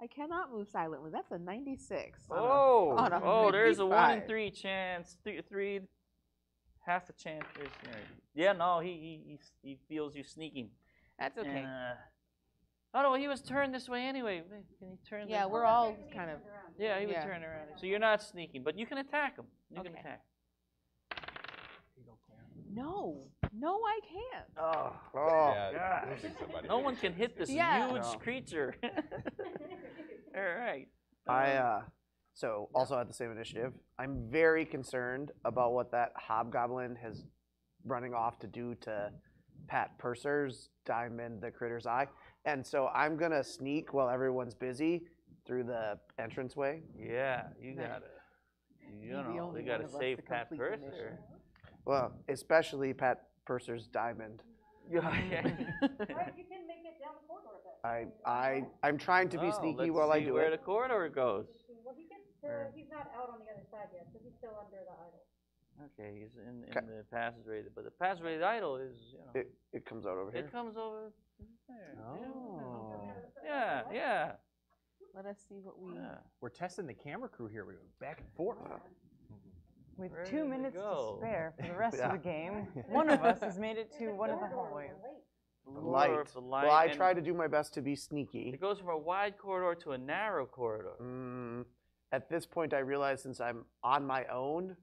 I cannot move silently. That's a 96. on a- Oh, on a oh, there's a one in 55. three chance, three, three, half a chance. There's, yeah, no, he, he he s- he feels you sneaking. That's okay. And, uh, oh no, he was turned this way anyway. Can he turn? yeah, we're all kind of. Yeah, he was yeah. turning around. So you're not sneaking, but you can attack him. You can attack. No, no, I can't. Oh, Oh, yeah, gosh. moving somebody no one can hit this Yeah. huge No. creature. all right. I Um, uh, so also at the same initiative. I'm very concerned about what that hobgoblin has running off to do to Pat Purser's diamond, the critter's eye, and so I'm gonna sneak while everyone's busy through the entranceway. Yeah, you Nice. gotta. You Be the know, only they gotta one of us save to Pat complete the Purser. mission. Well, especially Pat Purser's diamond. Yeah, yeah. Right, you can make it down the corridor then. I I I'm trying to be Oh, sneaky let's while I see do where it. the corridor goes. Well, he gets to, Or- he's not out on the other side yet, so he's still under the idol. Okay, he's in, in Okay. the passageway, but the passageway idol is, you know, It it comes out over here. it comes over there. Oh. Yeah, yeah, Let us see what we. yeah. We're testing the camera crew here. We go back and forth. With Ready two to minutes go. to spare for the rest Yeah. of the game, one of us has made it to one of the hallways. Light. Lure of the light. Well, I and try to do my best to be sneaky. It goes from a wide corridor to a narrow corridor. Mm, at this point, I realize since I'm on my own,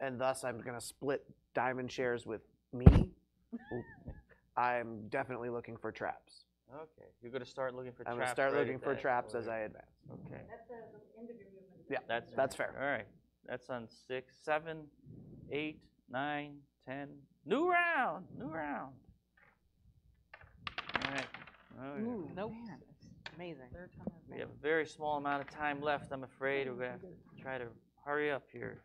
and thus I'm going to split diamond shares with me, I'm definitely looking for traps. Okay, you're gonna start looking for I'm traps. going to start right looking for that traps as. I advance. Okay, That's the, the end of your movement. Yeah, that's that's fair. All right, that's on six, seven, eight, nine, ten. New round, new round. All right. All right. Ooh, nope. Man, Amazing. third time I've We have a very small amount of time left. I'm afraid we're gonna have to try to hurry up here.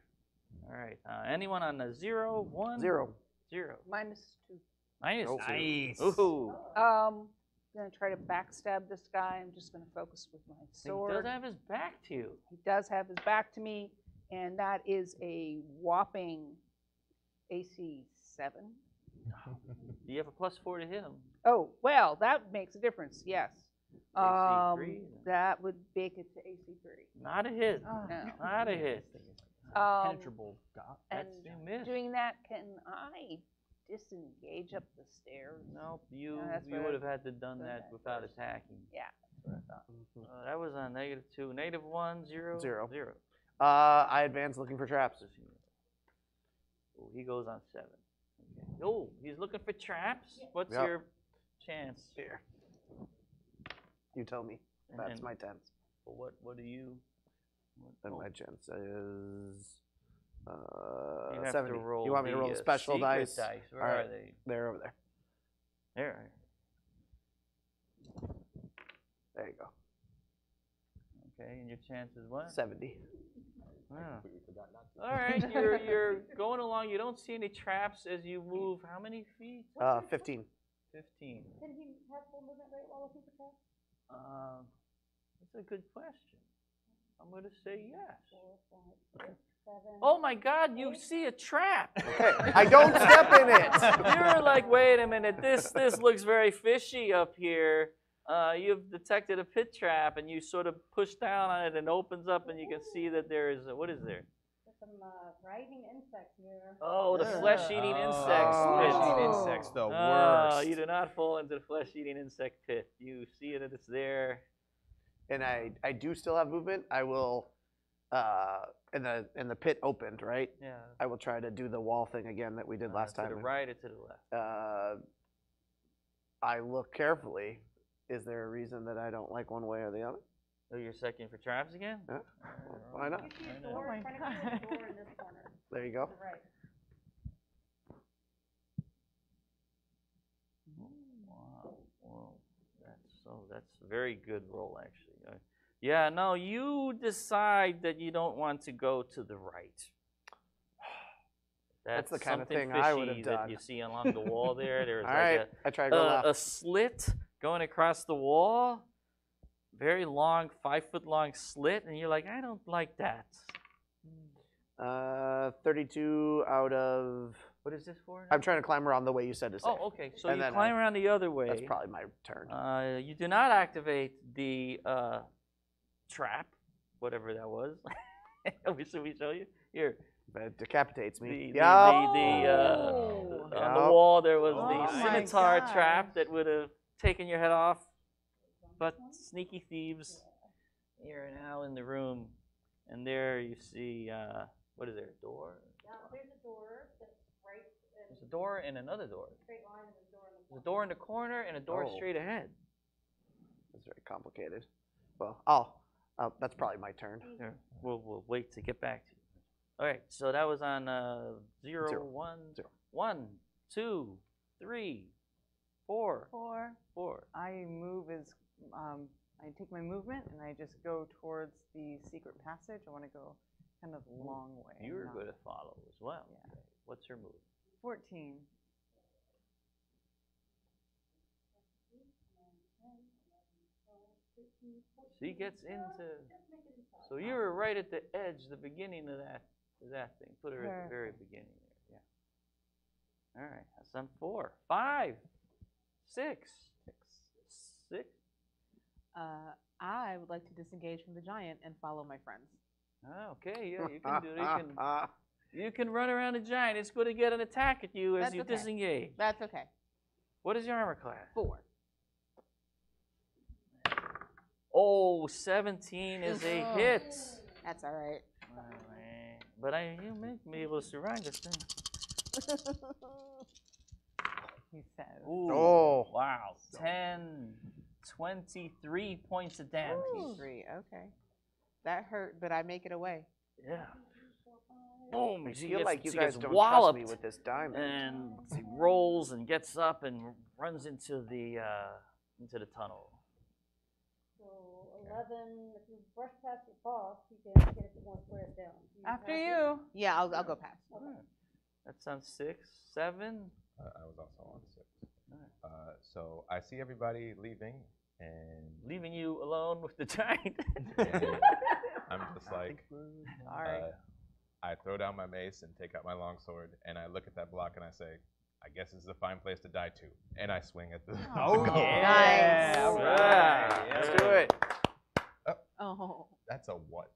All right. Uh, anyone on the zero, one, Zero. zero, Minus two. Minus Nope. Nice. Ooh. Um, gonna try to backstab this guy. I'm just gonna focus with my sword. He does sword. have his back to you. He does have his back to me, and that is a whopping AC seven. Do you have a plus four to hit him? Oh, well, that makes a difference, yes. Um, AC3? that would make it to AC three. Not a hit. Oh. No. Not a hit. Um, Penetrable. God. and That's you missed. doing that, can I disengage up the stairs? Nope, you No, that's you what would have had to done done that that without first. attacking. Yeah. That's what I thought. Uh, that was on negative two, negative one, zero, Zero. zero. Uh, I advance looking for traps. Oh, he goes on seven. Okay. Oh, he's looking for traps. What's Yep. your chance? Here. You tell me. And That's then- my chance. well, what what do you? What, Then oh, my chance is you uh, have to 70. roll you want me to roll uh, the special dice? dice. Where All are right. they? They're over there. There. There you go. Okay, and your chance is what? 70. Completely forgot not to. All right, you're you're going along. You don't see any traps as you move. How many feet? Uh, 15. Fifteen. Can he have full movement rate while looking for traps? Um, that's a good question. I'm going to say yes. Four, five, six, seven. Oh my God! You see a trap. Okay, I don't step in it. You're like, wait a minute. This this looks very fishy up here. Uh, you've detected a pit trap, and you sort of push down on it, and it opens up, and you can see that there is a, what is there? There's some uh, writhing insects here. Oh, the Yeah. flesh-eating Oh, insects. flesh-eating insects, the Ah, worst. you do not fall into the flesh-eating insect pit. You see that it's there. And I, I do still have movement. I will, and the and the pit opened, right? Yeah. I will try to do the wall thing again that we did Uh, last to time. the right or to the left? Uh, I look carefully. Is there a reason that I don't like one way or the other? Oh, you're second for traps again? Yeah. Uh, Why not? You see I a door Oh in front of you, and a God. door in this There you go. the right. Wow. Well, that's so that's a very good roll actually. Uh, yeah, no, you decide that you don't want to go to the right. That's the kind of thing I would have fishy that done. you see along the wall there. There's All like right, I try a, to go a, left. a slit going across the wall, very long, five foot long slit, and you're like, I don't like that. Uh, 32 out of. What is this for? I'm trying to climb around the way you said to say. Oh, okay. So And you climb I- around the other way. That's probably my turn. Uh, you do not activate the uh, trap, whatever that was. Should we show you? Here, That decapitates me. the, yeah. the, the, uh, Oh. on the wall there was Oh the scimitar gosh. trap that would have taken your head off. But sneaky thieves, you're now in the room, and there you see uh, what is there? A door? Now, there's a door that's right, in There's a door and another door. a straight line, and a door in the There's a door in the corner and a door Oh. straight ahead. That's very complicated. Well, I'll. Uh, that's probably my turn. Here, we'll, we'll wait to get back to you. All right, so that was on uh, zero, Zero. one, Zero. one, two, three, four, Four. four. I move as um, I take my movement and I just go towards the secret passage. I want to go kind of the long way. You're not- going to follow as well. Yeah. What's your move? Fourteen. So he gets into. So you were right at the edge, the beginning of that that thing. Put her at the very beginning there. Yeah. All right, that's on four, five, six, six. Uh, I would like to disengage from the giant and follow my friends. Ah, Okay, yeah, you can do it. You can You can run around the giant. It's going to get an attack at you as That's you okay. disengage. That's okay. What is your armor class? Four. Oh, 17 is a Oh. hit. That's all right. Alright. But I, you make me able to survive this thing. Ooh, Oh. wow. 10, 23 points of damage. Twenty-three. Okay. That hurt, but I make it away. Yeah. Boom. I she feel gets- like you guys don't walloped. trust me with this diamond. and he rolls and gets up and runs into the uh, into the tunnel. So eleven, if you brush past your boss, you can get it one square down. Do After pass it? you. Yeah, I'll, I'll go past. That's on six, seven. Uh, I was also on six. Alright. Uh, so I see everybody leaving, and Leaving you alone with the giant. and I'm just like, Sorry. uh, I throw down my mace and take out my longsword, and I look at that block and I say, I guess it's a fine place to die too. And I swing at the. Oh, yeah. Nice. All Yeah. Let's do it. Oh, That's a what?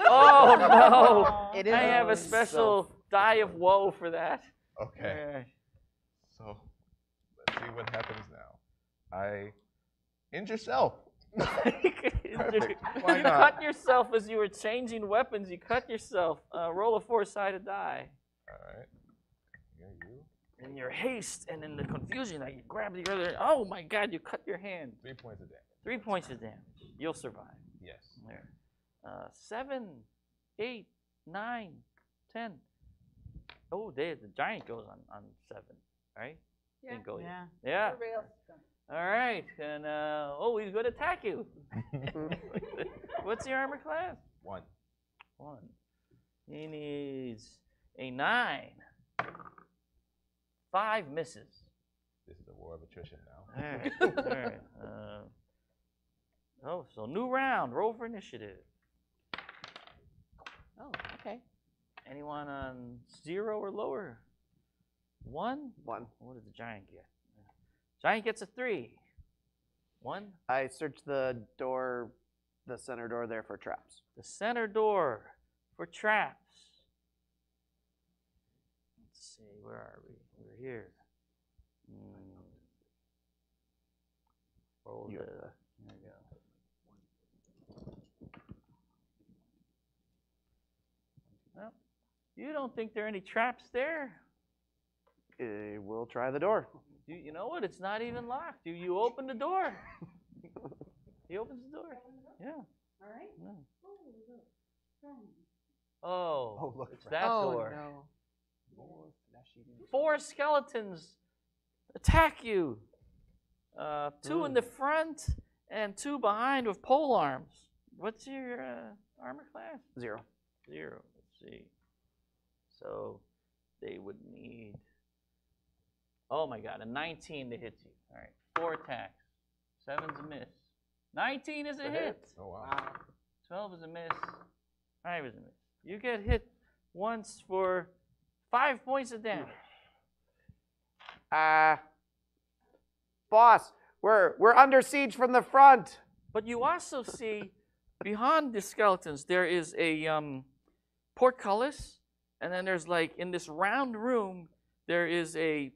Oh no! it is. I have a always- special die of woe for that. Okay. Alright. So let's see what happens now. I injure self. Perfect. Why you not? cut yourself as you were changing weapons. You cut yourself. Uh, roll a four-sided die. All right. Here you. In your haste and in the confusion, I grab the other. Oh my God! You cut your hand. Three points of damage. Three points of damage. You'll survive. Yes. There. Uh, seven, eight, nine, ten. Oh, they, the giant goes on, on seven, right? Yeah. Didn't go yet. Yeah. Yeah. Everybody else is done. All right. And uh, oh, he's going to attack you. What's your armor class? One. One. He needs a nine. Five misses. This is a war of attrition now. All right. All right. Oh, so new round. Roll for initiative. Oh, okay. Anyone on zero or lower? One? One. What did the giant get? Giant gets a three. One. I searched the door, the center door there for traps. The center door for traps. Let's see, where are we? We're here. Hmm. Roll You the. have There we go. Well, you don't think there are any traps there? Uh, we'll try the door. You, you know what? It's not even locked. You you open the door. he opens the door. Yeah. All right? No. Oh, look. Oh, Oh, look, it's that oh door. no. Four skeletons attack you. Uh, two in the front and two behind with pole arms. What's your uh, armor class? Zero. Zero. Let's see. So they would need. Oh my God, a 19 to hit you. All right, four attacks. Seven's a miss. 19 is a A hit. hit. Oh wow. Wow. 12 is a miss. Five is a miss. You get hit once for five points of damage. Uh, boss, we're we're under siege from the front. But you also see behind the skeletons there is a um, portcullis, and then there's like in this round room there is a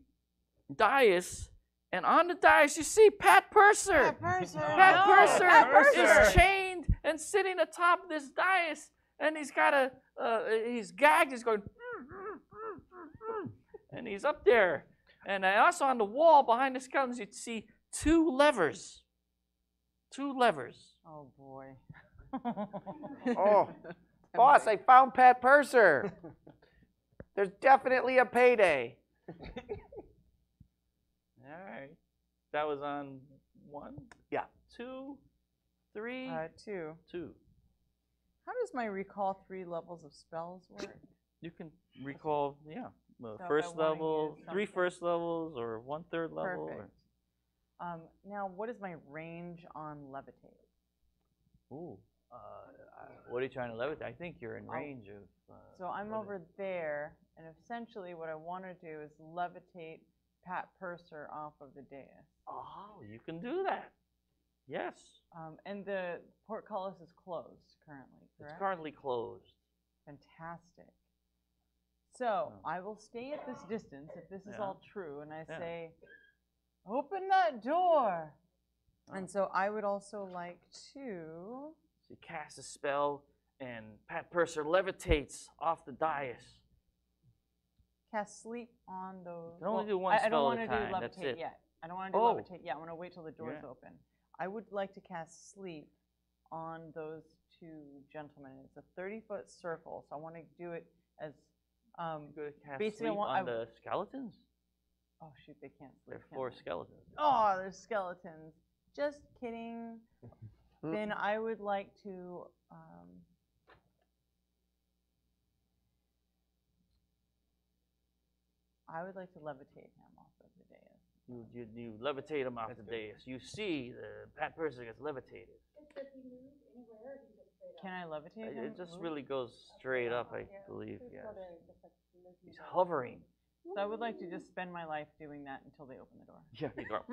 dais, and on the dais you see Pat Purser. Pat Purser. Pat Purser, Pat Purser. is chained and sitting atop this dais, and he's got a uh, he's gagged. He's going, and he's up there. And I also on the wall behind the skeletons you'd see two levers. Two levers. Oh boy. Oh, boss, I found Pat Purser. There's definitely a payday. All right. That was on one. Yeah. Two, three, uh, two. two. How does my recall three levels of spells work? You can recall, yeah. So first level, use three something- first levels, or one third level. or- Perfect. Um, now, what is my range on levitate? Ooh. Uh, I- what are you trying to levitate? I think you're in Oh. range of. Uh, So I'm over there, and essentially what I want to do is levitate Pat Purser off of the dais. Oh, you can do that. Yes. Um, and the portcullis is closed currently, It's currently closed. Fantastic. So Oh. I will stay at this distance if this is Yeah. all true, and I Yeah. say, "Open that door." Oh. And so I would also like to. You cast a spell, and Pat Purser levitates off the dais. cast sleep on those. can only well, do one I, I don't want to do time, that's levitate it. yet. I don't want to do Oh. levitate yet. I want to wait till the door's Yeah. open. I would like to cast sleep on those two gentlemen. It's a 30 foot circle, so I want to do it as. Um, You cast Basically, I sleep want- on I- the skeletons. oh shoot, they can't sleep. There are four skeletons. Oh, there's skeletons. Just kidding. Mm. then I would like to. Um, I would like to levitate him off of the dais. You, you, you levitate him off That's the good. dais. You see the Pat Purser gets levitated. Does he move anywhere or does he just stay Can I levitate It, him? it just really goes straight up, I believe. He's Yes. got a- just like he lives in He's hovering. So I would like to just spend my life doing that until they open the door. Yeah, he's, going,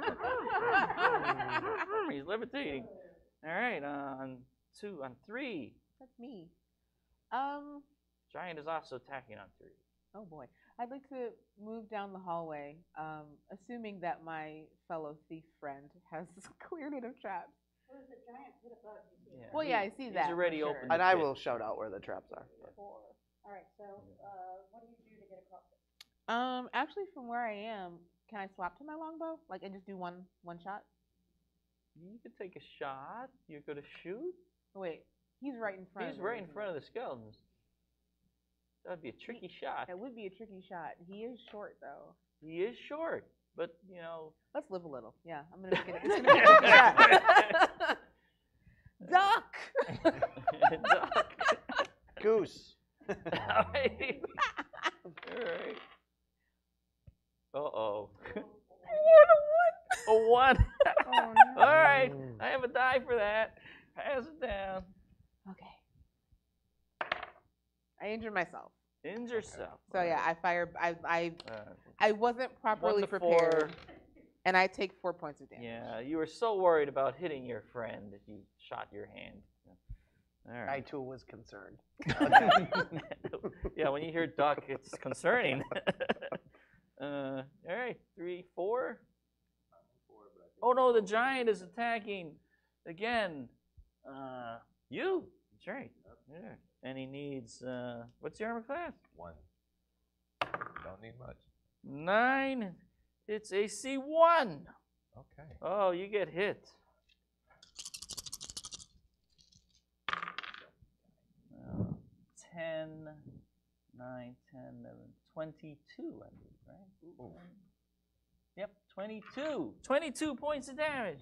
he's levitating. All right, uh, on two, on three. That's me. Um. Giant is also attacking on three. Oh boy. I'd like to move down the hallway, um, assuming that my fellow thief friend has cleared it of traps. What is it, giant hit a bug? you see? Well, yeah, I see he's that. for already sure. opened And I will shout out where the traps are. Four. All right, so, uh, what do you do to get across it? Um, actually, from where I am, can I swap to my longbow? Like, and just do one one shot? You could take a shot. You're gonna shoot. Wait, he's right in front. He's of me, right in front he? of the skeletons. That'd be a tricky shot. That would be a tricky shot. He is short though. He is short, but you know. Let's live a little. Yeah, I'm gonna make it. Gonna be a shot. Duck. Duck. Goose. Alright. Alright. Uh oh. A one. Oh, no. Alright. I have a die for that. Pass it down. Okay. I injured myself. Injure yourself. So yeah, I fired. I I Uh, I wasn't properly prepared, four. and I take four points of damage. yeah, you were so worried about hitting your friend that you shot your hand. All I too was concerned. yeah, when you hear duck, it's concerning. uh, all right, three, four. Oh no, the giant is attacking again. Uh, you. That's right. Yeah. And he needs. Uh, what's your armor class? One. Don't need much. Nine. It's AC one. Okay. Oh, you get hit. Uh, 10, 9, 10, 11, 22, I believe, right? Yep, 22. 22 points of damage.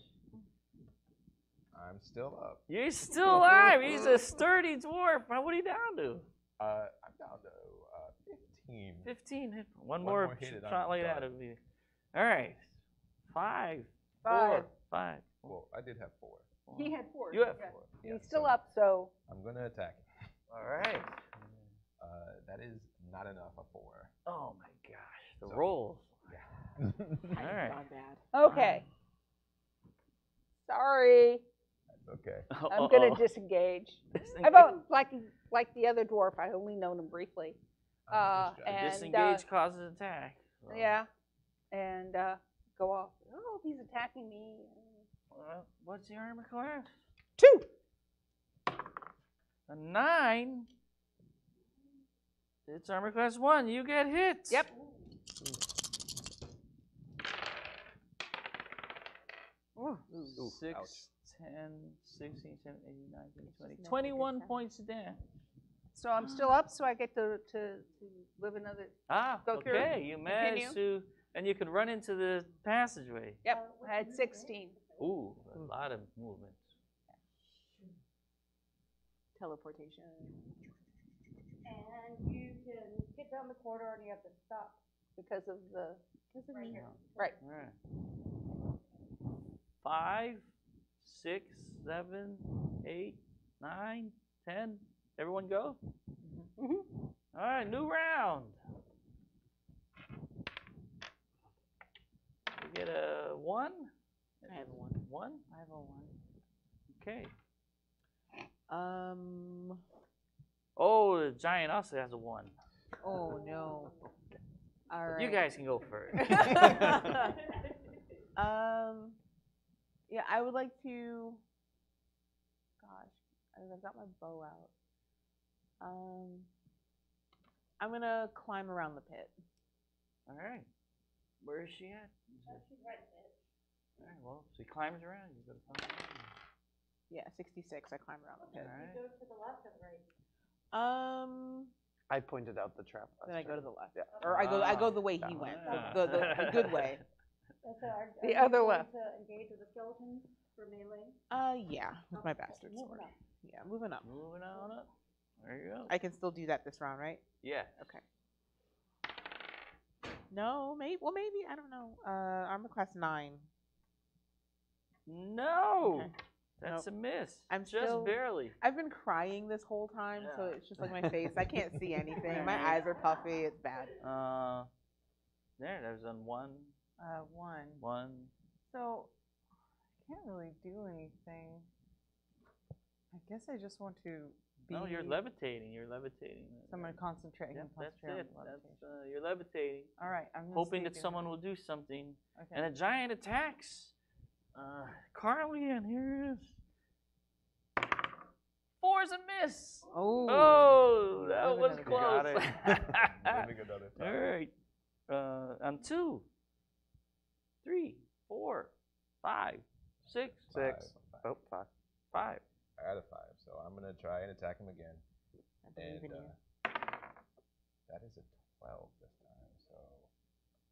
I'm still up. You're still alive. He's a sturdy dwarf. Now, What are you down to? Uh, I'm down to uh, 15. 15 hit. One, One more, more hit sh- and I'm shot like that. Would be, all right. Five. Five. Four. Five. Well, I did have four. He had four. You have yeah. Four. Yeah, He's still so up, so I'm gonna attack. him. All right. Uh, that is not enough. A four. Oh my gosh. The So- rolls. Yeah. I All right. bad. okay. Sorry, That's okay. I'm gonna disengage. Disengage. I've only, like like the other dwarf, I only known him briefly. I'm Uh, and, Disengage uh, causes attack. So, Yeah, and uh, go off. Oh, he's attacking me. well, what's the armor class? Two. A nine. It's armor class one. You get hit. Yep. Ooh, Ooh, Six, ouch. 10, 16, 17, 18, 19, 20, just never a good 21 points of damage. So I'm still up, so I get to, to, to live another. Ah, Go through. okay. You managed to, and you can run into the passageway. Yep, I had 16. Ooh, a lot of movement. Teleportation. And you can get down the corridor and you have to stop. because of the Because of Right me. here. right. All right. Five, six, seven, eight, nine, ten. Everyone go? Mhm. All right, new round. You get a one? I have a one. One? I have a one. Okay. Um. Oh, the giant also has a one. Oh no. All right. You guys can go first. um. Yeah, I would like to. Gosh, I- I've got my bow out. Um. I'm gonna climb around the pit. All right. Where is she at? She's right pitch. All right, well, she climbs around. You go to climb around. Yeah, 66. I climb around the All pit. right. Go to the left or right? Um. I pointed out the trap. last Then I go to the left, Yeah. or I go I go the way he went, Ah. the, the, the good way. So are, The are you other going left. To engage with the skeletons for melee? Uh, yeah, with my Okay, bastard moving sword. up. Yeah, moving up. Moving on up. There you go. I can still do that this round, right? yeah. Okay. No, maybe. Well, maybe I don't know. Uh, armor class nine. No. Okay. That's a miss. I'm just still- barely. I've been crying this whole time, so it's just like my face. I can't see anything. My eyes are puffy. It's bad. Uh, There, there's on one, Uh, one. one. So I can't really do anything. I guess I just want to be. No, you're levitating. You're levitating. So I'm gonna concentrate. Yep, and that's concentrate it. That's, uh, you're levitating, All right. I'm hoping that if- someone will do something. Okay. And a giant attacks uh, Carly, and here it is. Four's a miss. Oh. Oh, that was close. All right. another All time. right. Uh, on two, three, four, five, six, Six. Five. Oh, five. five. I got a five, so I'm gonna try and attack him again. I believe in And you. uh, that is a 12 this time. So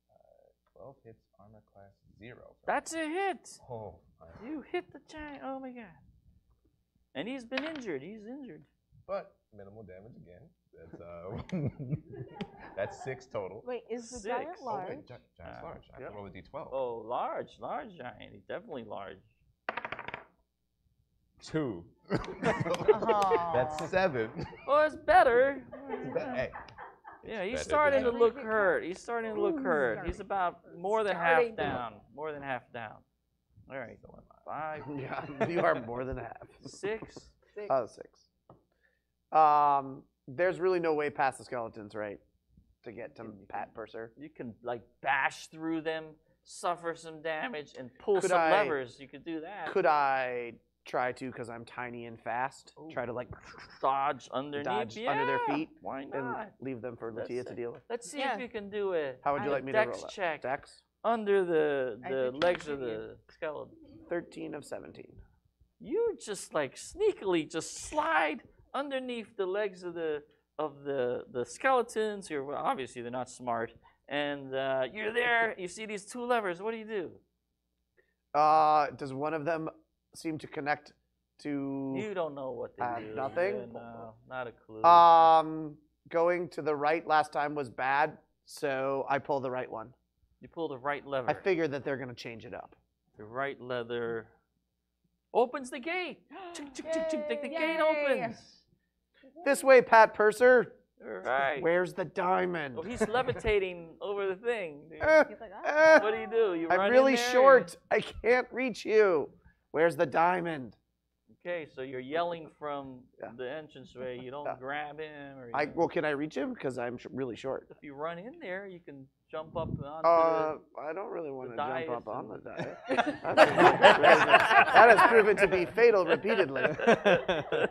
uh, 12 hits armor class zero. for That's a hit. Oh, my. You hit the giant. Oh my god. And he's been injured. He's injured. but minimal damage again. That's uh, that's six total. Wait, is the Six. giant Oh large? wait, gi- giant's Uh, large. I have yep. to roll a d12. Oh, large, large giant. He's definitely large. Two. Aw. That's seven. Oh, it's better. hey, Yeah, he's better starting to than- look hurt. He's starting to look hurt. He's about more than half Starting to- down. More than half down. All right, five, Yeah, you are more than half. six. Six. Oh, six. Um, there's really no way past the skeletons, right? To get to Pat Purser. You can like bash through them, suffer some damage, and pull Could some I- levers. You could do that. Could I try to, because I'm tiny and fast, try to like dodge underneath. dodge under their Yeah, feet Why and not? leave them for That's LaTia to it. deal with? Let's see Yeah. if you can do it. How would you I- like me to Dex roll that? check. Dex? Under the I the did legs of with you. the skeleton. 13 of 17. you just like sneakily just slide underneath the legs of the of the the skeletons. You're well, obviously they're not smart, and uh, you're there. You see these two levers. What do you do? Uh, does one of them seem to connect to You don't know what they Uh, do. nothing? Yeah, no, not a clue. Um, going to the right last time was bad, so I pull the right one. you pull the right lever. I figure that they're gonna change it up. the right leather opens the gate. The gate opens. This way, Pat Purser. All right. Where's the diamond? Oh, he's levitating over the thing. dude. He's like, eh, What do you do? You I'm in really there, short. I can't reach you. Where's the diamond? Okay, so you're yelling from Yeah. the entranceway. You don't Yeah. grab him, or you I well, can I reach him? Because I'm sh- really short. if you run in there, you can jump up on Uh, I don't really want to jump up on the and- diet. that has proven to be fatal repeatedly.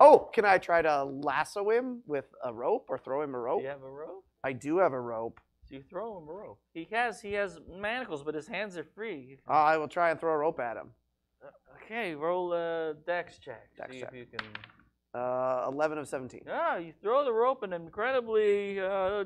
Oh, can I try to lasso him with a rope or throw him a Do rope? you have a rope? I do have a rope. So you throw him a rope. He has he has manacles, but his hands are free. Uh, I will try and throw a rope at him. Okay, roll a dex check. Dex See check. if you can. Uh, 11 of 17. Yeah, you throw the rope and incredibly, uh,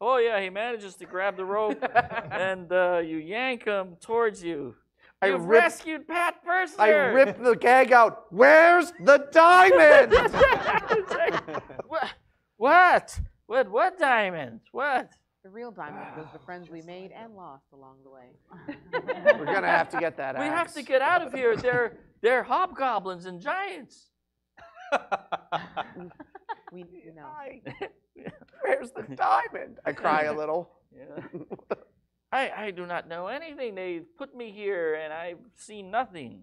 oh yeah, he manages to grab the rope and uh, you yank him towards you. I You've rip- rescued Pat Purser. I rip the gag out. Where's the diamond? What? What? What? What diamond? What? The real diamond was the friends we made and lost along the way. We're gonna have to get that. Out. We have to get out of here. They're they're hobgoblins and giants. We, you know, Where's the diamond? I cry a little. Yeah. I I do not know anything. They've put me here and I've seen nothing.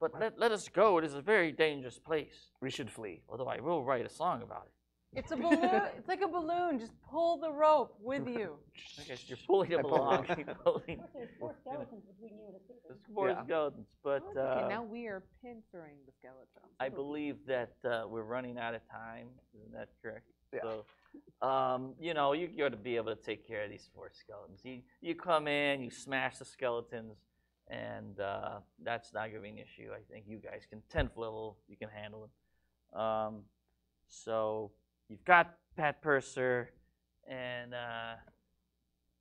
But let, let us go. It is a very dangerous place. We should flee. Although I will write a song about it. It's a balloon. it's like a balloon. Just pull the rope with you. I guess you're pulling I them pull along. keep pulling. There's four skeletons between you and the secret. There's four Yeah. skeletons, but okay, uh, now we are pincering the skeletons. I believe that uh, we're running out of time. Isn't that correct? Yeah. So, um, you know, you got to be able to take care of these four skeletons. You, you come in, you smash the skeletons, and uh, that's not going to be an issue. I think you guys can, 10th level, you can handle it. Um, so, you've got Pat Purser, and uh,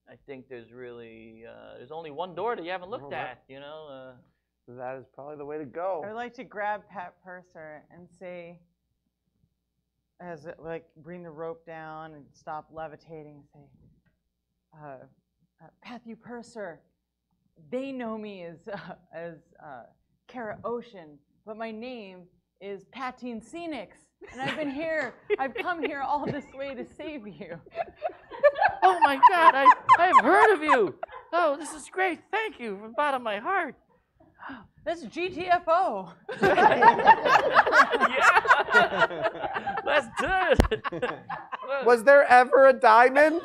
I think there's really, uh, there's only one door that you haven't looked Well, that- at, you know? Uh, That is probably the way to go. I would like to grab Pat Purser and say, as it, like bring the rope down and stop levitating and say, uh, uh, Matthew Purser, they know me as uh, as uh, Kara Ocean, but my name is Patine Scenics, and I've been here. I've come here all this way to save you. oh my my God, I, I've heard of you. Oh, this is great. Thank you from the bottom of my heart. That's GTFO. yeah. Let's do it. Was there ever a diamond?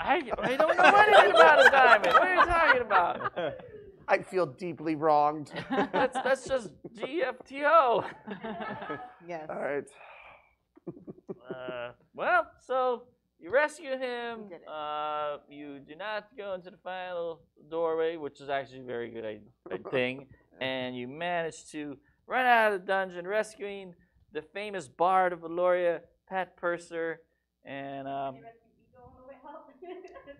I, I don't know anything about a diamond. What are you talking about? I feel deeply wronged. That's, that's just GFTO. Yes. All right. Uh, well, so you rescue him. We did it. Uh, you do not go into the final doorway, which is actually a very good i- i- thing. and you manage to run out of the dungeon, rescuing the famous bard of Valoria, Pat Purser. And um,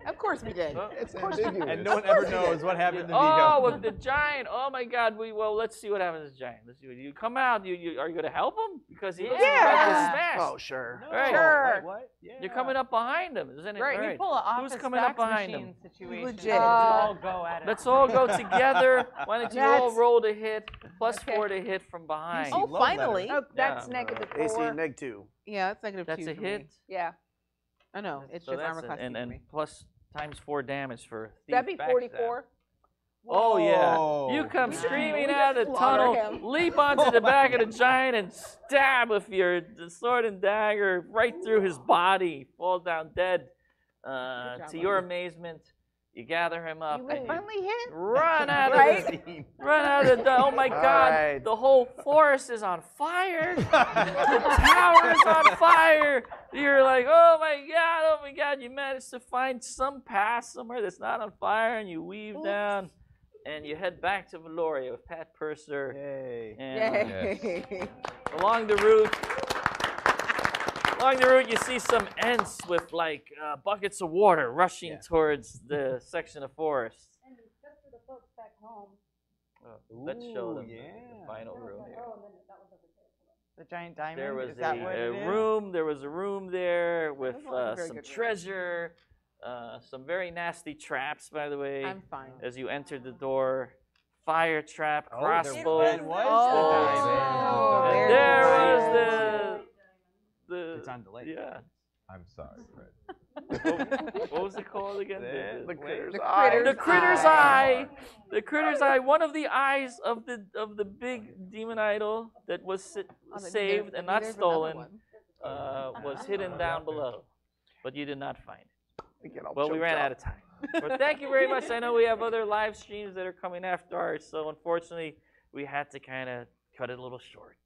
Of course we did. oh, It's ambiguous. and no one ever knows what happened to Vigo. oh, with the giant! Oh my God! We well, let's see what happens to the giant. Let's see. What, you come out. You, you are you going to help him because he looks like he's about to Yeah. smash. Oh, sure. No, Right. Sure. wait, what? Yeah. You're coming up behind him, isn't it? Right, All we pull an office Who's coming up behind him? situation. Legit. Let's Uh, all go at it. Let's all go together. Why don't you all roll to hit, plus Okay. four to hit from behind. Oh, finally. Oh, that's Yeah. negative AC neg two. Yeah, that's negative That's two a for me. hit. yeah, I know. it's So just armor class and, two and plus times four damage for thief that'd be backstab. forty-four. Oh yeah, you come Nice. screaming out of the tunnel, him. leap onto the back of the giant, and stab with your sword and dagger right through his body. Falls down dead. Uh, job, to your buddy. amazement, you gather him up You and would you finally hit. run out of Right? the Run out of the Oh my All God! right. The whole forest is on fire. the tower is on fire. You're like, oh my God! Oh my God! You managed to find some path somewhere that's not on fire, and you weave Oops. down, and you head back to Valoria with Pat Purser. Yay. And Yay. along the route, along the route, you see some ants with like uh, buckets of water rushing Yeah. towards the section of forest. And just for the folks back home, Uh, Let's show Ooh, them the- the final oh, room okay, here. oh, and then that was over there. the giant diamond. There was is that a, what a it is? room. There was a room there with was a lot of uh, some treasure, uh, some very nasty traps, by the way. I'm fine. as you entered the door, fire trap, Oh, there- crossbow. that was Oh, the diamond. oh, and there there was the the It's on delay. yeah. I'm sorry, Fred. What, what was it called again? The- The critter's The eye. The critter's eye. eye. The critter's eye. One of the eyes of the of the big demon idol that was si- Oh, saved and not stolen uh, was hidden down below, but you did not find it. I get all Well, we ran out of time. But thank you very much. I know we have other live streams that are coming after ours, so unfortunately, we had to kind of cut it a little short.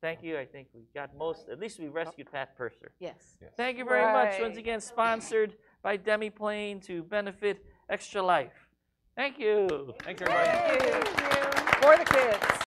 But thank you. I think we got most. At least we rescued Pat Purser. Yes. Thank you very much. Once again, sponsored by Demiplane to benefit Extra Life. Thank you. Thanks, everybody. Thank you. For the kids.